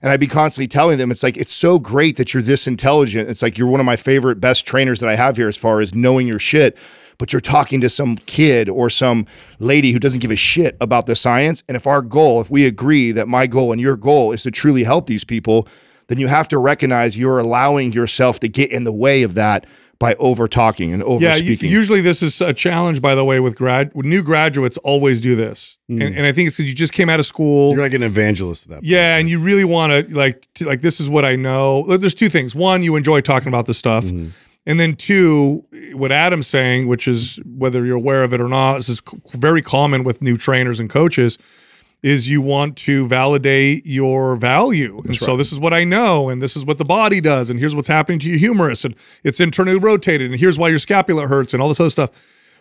And I'd be constantly telling them, it's like, it's so great that you're this intelligent. It's like you're one of my favorite, best trainers that I have here as far as knowing your shit. But you're talking to some kid or some lady who doesn't give a shit about the science. And if our goal, if we agree that my goal and your goal is to truly help these people, then you have to recognize you're allowing yourself to get in the way of that by over talking and over Yeah, speaking. usually this is a challenge, by the way, with grad new graduates always do this, and, hmm. and I think it's because you just came out of school. You're like an evangelist at that point. Yeah, and you really want to like to, like this is what I know. There's two things. One, you enjoy talking about this stuff, mm-hmm. and then two, what Adam's saying, which is whether you're aware of it or not, this is very common with new trainers and coaches, is you want to validate your value. and so this is what I know, and this is what the body does, and here's what's happening to your humerus, and it's internally rotated, and here's why your scapula hurts, and all this other stuff.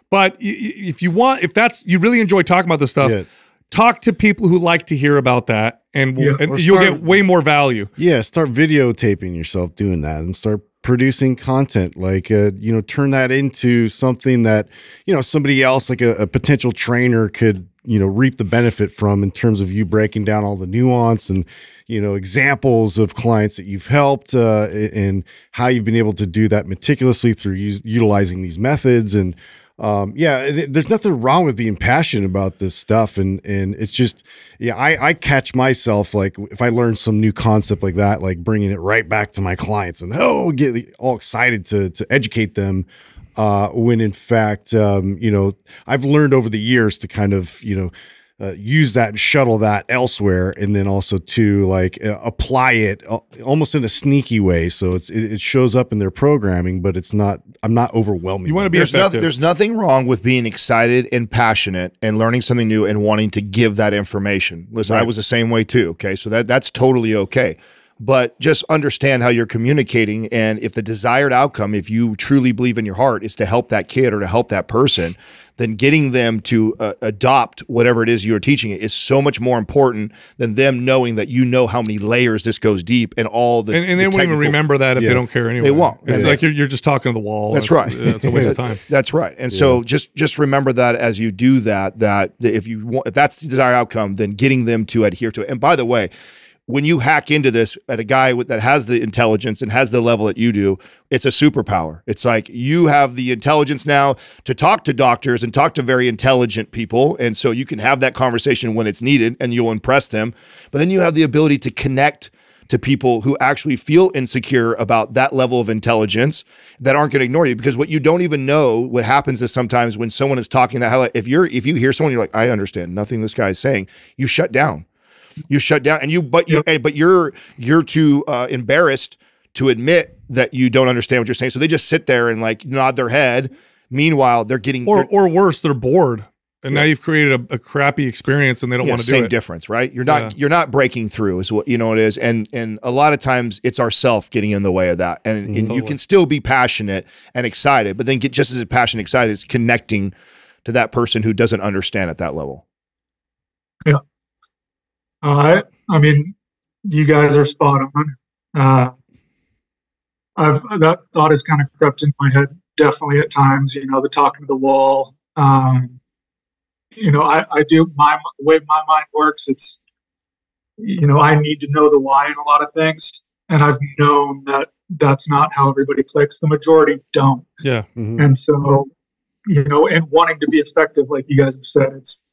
But if you want, if that's you really enjoy talking about this stuff, Yeah. talk to people who like to hear about that, and, Yeah. and Or you'll get way more value. Yeah, start videotaping yourself doing that and start producing content like uh, you know turn that into something that you know somebody else like a, a potential trainer could you know reap the benefit from in terms of you breaking down all the nuance and you know examples of clients that you've helped uh, and how you've been able to do that meticulously through us- utilizing these methods and um, yeah, it, there's nothing wrong with being passionate about this stuff, and and it's just yeah, I I catch myself like if I learn some new concept like that, like bringing it right back to my clients and oh get all excited to to educate them. Uh, when in fact, um, you know, I've learned over the years to kind of, you know, uh, use that and shuttle that elsewhere, and then also to like uh, apply it uh, almost in a sneaky way. So it's it, it shows up in their programming, but it's not. I'm not overwhelming. You want to be There's nothing, there's nothing wrong with being excited and passionate and learning something new and wanting to give that information. Listen, I was the same way too. Okay, so that that's totally okay. But just understand how you're communicating, and if the desired outcome, if you truly believe in your heart, is to help that kid or to help that person, then getting them to uh, adopt whatever it is you're teaching it is so much more important than them knowing that you know how many layers this goes deep and all the and, and the they won't even remember that if Yeah. they don't care anyway. They won't. It's Yeah. like you're, you're just talking to the wall. That's It's- right. It's a waste of time. That's right. And so just just remember that as you do that, that if you want, if that's the desired outcome, then getting them to adhere to it. And by the way, when you hack into this at a guy with, that has the intelligence and has the level that you do, it's a superpower. It's like you have the intelligence now to talk to doctors and talk to very intelligent people, and so you can have that conversation when it's needed, and you'll impress them. But then you have the ability to connect to people who actually feel insecure about that level of intelligence that aren't going to ignore you. Because what you don't even know what happens is sometimes when someone is talking that if you're if you hear someone you're like I understand. Nothing this guy is saying. You shut down you shut down and you but you but you're you're too uh, embarrassed to admit that you don't understand what you're saying. So they just sit there and like nod their head. Meanwhile they're getting Or they're- or worse, they're bored, and now you've created a, a crappy experience, and they don't yeah, want to do it. same difference, right? You're not Yeah. you're not breaking through is what you know it is, and and a lot of times it's ourself getting in the way of that, and, and you can still be passionate and excited, but then get just as passionate, and excited is connecting to that person who doesn't understand at that level. Uh, I, I mean, you guys are spot on. Uh, I've that thought has kind of crept in my head definitely at times. You know, the talking to the wall. Um, you know, I, I do my the way my mind works. It's you know, I need to know the why in a lot of things, and I've known that that's not how everybody clicks. The majority don't, Yeah, Mhm. and so you know, and wanting to be effective, like you guys have said, it's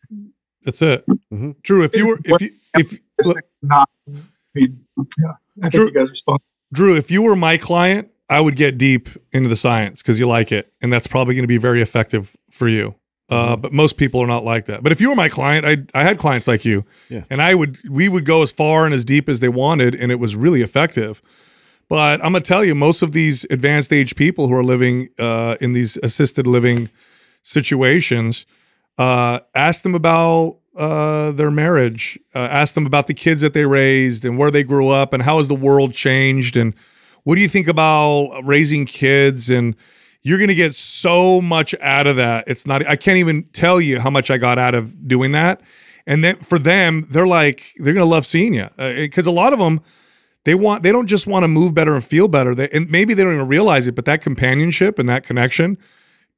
that's it. Mhm. Drew, if you were if you if look, not. I mean, yeah, I think Drew- you guys are spot. Drew, if you were my client, I would get deep into the science because you like it, and that's probably going to be very effective for you. Mm-hmm. Uh, but most people are not like that. But if you were my client, I I had clients like you, Yeah. and I would we would go as far and as deep as they wanted, and it was really effective. But I'm gonna tell you, most of these advanced age people who are living uh, in these assisted living situations, uh, ask them about uh, their marriage, uh, ask them about the kids that they raised and where they grew up, and how has the world changed, and what do you think about raising kids and you're going to get so much out of that. It's not, I can't even tell you how much I got out of doing that. And then for them, they're like, they're going to love seeing you. Because a lot of them, they want, they don't just want to move better and feel better. They, and maybe they don't even realize it, but that companionship and that connection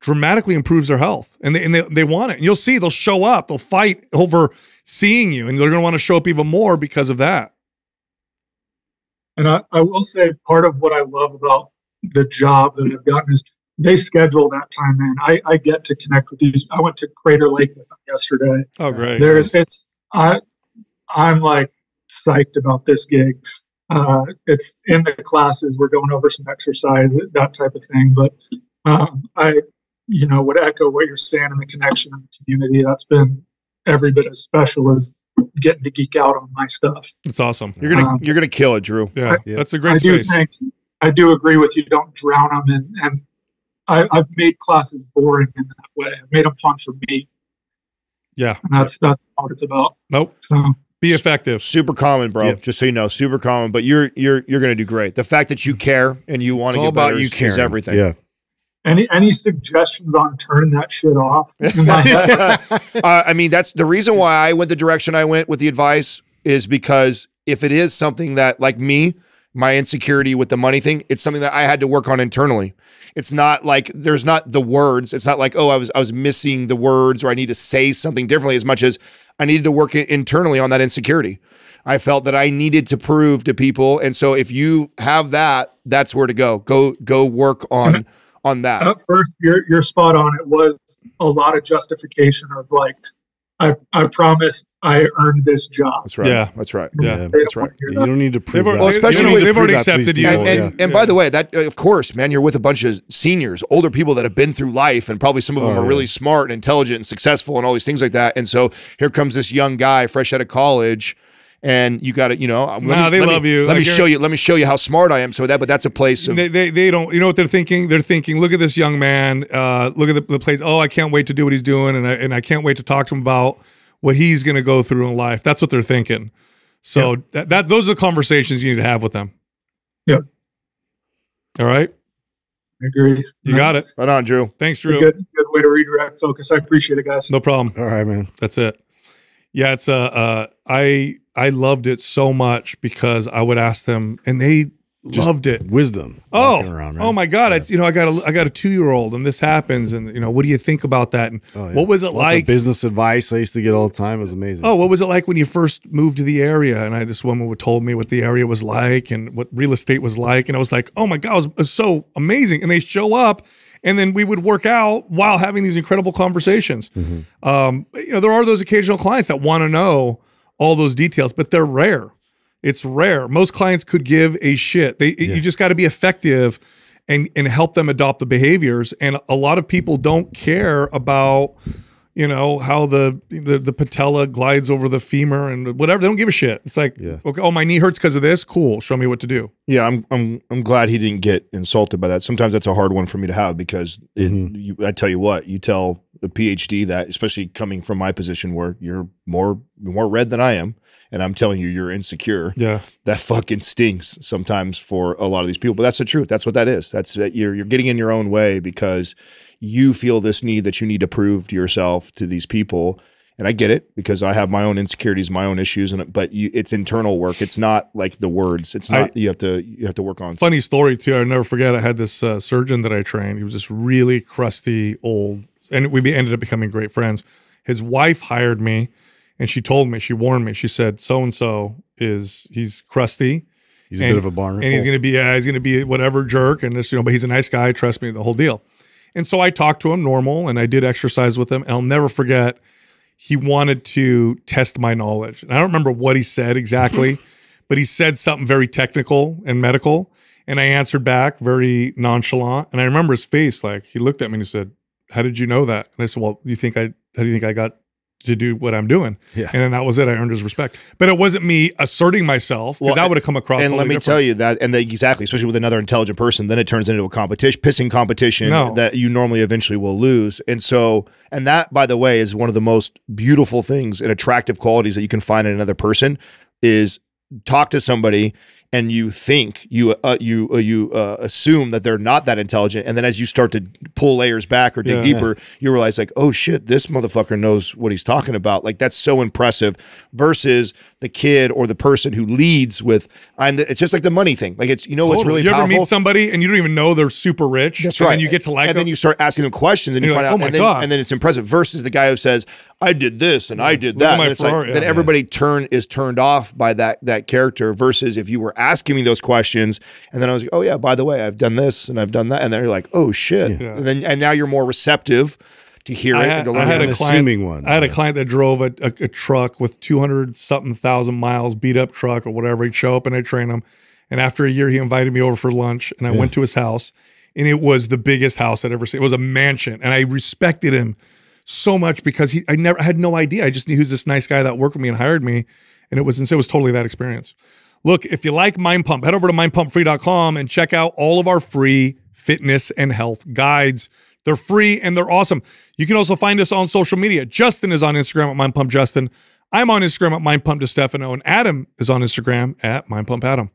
dramatically improves their health. And they, and they, they want it. And you'll see, they'll show up, they'll fight over seeing you, and they're going to want to show up even more because of that. And I, I will say part of what I love about the job that I've gotten is they schedule that time in. I, I get to connect with these. I went to Crater Lake with them yesterday. Oh, great. There's it's I I'm like psyched about this gig. Uh, it's in the classes. We're going over some exercise, that type of thing. But um, I, you know, would echo what you're saying in the connection in the community. That's been every bit as special as getting to geek out on my stuff. It's awesome. You're gonna Um, you're gonna kill it, Drew. Yeah, Yeah. that's a great do space. think I do agree with you. Don't drown them, and and I, I've made classes boring in that way. I've made them fun for me, Yeah. and that's that's what it's about. Nope. So Be effective. Super common, bro. Yeah. Just so you know, super common. But you're you're you're gonna do great. The fact that you care and you want to all get about better you is, is everything. Yeah. Any any suggestions on turning that shit off? In my head? uh, I mean, that's the reason why I went the direction I went with the advice is because if it is something that, like me, my insecurity with the money thing, it's something that I had to work on internally. It's not like there's not the words. It's not like oh, I was I was missing the words or I need to say something differently as much as I needed to work internally on that insecurity. I felt that I needed to prove to people, and so if you have that, that's where to go. Go go work on on that. At first, you're you're spot on. It was a lot of justification of like, I I promise I earned this job. That's right. Yeah. that's right. Yeah. They That's right. wanna You don't need to prove They've that. Well, especially You don't when- need to they've already that accepted you. people, and, yeah. and, and by the way, that of course, man, you're with a bunch of seniors, older people that have been through life, and probably some of oh, them Oh, are yeah. really smart and intelligent and successful and all these things like that. And so here comes this young guy, fresh out of college, and you got to, you know, let me- Nah, they let me- love you. Let me show you. Let me show you how smart I am. So that, but that's a place of They, they, they don't, you know what they're thinking? They're thinking, look at this young man. Uh, look at the, the place. Oh, I can't wait to do what he's doing. And I, and I can't wait to talk to him about what he's going to go through in life. That's what they're thinking. So that, that, those are the conversations you need to have with them. Yep. All right. I agree. You got it. right on, Drew. Thanks, Good, Drew. good way to redirect focus. I appreciate it, guys. No problem. All right, man. That's it. Yeah, it's uh, uh I I loved it so much because I would ask them and they Just loved it. Wisdom. Oh, around, right? oh my God! It's you know I got a I got a two year old and this happens and you know what do you think about that and Oh, yeah. what was it Lots like? business advice I used to get all the time. It was amazing. Oh, what was it like when you first moved to the area? And I this woman would told me what the area was like and what real estate was like, and I was like, oh my God, it was, it was so amazing. And they show up, and then we would work out while having these incredible conversations. Mm-hmm. Um, you know, there are those occasional clients that want to know all those details, but they're rare. It's rare. Most clients could give a shit. They you just got to be effective and and help them adopt the behaviors. And a lot of people don't care about you know how the the, the patella glides over the femur and whatever. They don't give a shit. It's like Yeah. okay, oh my knee hurts because of this. Cool. Show me what to do. Yeah, I'm I'm I'm glad he didn't get insulted by that. Sometimes that's a hard one for me to have because it, Mhm. you, I tell you what, you tell a PhD that, especially coming from my position where you're more more read than I am, and I'm telling you you're insecure. Yeah. That fucking stinks sometimes for a lot of these people. But that's the truth. That's what that is. That's that you're you're getting in your own way because you feel this need that you need to prove to yourself to these people. And I get it because I have my own insecurities, my own issues, and but you, it's internal work. It's not like the words. It's I- not you have to you have to work on. Funny story too. I never forget. I had this uh, surgeon that I trained. He was this really crusty old, and we be, ended up becoming great friends. His wife hired me, and she told me, she warned me. She said, "So and so is he's crusty, He's a and- bit of a barn. and he's going to be yeah, he's going to be whatever jerk, and this you know, but he's a nice guy. Trust me, the whole deal." And so I talked to him normal, and I did exercise with him. And I'll never forget. He wanted to test my knowledge, and I don't remember what he said exactly, but he said something very technical and medical. And I answered back very nonchalant. And I remember his face, like he looked at me and he said, How did you know that? And I said, Well, you think I how do you think I got to do what I'm doing? Yeah. And then that was it. I earned his respect. But it wasn't me asserting myself because Well, that would have come across. and totally let me different. tell you that, and that exactly, especially with another intelligent person, then it turns into a competition, pissing competition No. that you normally eventually will lose. And so, and that, by the way, is one of the most beautiful things and attractive qualities that you can find in another person is talk to somebody and you think you uh, you uh, you uh, assume that they're not that intelligent, and then as you start to pull layers back or dig Yeah. deeper, you realize like, oh shit, this motherfucker knows what he's talking about. Like that's so impressive. Versus the kid or the person who leads with, I'm. The, it's just like the money thing. Like it's you know what's Totally. really you ever meet somebody and you don't even know they're super rich. That's and right. then you get to like and them. then you start asking them questions, and you find you're out, "Oh my and then God." and then it's impressive. Versus the guy who says, "I did this and I did that," and like, Ferrari. then Yeah. everybody turn is turned off by that that character. Versus if you were asking me those questions, and then I was like, "Oh yeah, by the way, I've done this and I've done that," and then you're like, "Oh shit," Yeah. and then and now you're more receptive to hear I it. had- and to I had a client- one. I had a client that drove a, a, a truck with 200 something thousand miles, beat up truck or whatever. He'd show up and I'd train him. And after a year, he invited me over for lunch and I went to his house and it was the biggest house I'd ever seen. It was a mansion. And I respected him so much because he, I never I had no idea. I just knew he was this nice guy that worked with me and hired me. And it was, it was totally that experience. Look, if you like Mind Pump, head over to mindpumpfree.com and check out all of our free fitness and health guides. They're free and they're awesome. You can also find us on social media. Justin is on Instagram at Mind Pump Justin. I'm on Instagram at mindpumpdestefano, and Adam is on Instagram at mindpumpadam.